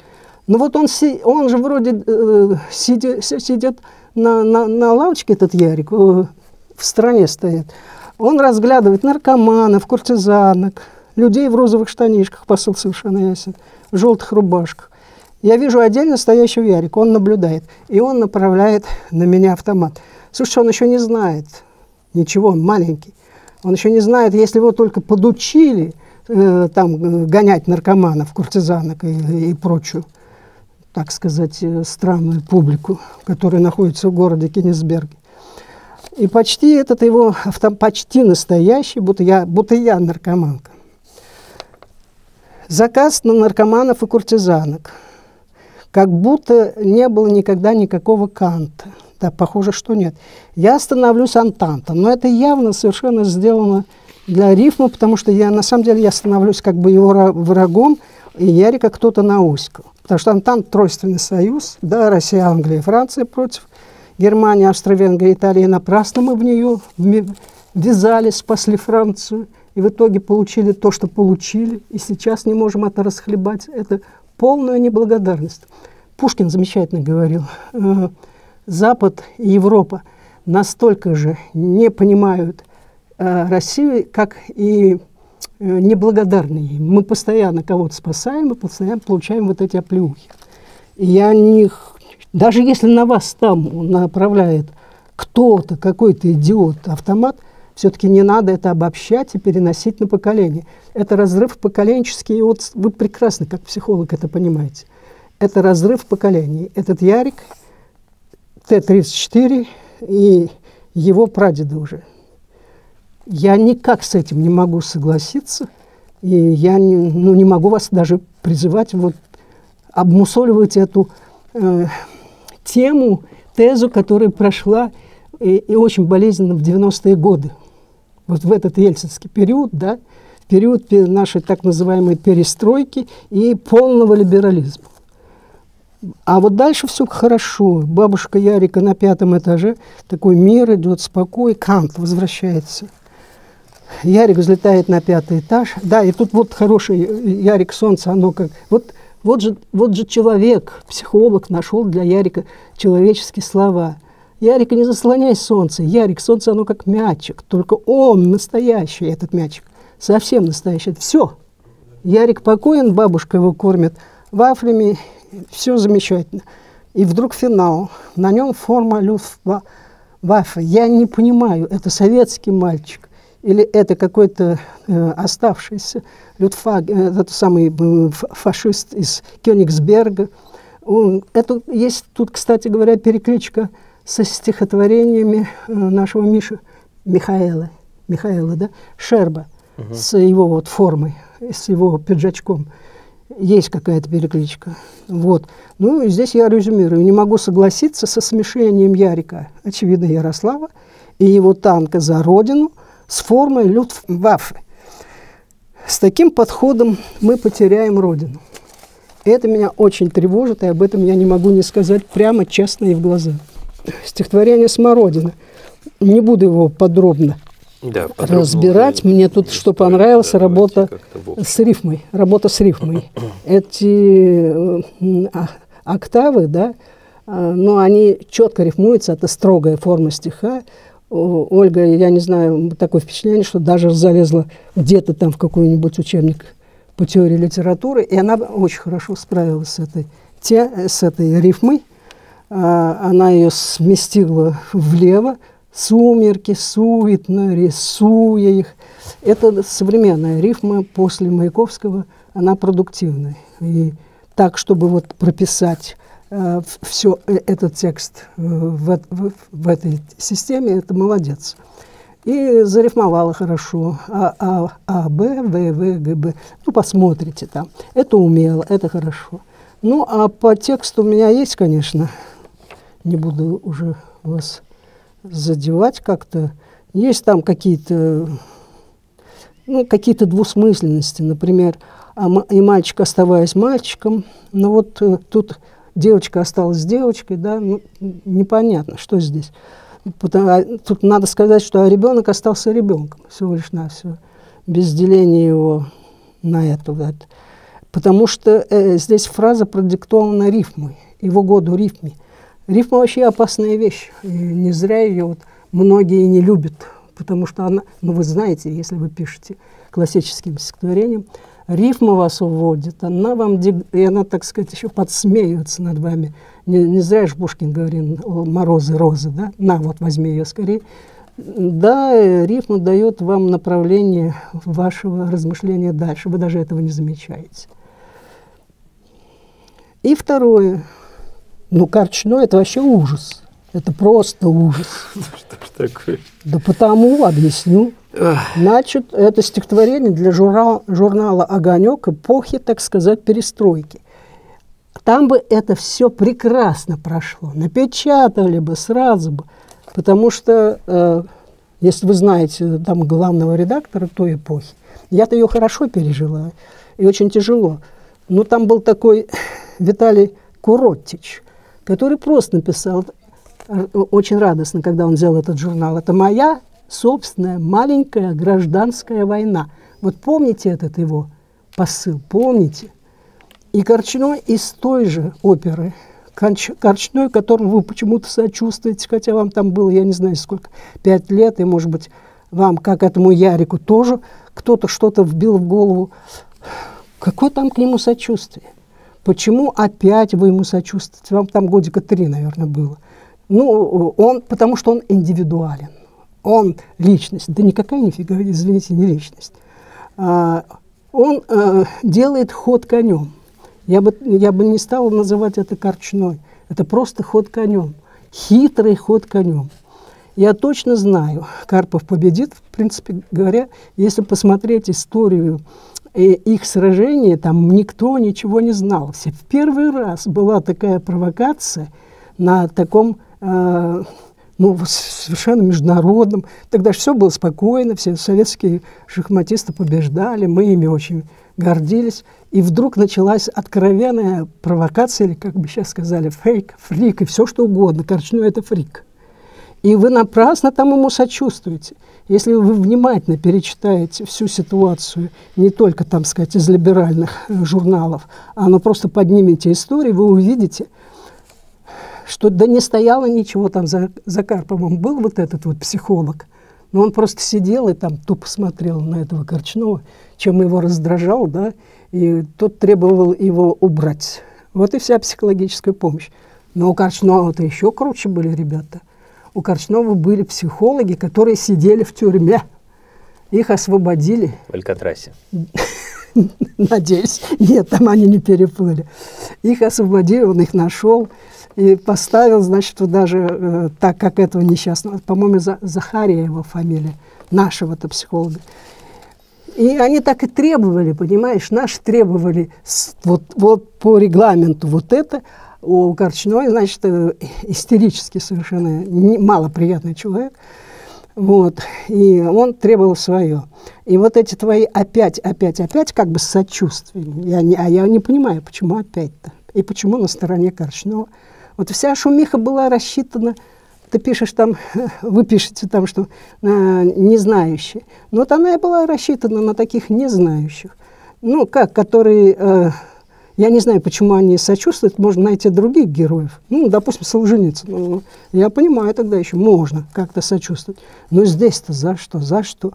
Но вот он, он же вроде э, сидит на, на, на лавочке, этот Ярик, э, в стране стоит. Он разглядывает наркоманов, куртизанок, людей в розовых штанишках, посыл совершенно ясен, в желтых рубашках. Я вижу отдельно стоящего Ярика, он наблюдает, и он направляет на меня автомат. Слушайте, он еще не знает ничего, он маленький. Он еще не знает, если его только подучили э, там э, гонять наркоманов, куртизанок и, и прочую, так сказать, э, странную публику, которая находится в городе Кенисберге. И почти этот его авто, почти настоящий, будто я, будто я наркоманка. Заказ на наркоманов и куртизанок. Как будто не было никогда никакого канта. Да, похоже, что нет. Я становлюсь антантом, но это явно совершенно сделано для рифма, потому что я на самом деле я становлюсь как бы его врагом, и Ярика кто-то науськал. Потому что Антант – тройственный союз, да, Россия, Англия и Франция против Германии, Австро-Венгрия, Италии. Напрасно мы в нее ввязали, спасли Францию, и в итоге получили то, что получили, и сейчас не можем это расхлебать. Это полная неблагодарность. Пушкин замечательно говорил, э, Запад и Европа настолько же не понимают Россию, как и э, неблагодарные. Мы постоянно кого-то спасаем, мы постоянно получаем вот эти оплеухи. Я не... Даже если на вас там направляет кто-то, какой-то идиот автомат, все-таки не надо это обобщать и переносить на поколение. Это разрыв поколенческий, вот вы прекрасно, как психолог, это понимаете. Это разрыв поколений. Этот Ярик, Т-34 и его прадеды уже. Я никак с этим не могу согласиться, и я не, ну, не могу вас даже призывать вот обмусоливать эту э, тему, тезу, которая прошла и, и очень болезненно в 90-е годы. Вот в этот ельцинский период, да, период нашей так называемой перестройки и полного либерализма. А вот дальше все хорошо. Бабушка Ярика на пятом этаже, такой мир идет, спокой, Кант возвращается. Ярик взлетает на пятый этаж. Да, и тут вот хороший Ярик Солнце, оно как... Вот, вот, же, вот же человек, психолог, нашел для Ярика человеческие слова. Ярик, не заслоняй солнце. Ярик, солнце, оно как мячик. Только он настоящий, этот мячик. Совсем настоящий. Все. Ярик покоен, бабушка его кормит вафлями все замечательно. И вдруг финал. На нем форма Люфтваффе. Я не понимаю, это советский мальчик или это какой-то э, оставшийся Люфтфаг, э, этот самый э, фашист из Кёнигсберга. Он, это есть тут, кстати говоря, перекличка со стихотворениями э, нашего Миши Михаэла, Михаэла, да, Шерба, угу. с его вот формой, с его пиджачком есть какая-то перекличка. Вот. Ну, и здесь я резюмирую. Не могу согласиться со смешением Ярика, очевидно, Ярослава, и его танка за родину с формой Люфтваффе. С таким подходом мы потеряем родину. Это меня очень тревожит, и об этом я не могу не сказать прямо, честно и в глаза. Стихотворение «Смородина». Не буду его подробно да, разбирать. Мне тут что понравилось, да, работа с рифмой. Работа с рифмой. Эти а, октавы, да, а, но они четко рифмуются, это строгая форма стиха. Ольга, я не знаю, такое впечатление, что даже залезла где-то там в какой-нибудь учебник по теории литературы, и она очень хорошо справилась с этой, те, с этой рифмой. А, она ее сместила влево, Сумерки, суетно, рисуя их. Это современная рифма после Маяковского, она продуктивная. И так, чтобы вот прописать все э, этот текст э, в, в, в этой системе, это молодец. И зарифмовала хорошо. А, А, А, Б, В, В, Г, Б. Ну, посмотрите там. Это умело, это хорошо. Ну, а по тексту у меня есть, конечно, не буду уже вас задевать как-то. Есть там какие-то ну, какие-то двусмысленности, например, а и мальчик, оставаясь мальчиком, но вот э, тут девочка осталась девочкой, да, ну, непонятно, что здесь. Потому, а, тут надо сказать, что ребенок остался ребенком, всего лишь на все, без деления его на это. Вот. Потому что э, здесь фраза продиктована рифмой, его году рифме. Рифма вообще опасная вещь. И не зря ее вот многие не любят, потому что она, ну вы знаете, если вы пишете классическим стихотворением, рифма вас уводит, она вам, и она, так сказать, еще подсмеивается над вами. Не, не зря же Пушкин говорит «морозы, розы», да? На, вот возьми ее скорее. Да, рифма дает вам направление вашего размышления дальше, вы даже этого не замечаете. И второе – ну, карточное – это вообще ужас. Это просто ужас. Что ж такое? Да потому, объясню, Значит, это стихотворение для журнала, журнала «Огонек» эпохи, так сказать, перестройки. Там бы это все прекрасно прошло, напечатали бы сразу бы, потому что, э, если вы знаете там главного редактора той эпохи, я-то ее хорошо пережила и очень тяжело. Но там был такой Виталий Куротич, который просто написал э, очень радостно, когда он взял этот журнал. Это моя собственная маленькая гражданская война. Вот помните этот его посыл, помните? И Корчной из той же оперы, Корчной, которому вы почему-то сочувствуете, хотя вам там было, я не знаю сколько, пять лет, и, может быть, вам, как этому Ярику, тоже кто-то что-то вбил в голову. Какое там к нему сочувствие? Почему опять вы ему сочувствуете? Вам там годика три, наверное, было. Ну, он, потому что он индивидуален. Он личность. Да никакая нифига, извините, не личность. А, он а, делает ход конем. Я бы, я бы не стала называть это корчной. Это просто ход конем. Хитрый ход конем. Я точно знаю, Карпов победит, в принципе говоря, если посмотреть историю их сражения, там никто ничего не знал. В первый раз была такая провокация на таком, э, ну, совершенно международном. Тогда же все было спокойно, все советские шахматисты побеждали, мы ими очень гордились. И вдруг началась откровенная провокация, или, как бы сейчас сказали, фейк, фрик и все что угодно. Короче, это фрик. И вы напрасно там ему сочувствуете. Если вы внимательно перечитаете всю ситуацию, не только, там сказать, из либеральных э, журналов, а ну просто поднимете историю, вы увидите, что да не стояло ничего там за, за Карповым. Был вот этот вот психолог, но он просто сидел и там тупо смотрел на этого Корчнова, чем его раздражал, да, и тот требовал его убрать. Вот и вся психологическая помощь. Но у Корчнова-то еще круче были ребята – у Корчнова были психологи, которые сидели в тюрьме. Их освободили. В Алькатрасе. Надеюсь. Нет, там они не переплыли. Их освободили, он их нашел и поставил, значит, вот даже э, так, как этого несчастного, по-моему, За, Захария его фамилия, нашего-то психолога. И они так и требовали, понимаешь, наши требовали вот, вот по регламенту вот это, у Корчной, значит, э, истерически совершенно малоприятный человек. Вот. И он требовал свое. И вот эти твои опять, опять, опять, как бы с сочувствием. Я не, а я не понимаю, почему опять-то. И почему на стороне Корчного. Вот вся шумиха была рассчитана, ты пишешь там, вы пишете там, что на незнающие. Но вот она и была рассчитана на таких незнающих. Ну, как, которые... Э, я не знаю, почему они сочувствуют, можно найти других героев. Ну, допустим, Солженицын. Ну, я понимаю, тогда еще можно как-то сочувствовать. Но здесь-то за что? За что?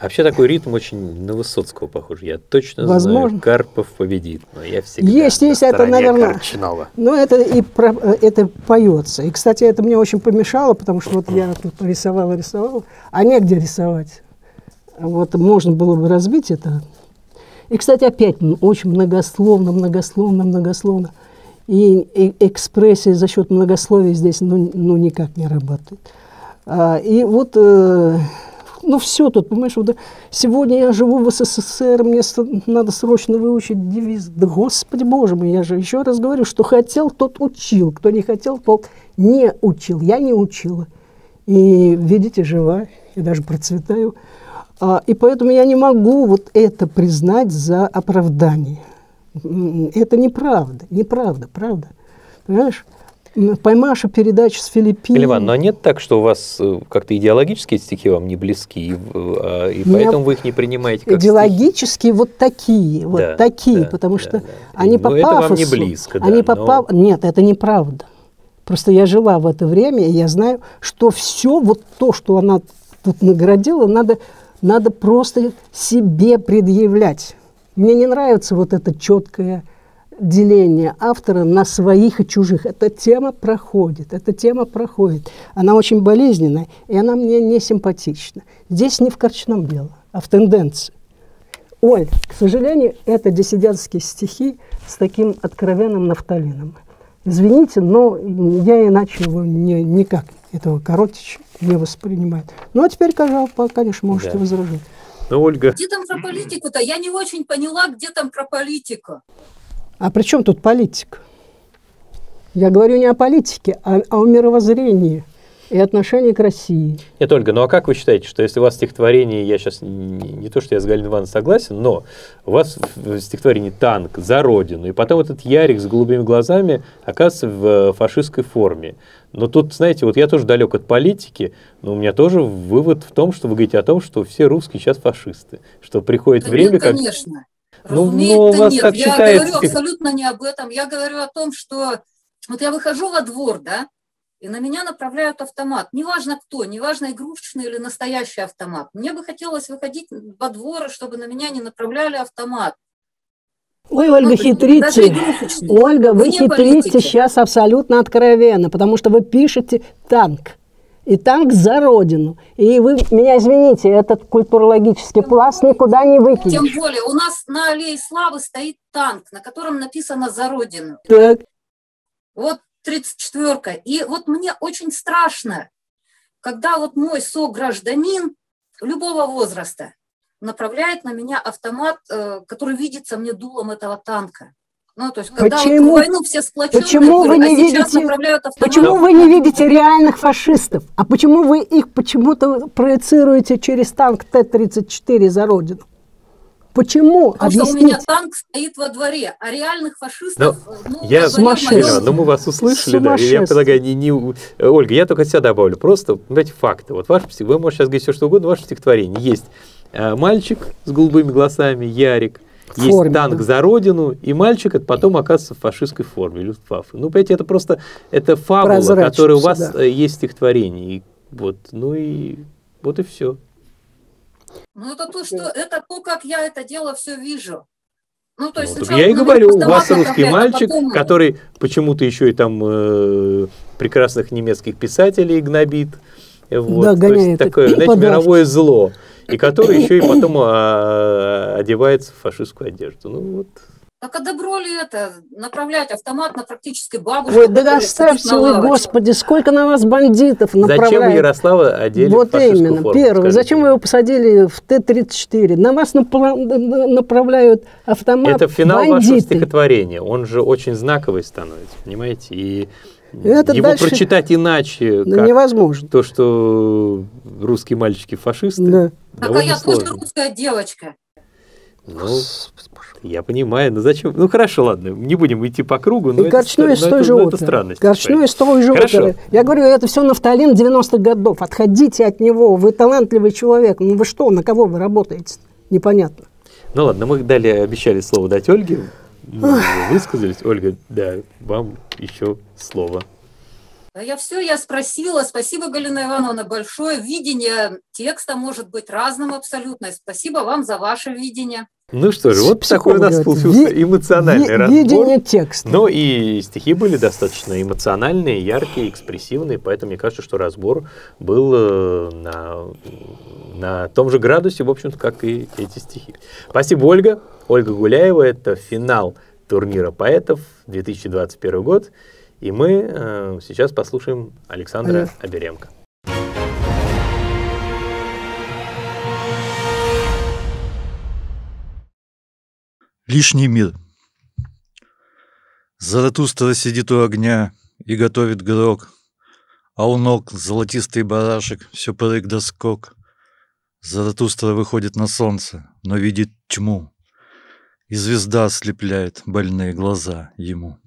Вообще такой ритм очень на Высоцкого похож. Я точно Возможно. знаю, Карпов победит, но я всегда Есть, есть, это, наверное, Корчнова. но это и про, это поется. И, кстати, это мне очень помешало, потому что вот я тут рисовала, рисовала, а негде рисовать. Вот можно было бы разбить это и, кстати, опять очень многословно, многословно, многословно. И, и экспрессия за счет многословия здесь ну, ну, никак не работает. А, и вот, э, ну все тут, понимаешь, вот, сегодня я живу в СССР, мне надо срочно выучить девиз. Да господи боже мой, я же еще раз говорю, что хотел, тот учил, кто не хотел, тот не учил. Я не учила. И, видите, жива, я даже процветаю. А, и поэтому я не могу вот это признать за оправдание. Это неправда, неправда, правда. Понимаешь? Поймаша передачу с Филиппин. Ливан, но нет так, что у вас э, как-то идеологические стихи вам не близки, и, а, и поэтому вы их не принимаете как Идеологические стихи? вот такие, вот да, такие, да, потому да, что да. они по пафосу... Это вам не близко, да, они по но... паф... Нет, это неправда. Просто я жила в это время, и я знаю, что все вот то, что она тут наградила, надо надо просто себе предъявлять. Мне не нравится вот это четкое деление автора на своих и чужих. Эта тема проходит, эта тема проходит. Она очень болезненная, и она мне не симпатична. Здесь не в корчном дело, а в тенденции. Оль, к сожалению, это диссидентские стихи с таким откровенным нафталином. Извините, но я иначе его не, никак, этого Коротича, не воспринимает. Ну, а теперь, конечно, можете да. возражать. Ну, Ольга... Где там про политику-то? Я не очень поняла, где там про политику. А при чем тут политика? Я говорю не о политике, а, а о мировоззрении и отношении к России. Нет, Ольга, ну а как вы считаете, что если у вас стихотворение, я сейчас не, не то, что я с Галиной Ивановной согласен, но у вас в стихотворении танк за родину, и потом этот Ярик с голубыми глазами оказывается в э, фашистской форме. Но тут, знаете, вот я тоже далек от политики, но у меня тоже вывод в том, что вы говорите о том, что все русские сейчас фашисты, что приходит да время, нет, как... конечно. Ну, но вас нет. так я считается. говорю абсолютно не об этом. Я говорю о том, что вот я выхожу во двор, да, и на меня направляют автомат. Неважно кто, неважно игрушечный или настоящий автомат. Мне бы хотелось выходить во двор, чтобы на меня не направляли автомат. Ой, Ольга, ну, хитрите. Ольга, вы, вы хитрите политики. сейчас абсолютно откровенно, потому что вы пишете танк. И танк за родину. И вы меня извините, этот культурологический тем пласт более, никуда не выкинешь. Тем более, у нас на Аллее Славы стоит танк, на котором написано «За родину». Так. Вот 34-ка. И вот мне очень страшно, когда вот мой согражданин любого возраста направляет на меня автомат, э, который видится мне дулом этого танка. Ну, то есть, когда почему, вот войну все сплоченные, почему вы не а видите, Почему вы не видите реальных фашистов? А почему вы их почему-то проецируете через танк Т-34 за родину? Почему? Потому Объясните. что у меня танк стоит во дворе, а реальных фашистов... Но, ну, я сумасшедший. Ну, мы вас услышали, да, и я предлагаю, не, не, Ольга, я только себя добавлю, просто, знаете, факты. Вот ваш, вы можете сейчас говорить все, что угодно, ваше стихотворение есть э, мальчик с голубыми глазами, Ярик, есть форме, танк да. за родину, и мальчик это потом оказывается в фашистской форме, Люфтваффе. Ну, понимаете, это просто, это фабула, которая у вас да. Э, есть в стихотворении. И, вот, ну и вот и все. Ну, это то, что это то, как я это дело все вижу. Ну, то есть ну, я и говорю, у вас русский мальчик, потом... который почему-то еще и там э, прекрасных немецких писателей гнобит. Вот. Да, то есть такое, знаете, подавки. мировое зло. И который еще и потом а, одевается в фашистскую одежду. Ну вот. Так а добро ли это, направлять автомат на практически бабушку? Ой, да оставьте вы, господи, сколько на вас бандитов направляют. Зачем вы Ярослава одели Вот в именно, форму, первое. Скажите. Зачем вы его посадили в Т-34? На вас направляют автомат Это финал бандиты. вашего стихотворения. Он же очень знаковый становится, понимаете? И это его дальше... прочитать иначе, ну, как невозможно. то, что русские мальчики фашисты. Да. Так а я тоже русская девочка. Ну, я понимаю, но зачем? Ну хорошо, ладно, не будем идти по кругу, но, и это, но из той же это странность. Корчну из той же оперы. Я говорю, это все нафталин 90-х годов. Отходите от него, вы талантливый человек. Ну вы что, на кого вы работаете? Непонятно. Ну ладно, мы дали, обещали слово дать Ольге. Высказались. Ольга, да, вам еще слово. Я все, я спросила. Спасибо, Галина Ивановна, большое. Видение текста может быть разным абсолютно. Спасибо вам за ваше видение. Ну что же, вот такой у нас получился ви- эмоциональный ви- разбор. Видение текста. Но и стихи были достаточно эмоциональные, яркие, экспрессивные, поэтому мне кажется, что разбор был э, на, на том же градусе, в общем-то, как и эти стихи. Спасибо, Ольга. Ольга Гуляева, это финал турнира поэтов 2021 год. И мы э, сейчас послушаем Александра Алло. Оберемко. Лишний мир. Заратустра сидит у огня и готовит грок, а у ног золотистый барашек все прыг да скок. Заратустра выходит на солнце, но видит тьму, и звезда ослепляет больные глаза ему.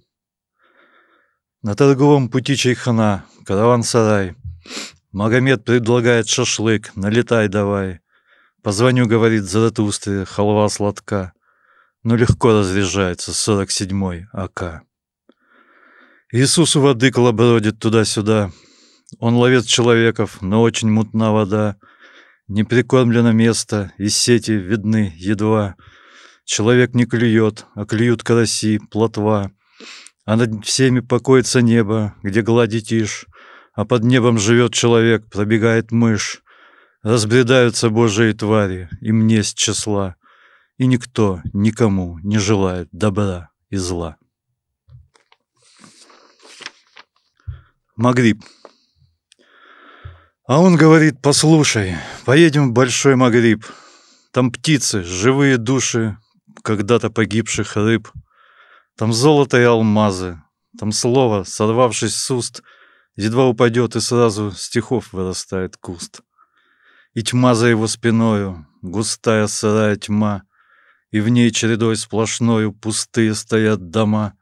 На торговом пути Чайхана, караван-сарай. Магомед предлагает шашлык, налетай давай. Позвоню, говорит Заратустре, халва сладка. Но легко разряжается сорок седьмой АК. Иисус у воды колобродит туда-сюда. Он ловит человеков, но очень мутна вода. Не прикормлено место, из сети видны едва. Человек не клюет, а клюют караси, плотва. А над всеми покоится небо, где глади А под небом живет человек, пробегает мышь. Разбредаются божьи твари, им несть числа, И никто никому не желает добра и зла. Магриб. А он говорит, послушай, поедем в Большой Магриб. Там птицы, живые души когда-то погибших рыб. Там золото и алмазы. Там слово, сорвавшись с уст, едва упадет и сразу стихов вырастает куст. И тьма за его спиною, густая сырая тьма, И в ней чередой сплошною пустые стоят дома.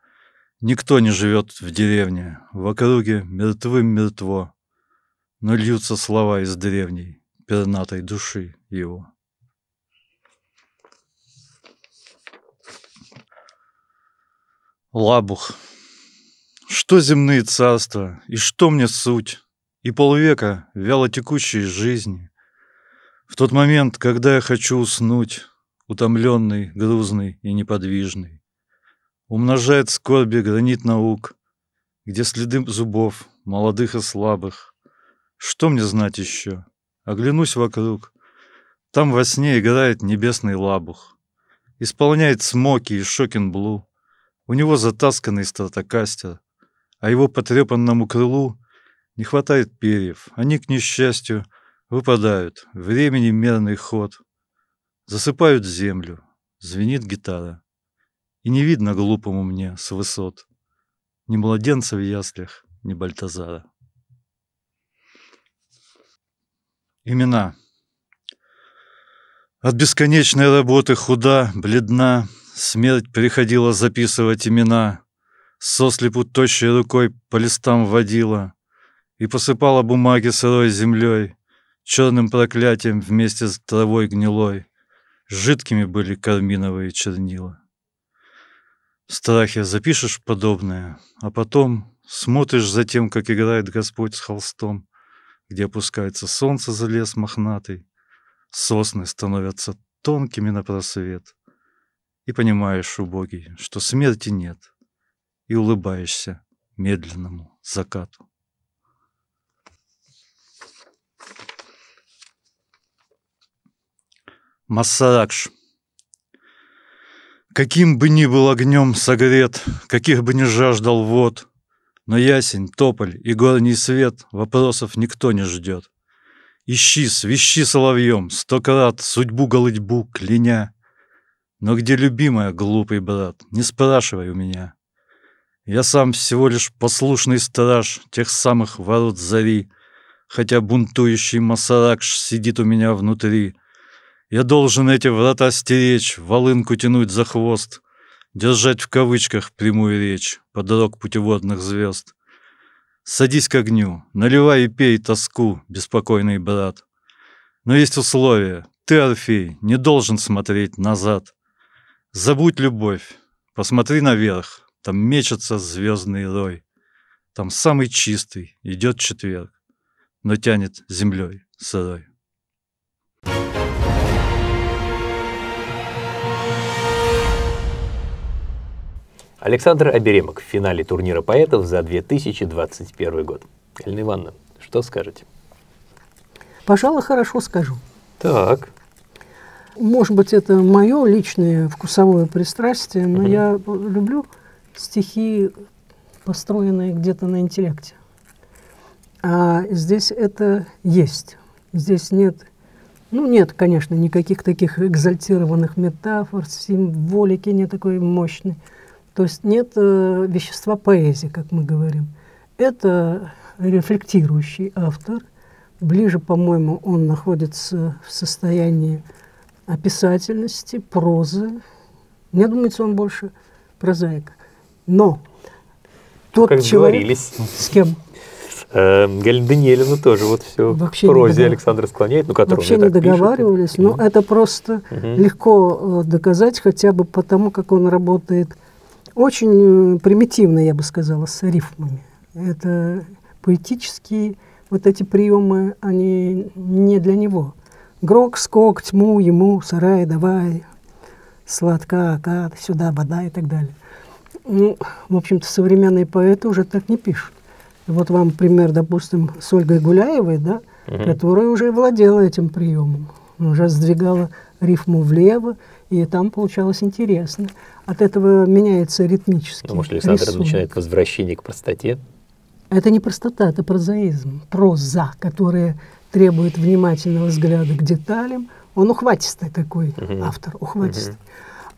Никто не живет в деревне, в округе мертвым мертво, Но льются слова из древней, пернатой души его. Лабух. Что земные царства, и что мне суть, И полвека вяло текущей жизни, В тот момент, когда я хочу уснуть, Утомленный, грузный и неподвижный, Умножает скорби гранит наук, Где следы зубов, молодых и слабых. Что мне знать еще? Оглянусь вокруг. Там во сне играет небесный лабух. Исполняет смоки и шокин блу. У него затасканный стратокастер, а его потрепанному крылу не хватает перьев. Они, к несчастью, выпадают. Времени мерный ход. Засыпают землю. Звенит гитара. И не видно глупому мне с высот Ни младенца в яслях, ни Бальтазара. Имена. От бесконечной работы худа, бледна, Смерть приходила записывать имена, Сослепу тощей рукой по листам водила И посыпала бумаги сырой землей, Черным проклятием вместе с травой гнилой. Жидкими были карминовые чернила. В страхе запишешь подобное, а потом Смотришь за тем, как играет Господь с холстом, Где опускается солнце за лес мохнатый, Сосны становятся тонкими на просвет, и понимаешь, убогий, что смерти нет, и улыбаешься медленному закату. Массаракш. Каким бы ни был огнем согрет, каких бы ни жаждал вод, но ясень, тополь и горний свет вопросов никто не ждет. Ищи, свищи соловьем, сто крат судьбу голытьбу кляня, но где любимая, глупый брат, не спрашивай у меня. Я сам всего лишь послушный страж тех самых ворот зари, Хотя бунтующий Масаракш сидит у меня внутри. Я должен эти врата стеречь, волынку тянуть за хвост, Держать в кавычках прямую речь под рог путеводных звезд. Садись к огню, наливай и пей тоску, беспокойный брат. Но есть условие. Ты, Орфей, не должен смотреть назад. Забудь любовь, посмотри наверх, там мечется звездный рой. Там самый чистый идет четверг, но тянет землей сырой. Александр Аберемок в финале турнира поэтов за 2021 год. Галина Ивановна, что скажете? Пожалуй, хорошо скажу. Так. Может быть, это мое личное вкусовое пристрастие, но угу. я люблю стихи, построенные где-то на интеллекте. А здесь это есть. Здесь нет, ну нет, конечно, никаких таких экзальтированных метафор, символики не такой мощной. То есть нет э, вещества поэзии, как мы говорим. Это рефлектирующий автор. Ближе, по-моему, он находится в состоянии описательности, прозы. Мне думается, он больше прозаик. Но тот как человек... С кем? Эм, Галина Даниэлевна тоже вот все вообще в прозе догов... Александр склоняет, ну, Вообще не договаривались, пишет. но угу. это просто угу. легко э, доказать, хотя бы потому, как он работает очень э, примитивно, я бы сказала, с рифмами. Это поэтические вот эти приемы, они не для него. Грок, скок, тьму, ему, сарай, давай, сладка, акад, сюда, вода и так далее. Ну, в общем-то, современные поэты уже так не пишут. Вот вам пример, допустим, с Ольгой Гуляевой, да, угу. которая уже владела этим приемом, уже сдвигала рифму влево, и там получалось интересно. От этого меняется ритмически. Ну, может, Александр рисунок. начинает возвращение к простоте? Это не простота, это прозаизм, проза, которая требует внимательного взгляда к деталям. Он ухватистый такой угу. автор, ухватистый. Угу.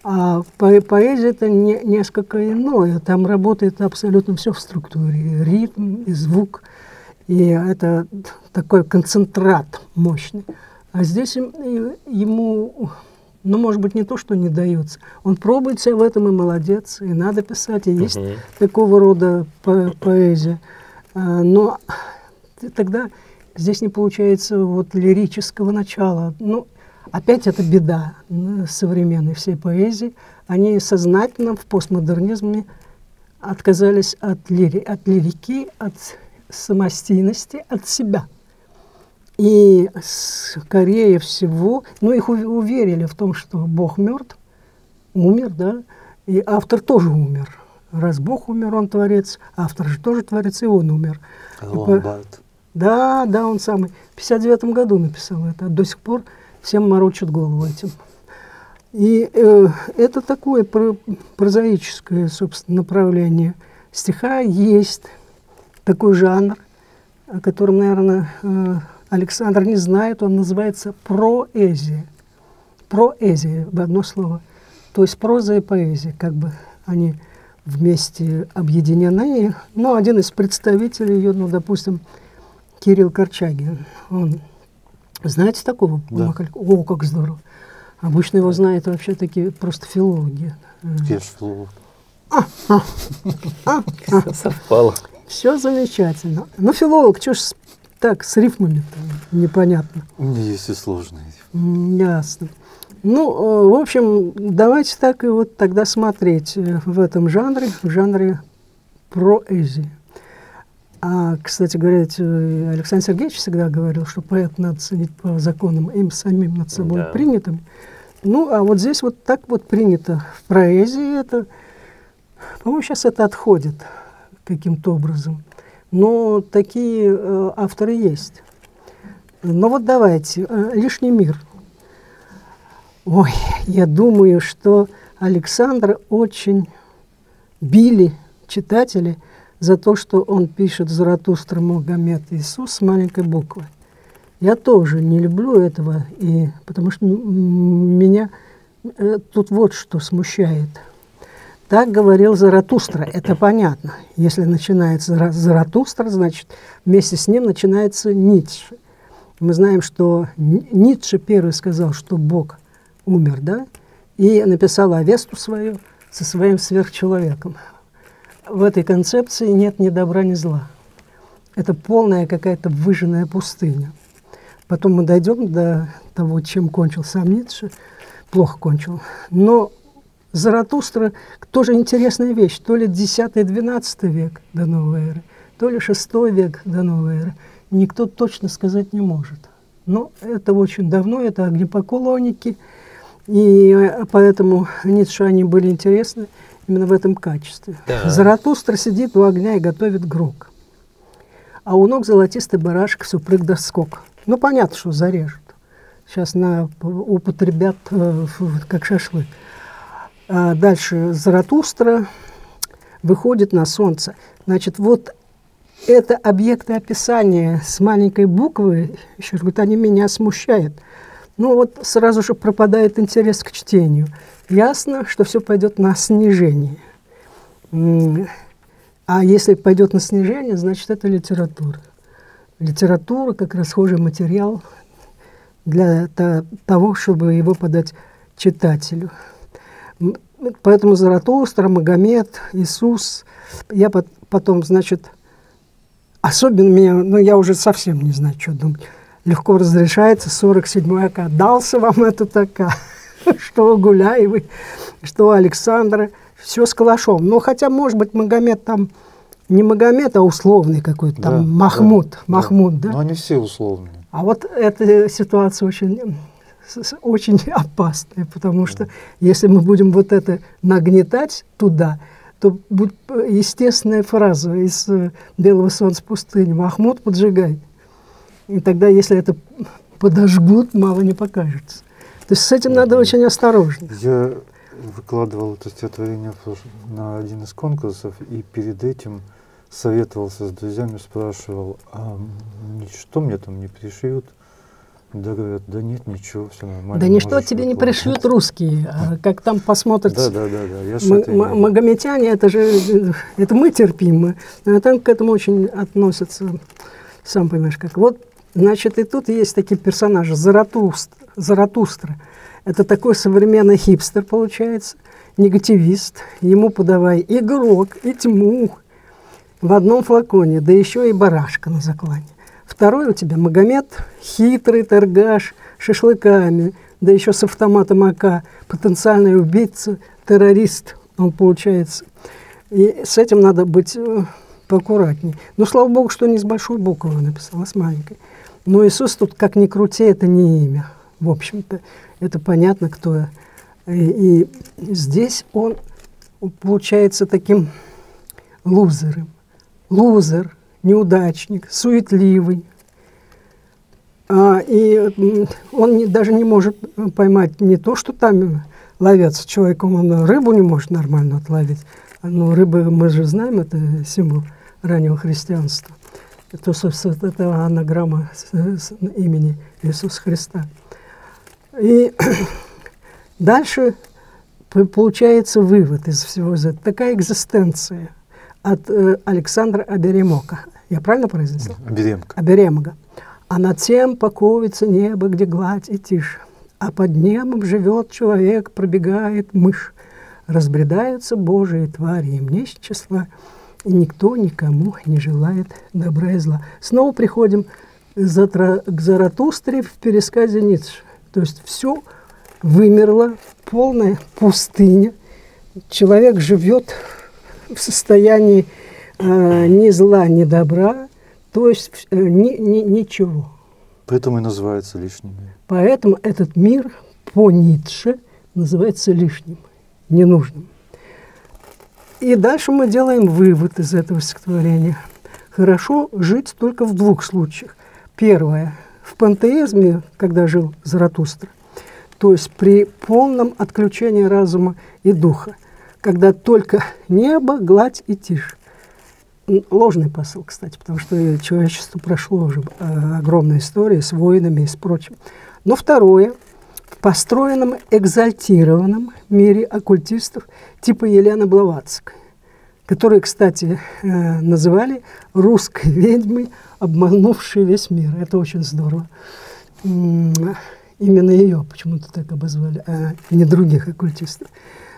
А по поэзия это не, несколько иное. Там работает абсолютно все в структуре. Ритм и звук. И это такой концентрат мощный. А здесь ему, ну, может быть, не то, что не дается. Он пробует себя в этом и молодец. И надо писать. И есть uh-huh. такого рода по поэзия. А, но тогда здесь не получается вот лирического начала. Ну, опять это беда современной всей поэзии. Они сознательно в постмодернизме отказались от, лири, от лирики, от самостийности, от себя. И скорее всего, ну их уверили в том, что Бог мертв, умер, да, и автор тоже умер. Раз Бог умер, он творец, автор же тоже творец, и он умер. Ломбард. Да, да, он самый. В 59 году написал это. А до сих пор всем морочат голову этим. И э, это такое про, прозаическое, собственно, направление стиха. Есть такой жанр, о котором, наверное, э, Александр не знает. Он называется проэзия. Проэзия, в одно слово. То есть проза и поэзия, как бы они вместе объединены. Но один из представителей ее, ну, допустим, Кирилл Корчагин. Он, знаете такого? Да. О, как здорово. Обычно его знают вообще такие просто филологи. Я же филолог. А, а, а, а. Совпало. Все замечательно. Ну, филолог, что ж так, с рифмами-то непонятно. У меня есть и сложные рифмы. Ясно. Ну, э, в общем, давайте так и вот тогда смотреть э, в этом жанре, в жанре проэзии. А, кстати говоря, Александр Сергеевич всегда говорил, что поэт надо ценить по законам им самим над собой да. принятым. Ну, а вот здесь вот так вот принято в поэзии это, по-моему, сейчас это отходит каким-то образом. Но такие э, авторы есть. Но вот давайте, э, лишний мир. Ой, я думаю, что Александра очень били читатели – за то, что он пишет Заратустра Магомед Иисус с маленькой буквы. Я тоже не люблю этого, и, потому что меня э, тут вот что смущает. Так говорил Заратустра, это понятно. Если начинается Заратустра, значит, вместе с ним начинается Ницше. Мы знаем, что Ницше первый сказал, что Бог умер, да, и написал Авесту свою со своим сверхчеловеком в этой концепции нет ни добра, ни зла. Это полная какая-то выжженная пустыня. Потом мы дойдем до того, чем кончил сам Ницше. Плохо кончил. Но Заратустра тоже интересная вещь. То ли 10-12 век до новой эры, то ли 6 век до новой эры. Никто точно сказать не может. Но это очень давно, это огнепоклонники, и поэтому Ницше они были интересны именно в этом качестве. Да. Заратустра сидит у огня и готовит грок. А у ног золотистый барашек все прыг да скок. Ну, понятно, что зарежут. Сейчас на, употребят э, как шашлык. А дальше Заратустра выходит на солнце. Значит, вот это объекты описания с маленькой буквы, еще говорит, они меня смущают. Ну вот сразу же пропадает интерес к чтению ясно, что все пойдет на снижение. А если пойдет на снижение, значит, это литература. Литература как расхожий материал для того, чтобы его подать читателю. Поэтому Заратустра, Магомед, Иисус. Я потом, значит, особенно меня, ну я уже совсем не знаю, что думать. Легко разрешается 47-й АК. Дался вам это такая. что у Гуляевой, что у Александра, все с калашом. Но хотя, может быть, Магомед там не Магомед, а условный какой-то, там да, Махмуд, да, Махмуд, да. да? Но они все условные. А вот эта ситуация очень, очень опасная, потому что если мы будем вот это нагнетать туда, то будет естественная фраза из «Белого солнца пустыни» «Махмуд, поджигай». И тогда, если это подожгут, мало не покажется. То есть с этим надо очень осторожно. Я выкладывал это стихотворение на один из конкурсов, и перед этим советовался с друзьями, спрашивал, а что мне там не пришьют? Да, говорят, да нет, ничего, все нормально. Да ничто тебе не пришьют русские, а как там посмотрят. Да, да, да, да. Я М- магометяне, это же, это мы терпим, а там к этому очень относятся, сам понимаешь, как. Вот, значит, и тут есть такие персонажи, Заратуст, Заратустра. Это такой современный хипстер, получается, негативист. Ему подавай игрок и тьму в одном флаконе, да еще и барашка на заклане. Второй у тебя Магомед, хитрый торгаш шашлыками, да еще с автоматом АК, потенциальный убийца, террорист он получается. И с этим надо быть э, поаккуратней. Но слава богу, что не с большой буквы написал, а с маленькой. Но Иисус тут, как ни крути, это не имя. В общем-то, это понятно, кто. И, и здесь он получается таким лузером. Лузер, неудачник, суетливый. А, и он не, даже не может поймать не то, что там ловятся человеком, он рыбу не может нормально отловить. Но рыбы, мы же знаем, это символ раннего христианства. Это, собственно, это анаграмма имени Иисуса Христа. И дальше получается вывод из всего этого. Такая экзистенция от э, Александра Аберемока. Я правильно произнесла? Аберемка. Аберемга. А над тем покоится небо, где гладь и тишь. А под небом живет человек, пробегает мышь. Разбредаются Божии твари, им нет числа. И никто никому не желает добра и зла. Снова приходим к Заратустре в пересказе Ницше. То есть все вымерло, полная пустыня. Человек живет в состоянии э, ни зла, ни добра, то есть э, ни, ни, ничего. Поэтому и называется лишним. Поэтому этот мир по Ницше называется лишним, ненужным. И дальше мы делаем вывод из этого стихотворения. Хорошо жить только в двух случаях. Первое. В пантеизме, когда жил Заратустра, то есть при полном отключении разума и духа – когда только небо, гладь и тишь. Ложный посыл, кстати, потому что человечество прошло уже э, огромная история с войнами и с прочим. Но второе, в построенном экзальтированном мире оккультистов типа Елены Блаватской, которые, кстати, э, называли русской ведьмой, обманувшей весь мир. Это очень здорово. Именно ее почему-то так обозвали, а не других оккультистов.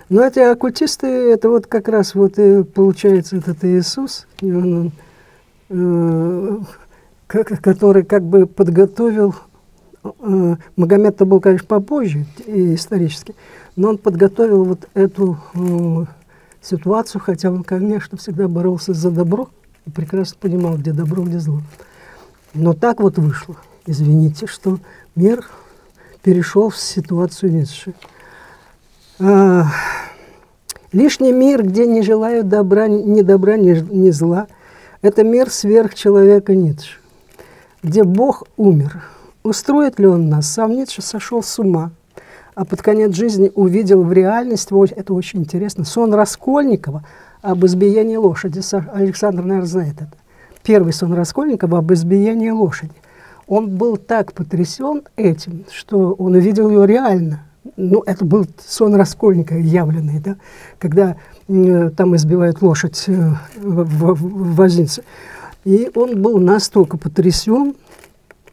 Но эти оккультисты, это вот как раз вот и получается этот Иисус, он, э, который как бы подготовил, э, Магомед-то был, конечно, попозже исторически, но он подготовил вот эту ситуацию, хотя он, конечно, всегда боролся за добро и прекрасно понимал, где добро, где зло. Но так вот вышло, извините, что мир перешел в ситуацию Ницше. А, лишний мир, где не желают добра, ни добра, ни, ни зла, это мир сверхчеловека Ницше, где Бог умер. Устроит ли он нас? Сам Ницше сошел с ума, а под конец жизни увидел в реальности, это очень интересно, сон Раскольникова об избиении лошади. Александр, наверное, знает это. Первый сон Раскольникова об избиении лошади. Он был так потрясен этим, что он увидел ее реально – ну, это был сон Раскольника явленный, да, когда э, там избивают лошадь э, в, в, в вознице. И он был настолько потрясен,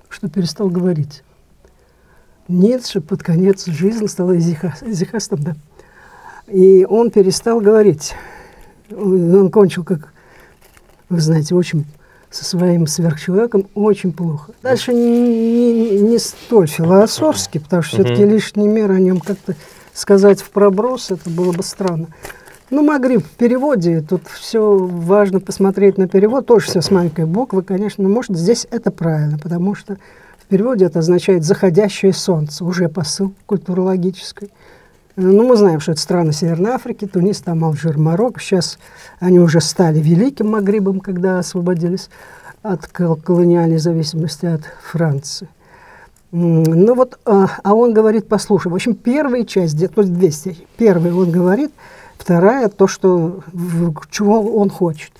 что перестал говорить. Ницше под конец жизни стал изихастом, да. И он перестал говорить. Он кончил, как, вы знаете, очень со своим сверхчеловеком очень плохо. Дальше не, не, не столь философски, потому что все-таки лишний мир о нем как-то сказать в проброс, это было бы странно. Ну, Магриб в переводе, тут все важно посмотреть на перевод, тоже все с маленькой буквы, конечно, но может здесь это правильно, потому что в переводе это означает «заходящее солнце», уже посыл культурологический. Ну, мы знаем, что это страны Северной Африки, Тунис, там Алжир, Марокко. Сейчас они уже стали великим Магрибом, когда освободились от колониальной зависимости от Франции. Ну вот, а, а он говорит, послушай, в общем, первая часть, то есть 200, первый он говорит, вторая, то, что, чего он хочет.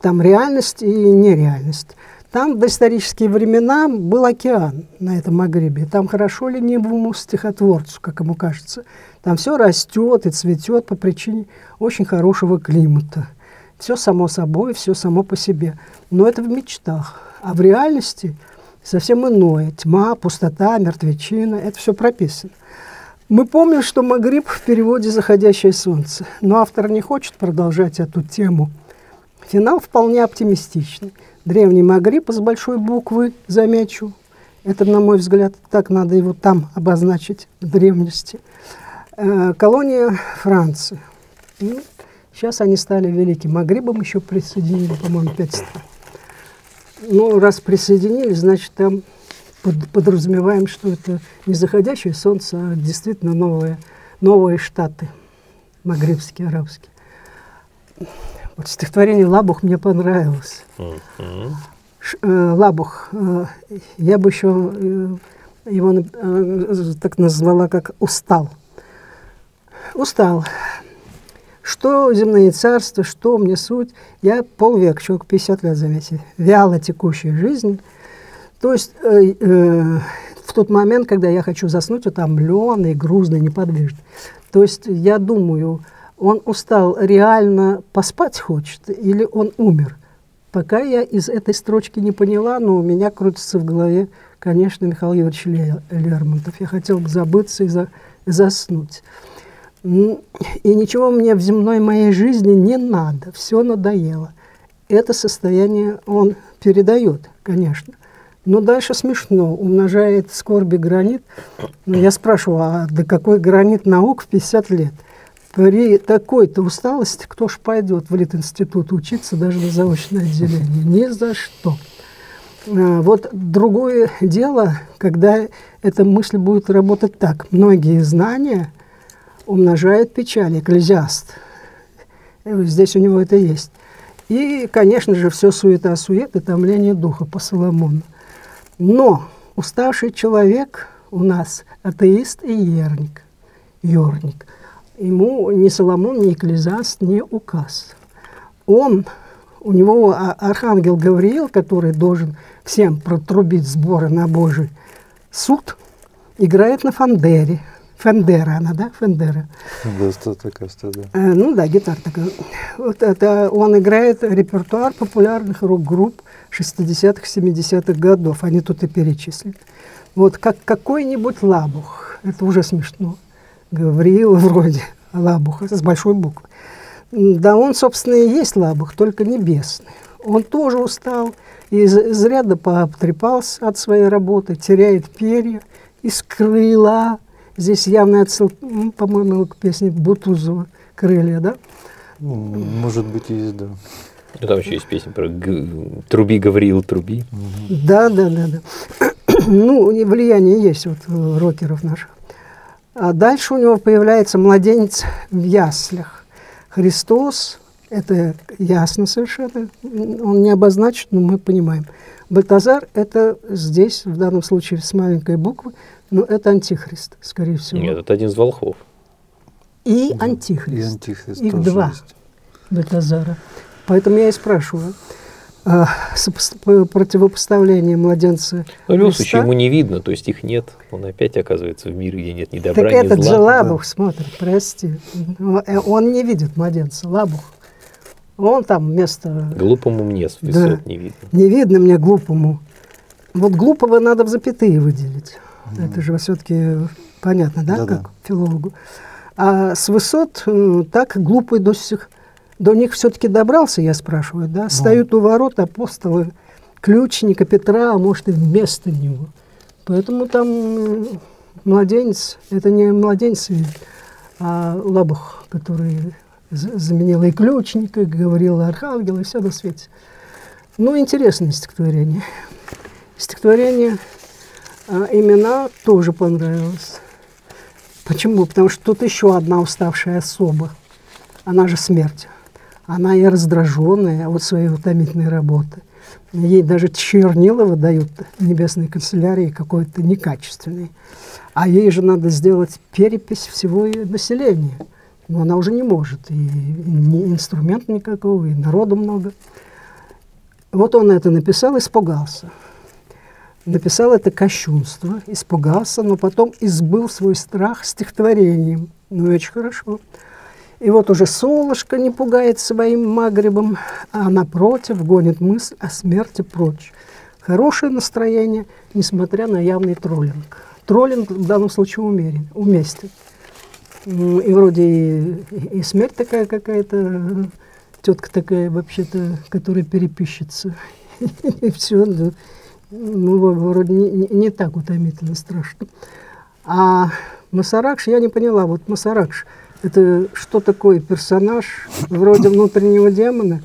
там реальность и нереальность. Там в доисторические времена был океан на этом Магрибе. Там хорошо ленивому стихотворцу, как ему кажется. Там все растет и цветет по причине очень хорошего климата. Все само собой, все само по себе. Но это в мечтах. А в реальности совсем иное. Тьма, пустота, мертвечина. Это все прописано. Мы помним, что Магриб в переводе «заходящее солнце», но автор не хочет продолжать эту тему. Финал вполне оптимистичный. Древний Магриб с большой буквы, замечу. Это, на мой взгляд, так надо его там обозначить, в древности. Э, колония Франции. Ну, сейчас они стали великим Магрибом, еще присоединили, по-моему, пять стран. Ну, раз присоединились, значит, там под, подразумеваем, что это не заходящее солнце, а действительно новые, новые штаты, магрибские, арабские. Вот стихотворение «Лабух» мне понравилось. Mm-hmm. Ш, э, Лабух, э, я бы еще э, его э, так назвала, как «устал». Устал. Что земные царства, что мне суть? Я полвека, человек 50 лет, заметьте, вяло текущая жизнь – то есть э, э, в тот момент, когда я хочу заснуть, утомленный, грузный, неподвижный. То есть я думаю, он устал, реально поспать хочет или он умер. Пока я из этой строчки не поняла, но у меня крутится в голове, конечно, Михаил Юрьевич Лермонтов. Я хотел бы забыться и, за, и заснуть. И ничего мне в земной моей жизни не надо, все надоело. Это состояние он передает, конечно. Но дальше смешно. Умножает скорби гранит. Но я спрашиваю, а до какой гранит наук в 50 лет? При такой-то усталости кто ж пойдет в Литинститут учиться даже на заочное отделение? Ни за что. А, вот другое дело, когда эта мысль будет работать так. Многие знания умножает печаль, экклезиаст. Здесь у него это есть. И, конечно же, все суета-сует и томление духа по Соломону. Но уставший человек у нас атеист и ерник, ерник. Ему ни Соломон, ни Экклезиаст не указ. Он, у него а, архангел Гавриил, который должен всем протрубить сборы на Божий суд, играет на фендере. Фендера она, да? Фендера. Да, стратокастер, да. Э, ну да, гитара такая. Вот это он играет репертуар популярных рок-групп 60-х, 70-х годов. Они тут и перечислены. Вот как какой-нибудь лабух. Это уже смешно. Гавриил вроде лабуха с большой буквы. Да он, собственно, и есть лабух, только небесный. Он тоже устал и из, из ряда пообтрепался от своей работы, теряет перья, из крыла. Здесь явная отсылка, по-моему, к песне Бутузова «Крылья», да? Ну, может быть, и есть, да. Ну, там еще есть песня про «Труби, Гавриил, труби». Да, да, да, да. ну, влияние есть вот рокеров наших. А дальше у него появляется младенец в яслях. Христос, это ясно совершенно, он не обозначен, но мы понимаем. Бальтазар – это здесь, в данном случае с маленькой буквы, но это антихрист, скорее всего. Нет, это один из волхвов. И да. антихрист. И антихрист Их два есть. Бальтазара. Поэтому я и спрашиваю, противопоставление младенца Ну, в любом случае, ему не видно, то есть их нет. Он опять оказывается в мире, где нет ни добра, так ни этот зла. же Лабух да. смотрит, прости. Э, он не видит младенца, Лабух. Он там вместо... Глупому мне с высот да. не видно. Не видно мне глупому. Вот глупого надо в запятые выделить. Mm. Это же все-таки понятно, да, да как да. филологу. А с высот э, так глупый до сих до них все-таки добрался, я спрашиваю, да? Ну. Стоят у ворот апостолы ключника Петра, а может и вместо него. Поэтому там младенец, это не младенец, а лабух, который заменил и ключника, и говорил архангел, и все на свете. Ну, интересное стихотворение. Стихотворение а, имена тоже понравилось. Почему? Потому что тут еще одна уставшая особа. Она же смерть она и раздраженная от своей утомительной работы. Ей даже чернила выдают небесной канцелярии какой-то некачественный. А ей же надо сделать перепись всего населения. Но она уже не может. И, и инструмента никакого, и народу много. Вот он это написал, испугался. Написал это кощунство, испугался, но потом избыл свой страх стихотворением. Ну, очень хорошо. И вот уже солнышко не пугает своим магрибом, а напротив гонит мысль о смерти прочь. Хорошее настроение, несмотря на явный троллинг. Троллинг в данном случае умерен, уместен. И вроде и, и смерть такая какая-то, тетка такая вообще-то, которая перепищется. И все, ну, вроде не, не так утомительно страшно. А Масаракш, я не поняла, вот Масаракш, это что такое персонаж вроде внутреннего демона?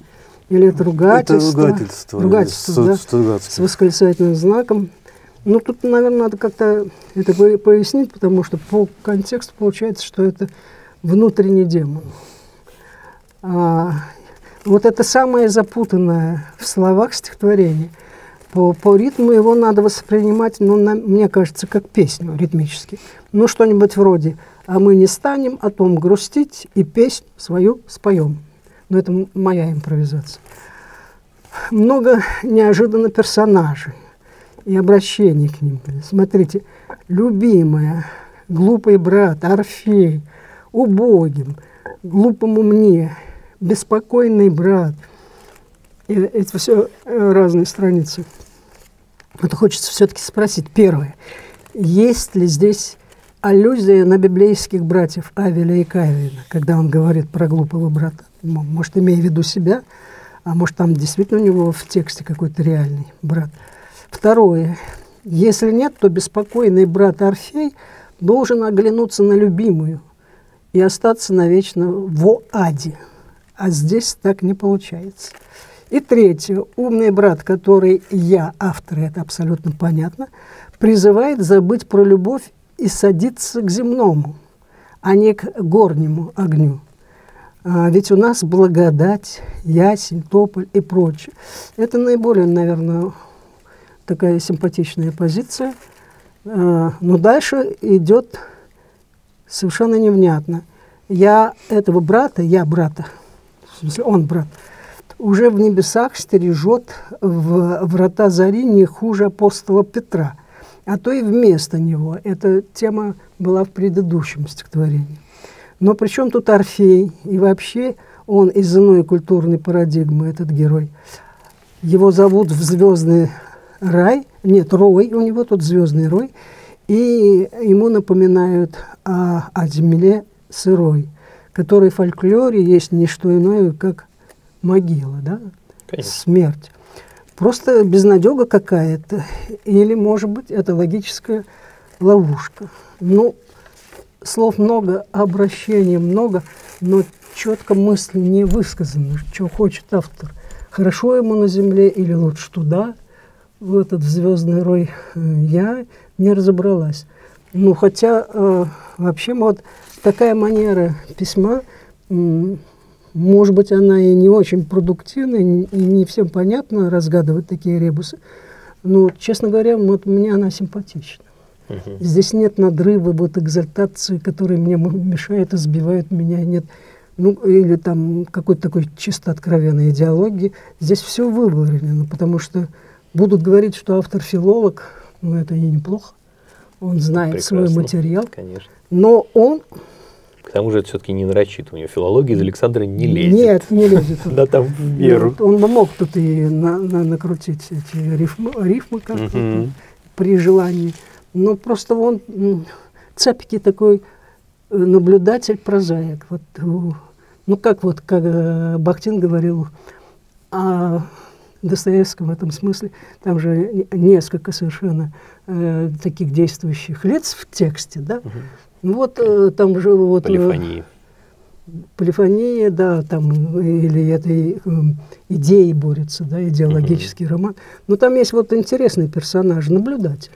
Или это ругательство? Это ругательство. Ругательство, да, с восклицательным знаком. Ну, тут, наверное, надо как-то это пояснить, потому что по контексту получается, что это внутренний демон. А, вот это самое запутанное в словах стихотворение. По, по ритму его надо воспринимать, ну, на, мне кажется, как песню ритмически. Ну, что-нибудь вроде «А мы не станем о том грустить и песнь свою споем». Но это моя импровизация. Много неожиданно персонажей и обращений к ним. Смотрите, любимая, глупый брат, Орфей, убогим, глупому мне, беспокойный брат. И это все э, разные страницы. Вот хочется все-таки спросить. Первое. Есть ли здесь аллюзия на библейских братьев Авеля и Каина, когда он говорит про глупого брата? Может, имея в виду себя, а может, там действительно у него в тексте какой-то реальный брат – Второе. Если нет, то беспокойный брат Орфей должен оглянуться на любимую и остаться навечно в аде. А здесь так не получается. И третье. Умный брат, который я, автор, это абсолютно понятно, призывает забыть про любовь и садиться к земному, а не к горнему огню. А ведь у нас благодать, ясень, тополь и прочее. Это наиболее, наверное, такая симпатичная позиция. А, но дальше идет совершенно невнятно. Я этого брата, я брата, в смысле он брат, уже в небесах стережет в врата зари не хуже апостола Петра, а то и вместо него. Эта тема была в предыдущем стихотворении. Но при чем тут Орфей? И вообще он из иной культурной парадигмы, этот герой. Его зовут в звездный рай, нет, рой, у него тут звездный рой, и ему напоминают о, о земле сырой, который в фольклоре есть не что иное, как могила, да? Конечно. смерть. Просто безнадега какая-то, или, может быть, это логическая ловушка. Ну, слов много, обращений много, но четко мысли не высказаны, что хочет автор. Хорошо ему на земле или лучше туда – в этот звездный рой э, я не разобралась. Ну, хотя э, вообще вот такая манера письма, может быть, она и не очень продуктивная, и не всем понятно разгадывать такие ребусы. Но, честно говоря, вот мне она симпатична. Угу. Здесь нет надрыва, вот экзальтации, которые мне мешают и сбивают меня. Нет, ну, или там какой-то такой чисто откровенной идеологии. Здесь все выварено, потому что Будут говорить, что автор филолог, ну это и неплохо. Он знает Прекрасно. свой материал. Конечно. Но он... К тому же это все-таки не нарочит. У него филология из Александра не лезет. Нет, не лезет. Да там в меру. Он бы мог тут и накрутить эти рифмы как-то при желании. Но просто он цепкий такой э, наблюдатель, прозаик. Вот, ну как вот, как э, Бахтин говорил, а Достоевском в этом смысле. Там же несколько совершенно э, таких действующих лиц в тексте, да. Угу. Вот э, там же вот... Э, полифония, да, там или этой э, идеей борется, да, идеологический угу. роман. Но там есть вот интересный персонаж, наблюдатель.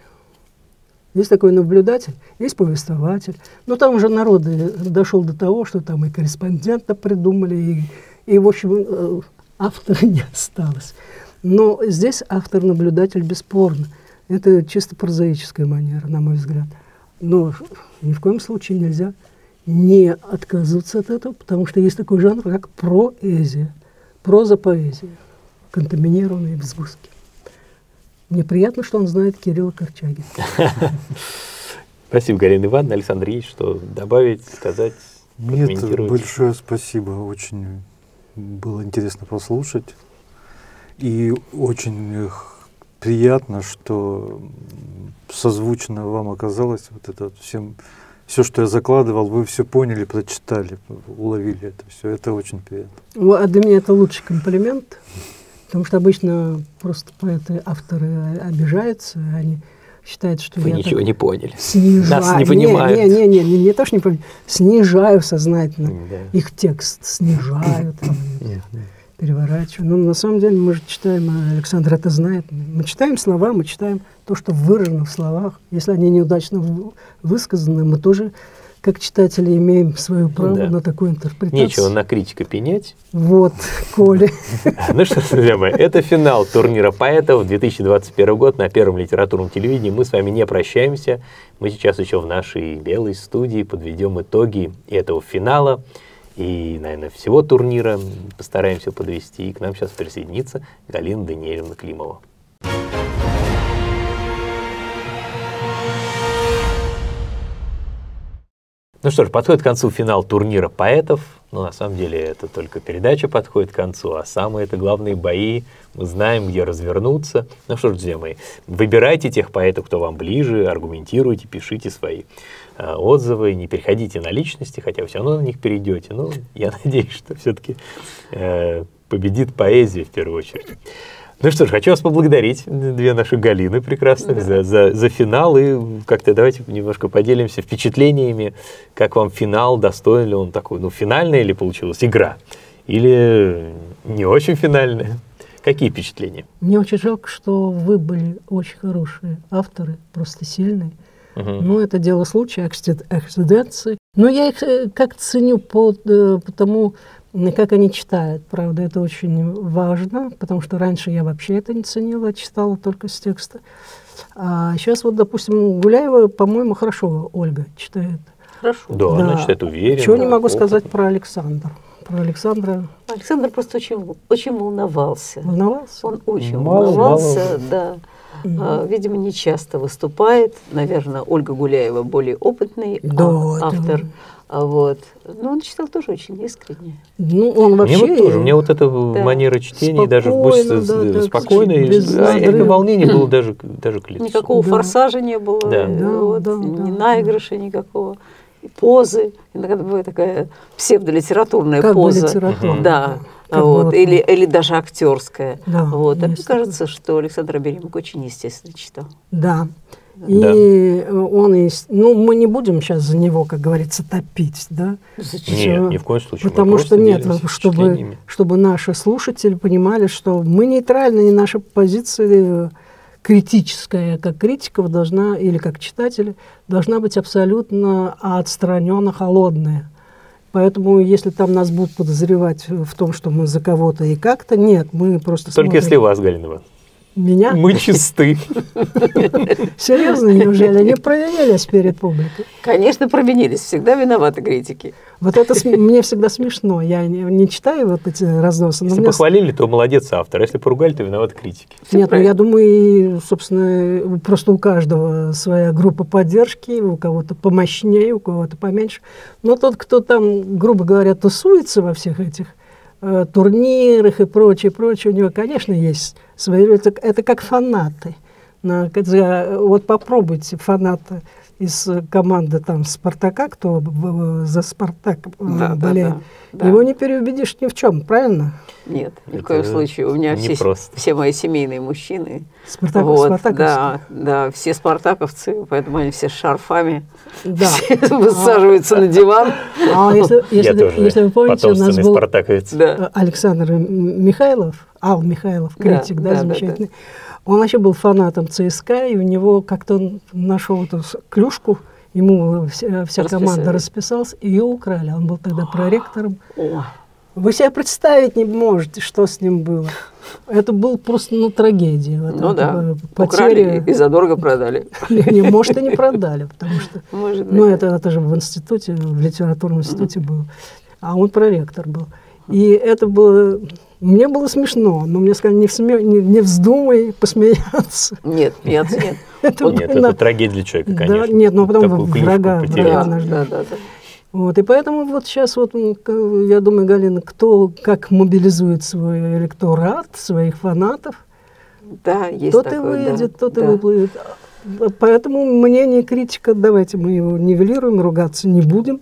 Есть такой наблюдатель, есть повествователь. Но там уже народ дошел до того, что там и корреспондента придумали, и, и в общем, э, автора не осталось. Но здесь автор-наблюдатель бесспорно. Это чисто прозаическая манера, на мой взгляд. Но ни в коем случае нельзя не отказываться от этого, потому что есть такой жанр, как проэзия, проза-поэзия. контаминированные без выски. Мне приятно, что он знает Кирилла Корчагина. Спасибо, Галина Ивановна. Александр, есть что добавить, сказать, Нет, большое спасибо. Очень было интересно послушать. И очень приятно, что созвучно вам оказалось вот это всем, все, что я закладывал, вы все поняли, прочитали, уловили это все. Это очень приятно. А для меня это лучший комплимент, потому что обычно просто поэты, авторы обижаются, они считают, что Вы я ничего не поняли. Снижаю. Нас не понимают. Не, не, не, не, не то, что не понимаю. Снижаю сознательно да. их текст, снижаю. Там, переворачиваю. Но на самом деле мы же читаем, а Александр это знает, мы читаем слова, мы читаем то, что выражено в словах. Если они неудачно высказаны, мы тоже как читатели имеем свое право да. на такую интерпретацию. Нечего на критика пенять. Вот, Коля. Ну что, друзья мои, это финал турнира поэтов 2021 год на Первом литературном телевидении. Мы с вами не прощаемся. Мы сейчас еще в нашей белой студии подведем итоги этого финала и, наверное, всего турнира постараемся подвести. И к нам сейчас присоединится Галина Даниэльевна Климова. Ну что ж, подходит к концу финал турнира поэтов. Но на самом деле это только передача подходит к концу, а самые это главные бои. Мы знаем, где развернуться. Ну что ж, друзья мои, выбирайте тех поэтов, кто вам ближе, аргументируйте, пишите свои отзывы, не переходите на личности, хотя вы все равно на них перейдете. Но я надеюсь, что все-таки э, победит поэзия в первую очередь. Ну что ж, хочу вас поблагодарить, две наши Галины прекрасных, да. за, за, за финал. И как-то давайте немножко поделимся впечатлениями, как вам финал, достоин ли он такой, ну, финальная или получилась игра, или не очень финальная. Какие впечатления? Мне очень жалко, что вы были очень хорошие авторы, просто сильные. Угу. Ну, это дело случая, акциденции. Но я их э, как ценю по, э, по тому, как они читают. Правда, это очень важно, потому что раньше я вообще это не ценила, читала только с текста. А сейчас вот, допустим, Гуляева, по-моему, хорошо Ольга читает. Хорошо. Да, да. она читает уверенно. Чего не могу опыт. сказать про Александра. Про Александра. Александр просто очень, очень волновался. Волновался? Он очень мало, волновался, мало. да. Mm-hmm. А, видимо, не часто выступает. Наверное, Ольга Гуляева более опытный да, автор. Да. Вот. Но он читал тоже очень искренне. Ну, он вообще... Мне вот тоже, мне вот эта да. манера чтения, даже пусть да, спокойно, без а это волнение было даже, даже к лицу. Никакого да. форсажа не было, да. вот, да, ни да, наигрыша да. никакого. И позы, иногда бывает такая псевдолитературная как поза. Бы да. Вот, или, или даже актерская. Да, вот. А мне кажется, что Александр Аберемик очень естественно читал. Да. И да. он, и, ну, мы не будем сейчас за него, как говорится, топить, да? Зачем? Нет, ни в коем случае. Потому что нет, чтобы, чтобы наши слушатели понимали, что мы нейтральны, и наша позиция критическая, как критиков должна, или как читатели, должна быть абсолютно отстраненно холодная. Поэтому, если там нас будут подозревать в том, что мы за кого-то и как-то, нет, мы просто Только смотрим. если вас, Галина Ивановна. Меня? Мы чисты. Серьезно, неужели? Они провинились перед публикой? Конечно, провинились. Всегда виноваты критики. Вот это мне всегда смешно. Я не, не читаю вот эти разносы. Если похвалили, то молодец автор. Если поругали, то виноваты критики. Все Нет, ну я думаю, и, собственно, просто у каждого своя группа поддержки, у кого-то помощнее, у кого-то поменьше. Но тот, кто там, грубо говоря, тусуется во всех этих э, турнирах и прочее, прочее, у него, конечно, есть свои... Это, это как фанаты. На, вот попробуйте фаната из команды там Спартака, кто за Спартак э, да, болеет, да, да, его не переубедишь ни в чем, правильно? Нет, ни в коем случае. У меня все, все мои семейные мужчины. Спартак, вот, да, да, все спартаковцы, поэтому они все с шарфами. Да. Все высаживаются а, на диван. А если, если, если вы помните, у нас был да. Александр Михайлов, Ал Михайлов, критик, да, да, да замечательный. Да, да. Он вообще был фанатом ЦСКА, и у него как-то он нашел эту клюшку, ему вся, вся команда расписалась, и ее украли. Он был тогда проректором. Вы себе представить не можете, что с ним было. Это был просто ну, трагедия. Ну это, да, потеря... украли и задорого продали. Может, и не продали, потому что... Может ну, это, это же в институте, в литературном институте было. А он проректор был. И это было мне было смешно, но мне сказали, не, всме... не, не вздумай посмеяться. Нет, нет, нет. это, нет, это трагедия для человека, конечно. Да, нет, но потом врага, врага. Да, да, да. Вот, и поэтому вот сейчас вот, я думаю, Галина, кто как мобилизует свой электорат, своих фанатов, да, есть тот такое, и выйдет, да, тот да. и выплывет. Поэтому мнение критика, давайте мы его нивелируем, ругаться не будем.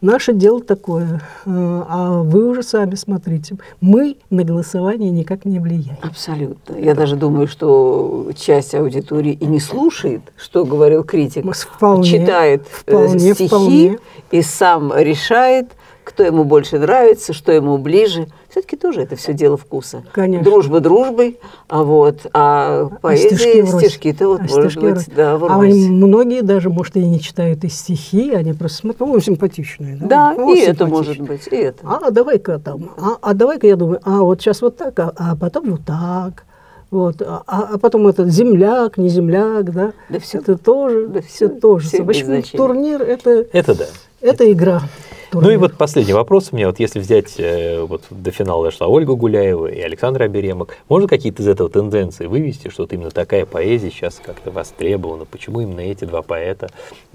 Наше дело такое, э, а вы уже сами смотрите. Мы на голосование никак не влияем. Абсолютно. Я даже думаю, что часть аудитории и не слушает, что говорил критик. Вполне, читает э, вполне, стихи вполне. и сам решает, кто ему больше нравится, что ему ближе. Все-таки тоже это все дело вкуса. Конечно. Дружба дружбой, а вот, а, а поэзия, стишки-то вот, а может стишки быть, да, А многие даже, может, и не читают и стихи, они просто смотрят, ну, симпатичные. Да, да и это может быть, и это. А давай-ка там, а, а давай-ка я думаю, а вот сейчас вот так, а, а потом вот так. Вот, а, а потом этот земляк, не земляк, да, да все, это тоже, да все, все тоже. Все в общем, турнир это, это да. Это игра. Турнир. Ну и вот последний вопрос у меня. Вот если взять, э, вот до финала дошла Ольга Гуляева и Александр Аберемок, можно какие-то из этого тенденции вывести, что вот именно такая поэзия сейчас как-то востребована? Почему именно эти два поэта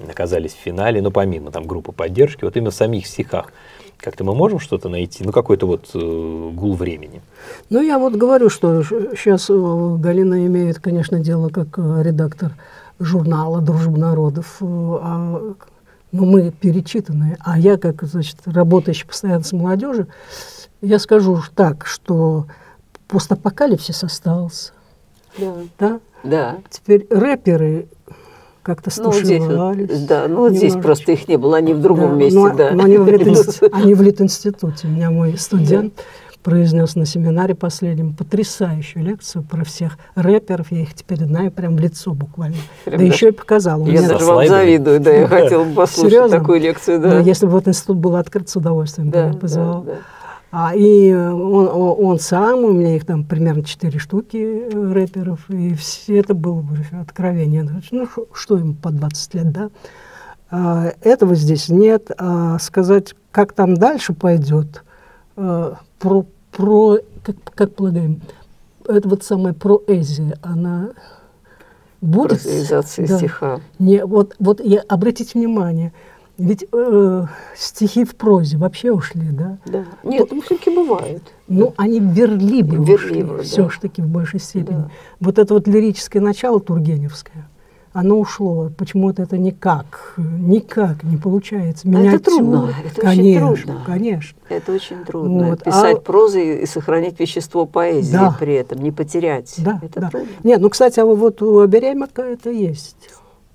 оказались в финале? Ну, помимо там группы поддержки, вот именно в самих стихах. Как-то мы можем что-то найти, ну, какой-то вот э, гул времени? Ну, я вот говорю, что сейчас э, Галина имеет, конечно, дело как э, редактор журнала «Дружба народов», а но мы перечитанные. А я, как, значит, работающий постоянно с молодежью, я скажу так, что постапокалипсис остался. Да. Да? Да. Теперь рэперы как-то стушевались. Ну, здесь, да, ну вот здесь просто их не было, они в другом да, месте, но, да. Но они в, Лит, они в Лит-институте. У меня мой студент, да произнес на семинаре последнем потрясающую лекцию про всех рэперов. Я их теперь знаю прям в лицо буквально. Прям да, еще и показал. Я меня... даже вам завидую, да, я хотел бы послушать Серьезно? такую лекцию. Да. да, если бы вот институт был открыт, с удовольствием да, бы я позвал. Да, да. А, и он, он сам, у меня их там примерно четыре штуки э, рэперов, и все это было бы откровение. Ну, что им по 20 лет, да? А, этого здесь нет. А сказать, как там дальше пойдет, а, про, про, как, как полагаем, это вот самая проэзия, она будет... Прозаизация да, стиха. Не, вот, вот я, обратите внимание, ведь э, стихи в прозе вообще ушли, да? Да. Нет, То, ну все-таки бывают. Ну, они верливо, верливо ушли, да. все-таки в большей степени. Да. Вот это вот лирическое начало тургеневское, оно ушло. Почему-то это никак, никак не получается. Миниатюр, это трудно. Это конечно, очень трудно. Конечно. Это очень трудно. Вот. Писать а... прозой и сохранить вещество поэзии да. при этом, не потерять. Да, это да. трудно. Нет, ну, кстати, а вот у Беремика это есть.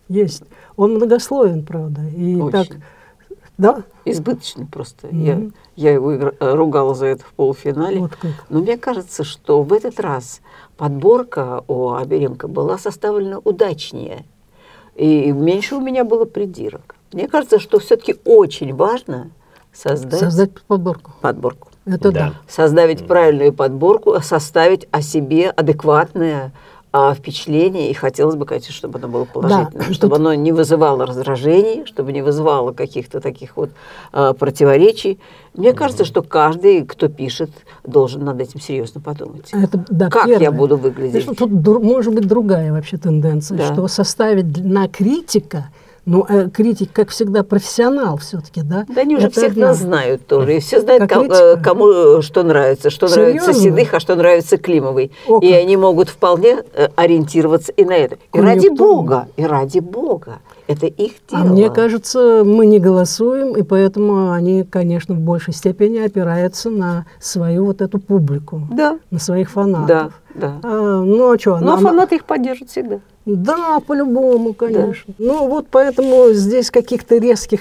Есть. Он многословен, правда. И очень. так, да? Избыточный просто. Mm-hmm. Я, я его ругала за это в полуфинале. Вот как. Но мне кажется, что в этот раз подборка у Аберемка была составлена удачнее. И меньше у меня было придирок. Мне кажется, что все-таки очень важно создать, создать подборку. подборку. Это да. да. Создать правильную подборку, составить о себе адекватное а, впечатление, и хотелось бы, конечно, чтобы оно было положительное, да, чтобы тут... оно не вызывало раздражений, чтобы не вызывало каких-то таких вот а, противоречий. Мне кажется, что каждый, кто пишет, должен над этим серьезно подумать. Это, да, как первое. я буду выглядеть? Знаешь, тут может быть другая вообще тенденция, да. что составить на критика ну, э, критик, как всегда, профессионал все-таки, да? Да они уже Это всех одна. нас знают тоже. И все знают, кому, э, кому э, что нравится. Что Серьезно? нравится Седых, а что нравится Климовой. О, и они могут вполне ориентироваться и на это. И ради Бога, и ради Бога. Это их дело. А мне кажется, мы не голосуем, и поэтому они, конечно, в большей степени опираются на свою вот эту публику. Да. На своих фанатов. Да, да. А, ну, а что? Но она, фанаты их поддержат всегда. Да, по-любому, конечно. Да. Ну, вот поэтому здесь каких-то резких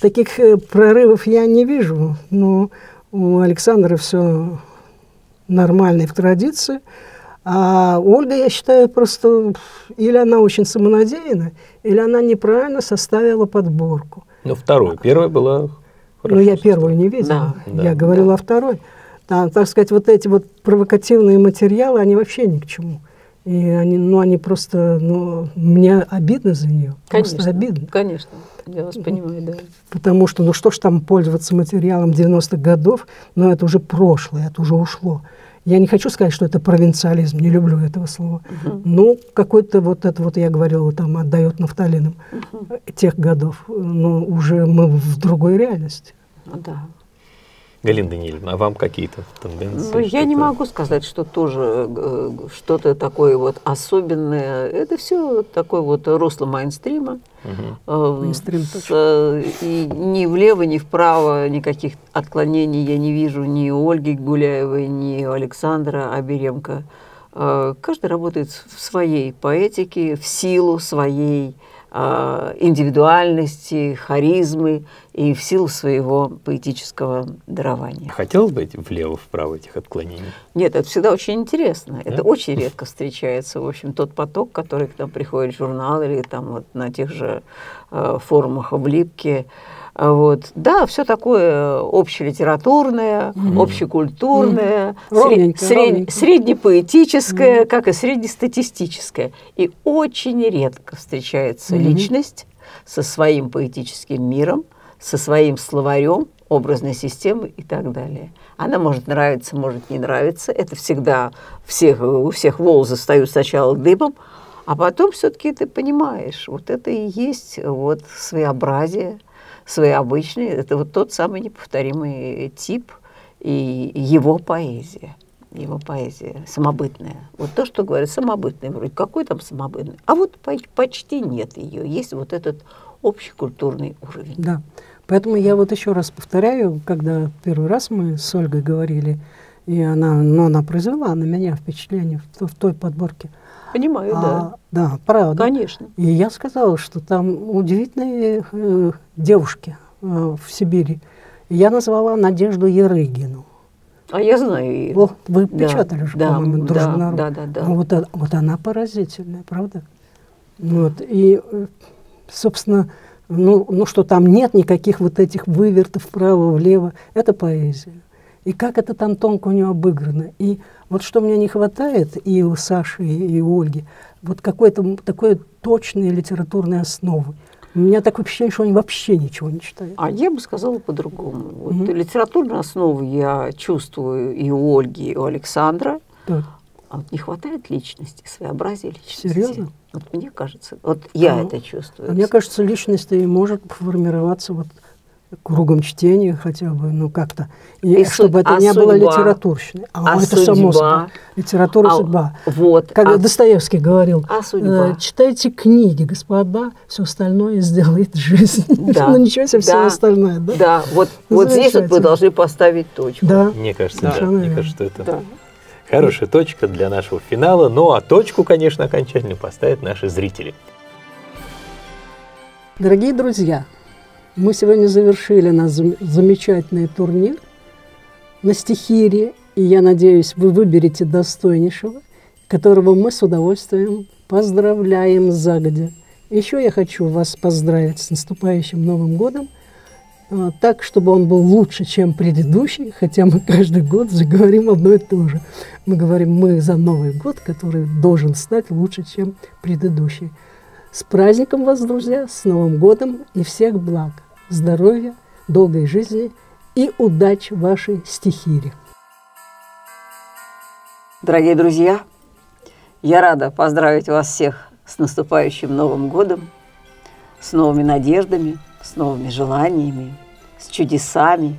таких э, прорывов я не вижу. Но у Александра все нормально в традиции. А Ольга, я считаю, просто или она очень самонадеянна, или она неправильно составила подборку. Ну, вторую. Первая была хорошо. Ну, я первую не видела. Да, я да, говорила да. о второй. Там, так сказать, вот эти вот провокативные материалы, они вообще ни к чему. И они, ну, они просто, ну, мне обидно за нее. Конечно, просто обидно. Конечно, я вас понимаю, да. Потому что, ну что ж там пользоваться материалом 90-х годов, но это уже прошлое, это уже ушло. Я не хочу сказать, что это провинциализм, не люблю этого слова. Uh-huh. Ну, какой-то вот это вот, я говорила, там отдает нафталином uh-huh. тех годов. Но уже мы в другой реальности. Ну да. Галина Даниильевна, а вам какие-то тенденции? Ну, я не могу сказать, что тоже э, что-то такое вот особенное. Это все такое вот русло майнстрима. Угу. Майнстрим с, э, и ни влево, ни вправо никаких отклонений я не вижу ни у Ольги Гуляевой, ни у Александра Аберемко. Каждый работает в своей поэтике, в силу своей а, индивидуальности, харизмы и в силу своего поэтического дарования. Хотелось бы влево-вправо этих отклонений? Нет, это всегда очень интересно. Да? Это очень редко встречается. В общем, тот поток, который к нам приходит в журнал или там вот на тех же э, форумах в Липке, вот. Да, все такое общелитературное, mm-hmm. общекультурное, mm-hmm. ровненько, сред... ровненько. среднепоэтическое, mm-hmm. как и среднестатистическое. И очень редко встречается mm-hmm. личность со своим поэтическим миром, со своим словарем, образной системой и так далее. Она может нравиться, может не нравиться. Это всегда всех, у всех волосы встают сначала дыбом, а потом все-таки ты понимаешь, вот это и есть вот своеобразие – своеобычный. Это вот тот самый неповторимый тип и его поэзия. Его поэзия самобытная. Вот то, что говорят, самобытная. Вроде какой там самобытный? А вот почти нет ее. Есть вот этот общекультурный уровень. Да. Поэтому я вот еще раз повторяю, когда первый раз мы с Ольгой говорили, и она, ну, она произвела на меня впечатление в, в той подборке – Понимаю, а, да. Да, правда. Конечно. И я сказала, что там удивительные э, девушки э, в Сибири. я назвала Надежду Ерыгину. А я знаю ее. Вот, вы да, печатали же, да, по-моему, «Дружба да, Да, да, да. Ну, вот, вот она поразительная, правда? Вот. И, э, собственно, ну, ну что там нет никаких вот этих вывертов вправо-влево. Это поэзия. И как это там тонко у него обыграно. И вот что мне не хватает и у Саши, и у Ольги, вот какой-то такой точной литературной основы. У меня такое впечатление, что они вообще ничего не читают. А я бы сказала по-другому. Вот mm-hmm. литературную основу я чувствую и у Ольги, и у Александра. Так. А вот не хватает личности, своеобразия личности. Серьезно? Вот мне кажется, вот я а, это чувствую. А мне кажется, личность и может формироваться вот кругом чтения хотя бы, ну как-то, и, и чтобы это а не судьба? было литературщиной. А, а это судьба? само собой. Литература а, судьба. Вот. Как а, Достоевский говорил, а судьба? Э, читайте книги, господа, все остальное сделает жизнь. Да. ну ничего себе, да. все остальное. Да, да. вот, вот здесь вот вы должны поставить точку. Да. Мне кажется, да. да. Мне кажется, что это... Да. Хорошая точка для нашего финала. Ну а точку, конечно, окончательно поставят наши зрители. Дорогие друзья, мы сегодня завершили наш замечательный турнир на стихире, и я надеюсь, вы выберете достойнейшего, которого мы с удовольствием поздравляем загодя. Еще я хочу вас поздравить с наступающим Новым годом, так, чтобы он был лучше, чем предыдущий, хотя мы каждый год же говорим одно и то же. Мы говорим, мы за Новый год, который должен стать лучше, чем предыдущий. С праздником вас, друзья, с Новым годом и всех благ, здоровья, долгой жизни и удачи вашей стихире. Дорогие друзья, я рада поздравить вас всех с наступающим Новым годом, с новыми надеждами, с новыми желаниями, с чудесами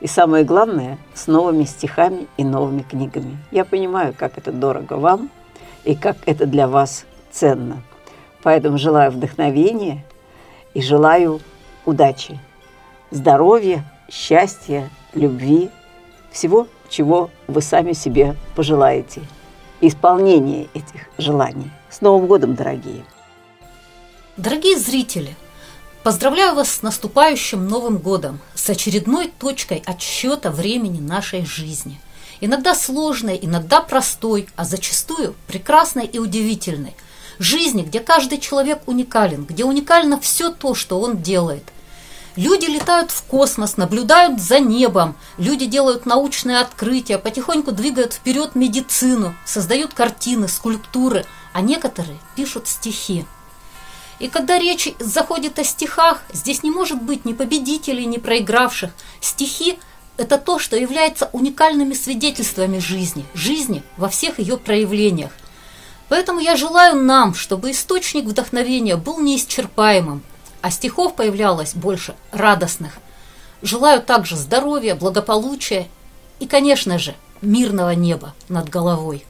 и, самое главное, с новыми стихами и новыми книгами. Я понимаю, как это дорого вам и как это для вас ценно – Поэтому желаю вдохновения и желаю удачи, здоровья, счастья, любви, всего, чего вы сами себе пожелаете. Исполнение этих желаний. С Новым годом, дорогие! Дорогие зрители, поздравляю вас с наступающим Новым годом, с очередной точкой отсчета времени нашей жизни. Иногда сложной, иногда простой, а зачастую прекрасной и удивительной – жизни, где каждый человек уникален, где уникально все то, что он делает. Люди летают в космос, наблюдают за небом, люди делают научные открытия, потихоньку двигают вперед медицину, создают картины, скульптуры, а некоторые пишут стихи. И когда речь заходит о стихах, здесь не может быть ни победителей, ни проигравших. Стихи – это то, что является уникальными свидетельствами жизни, жизни во всех ее проявлениях. Поэтому я желаю нам, чтобы источник вдохновения был неисчерпаемым, а стихов появлялось больше радостных. Желаю также здоровья, благополучия и, конечно же, мирного неба над головой.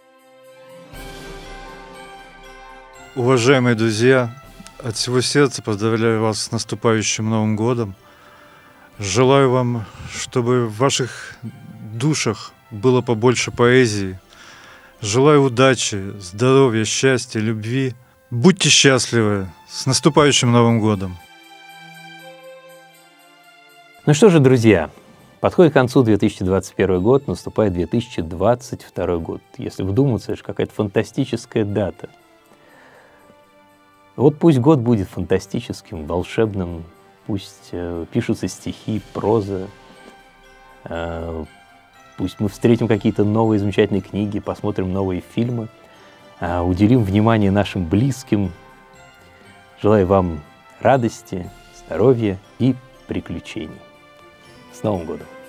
Уважаемые друзья, от всего сердца поздравляю вас с наступающим Новым годом. Желаю вам, чтобы в ваших душах было побольше поэзии. Желаю удачи, здоровья, счастья, любви. Будьте счастливы. С наступающим Новым годом! Ну что же, друзья, подходит к концу 2021 год, наступает 2022 год. Если вдуматься, это какая-то фантастическая дата. Вот пусть год будет фантастическим, волшебным, пусть э, пишутся стихи, проза, э, пусть мы встретим какие-то новые замечательные книги, посмотрим новые фильмы, э, уделим внимание нашим близким, Желаю вам радости, здоровья и приключений. С Новым годом!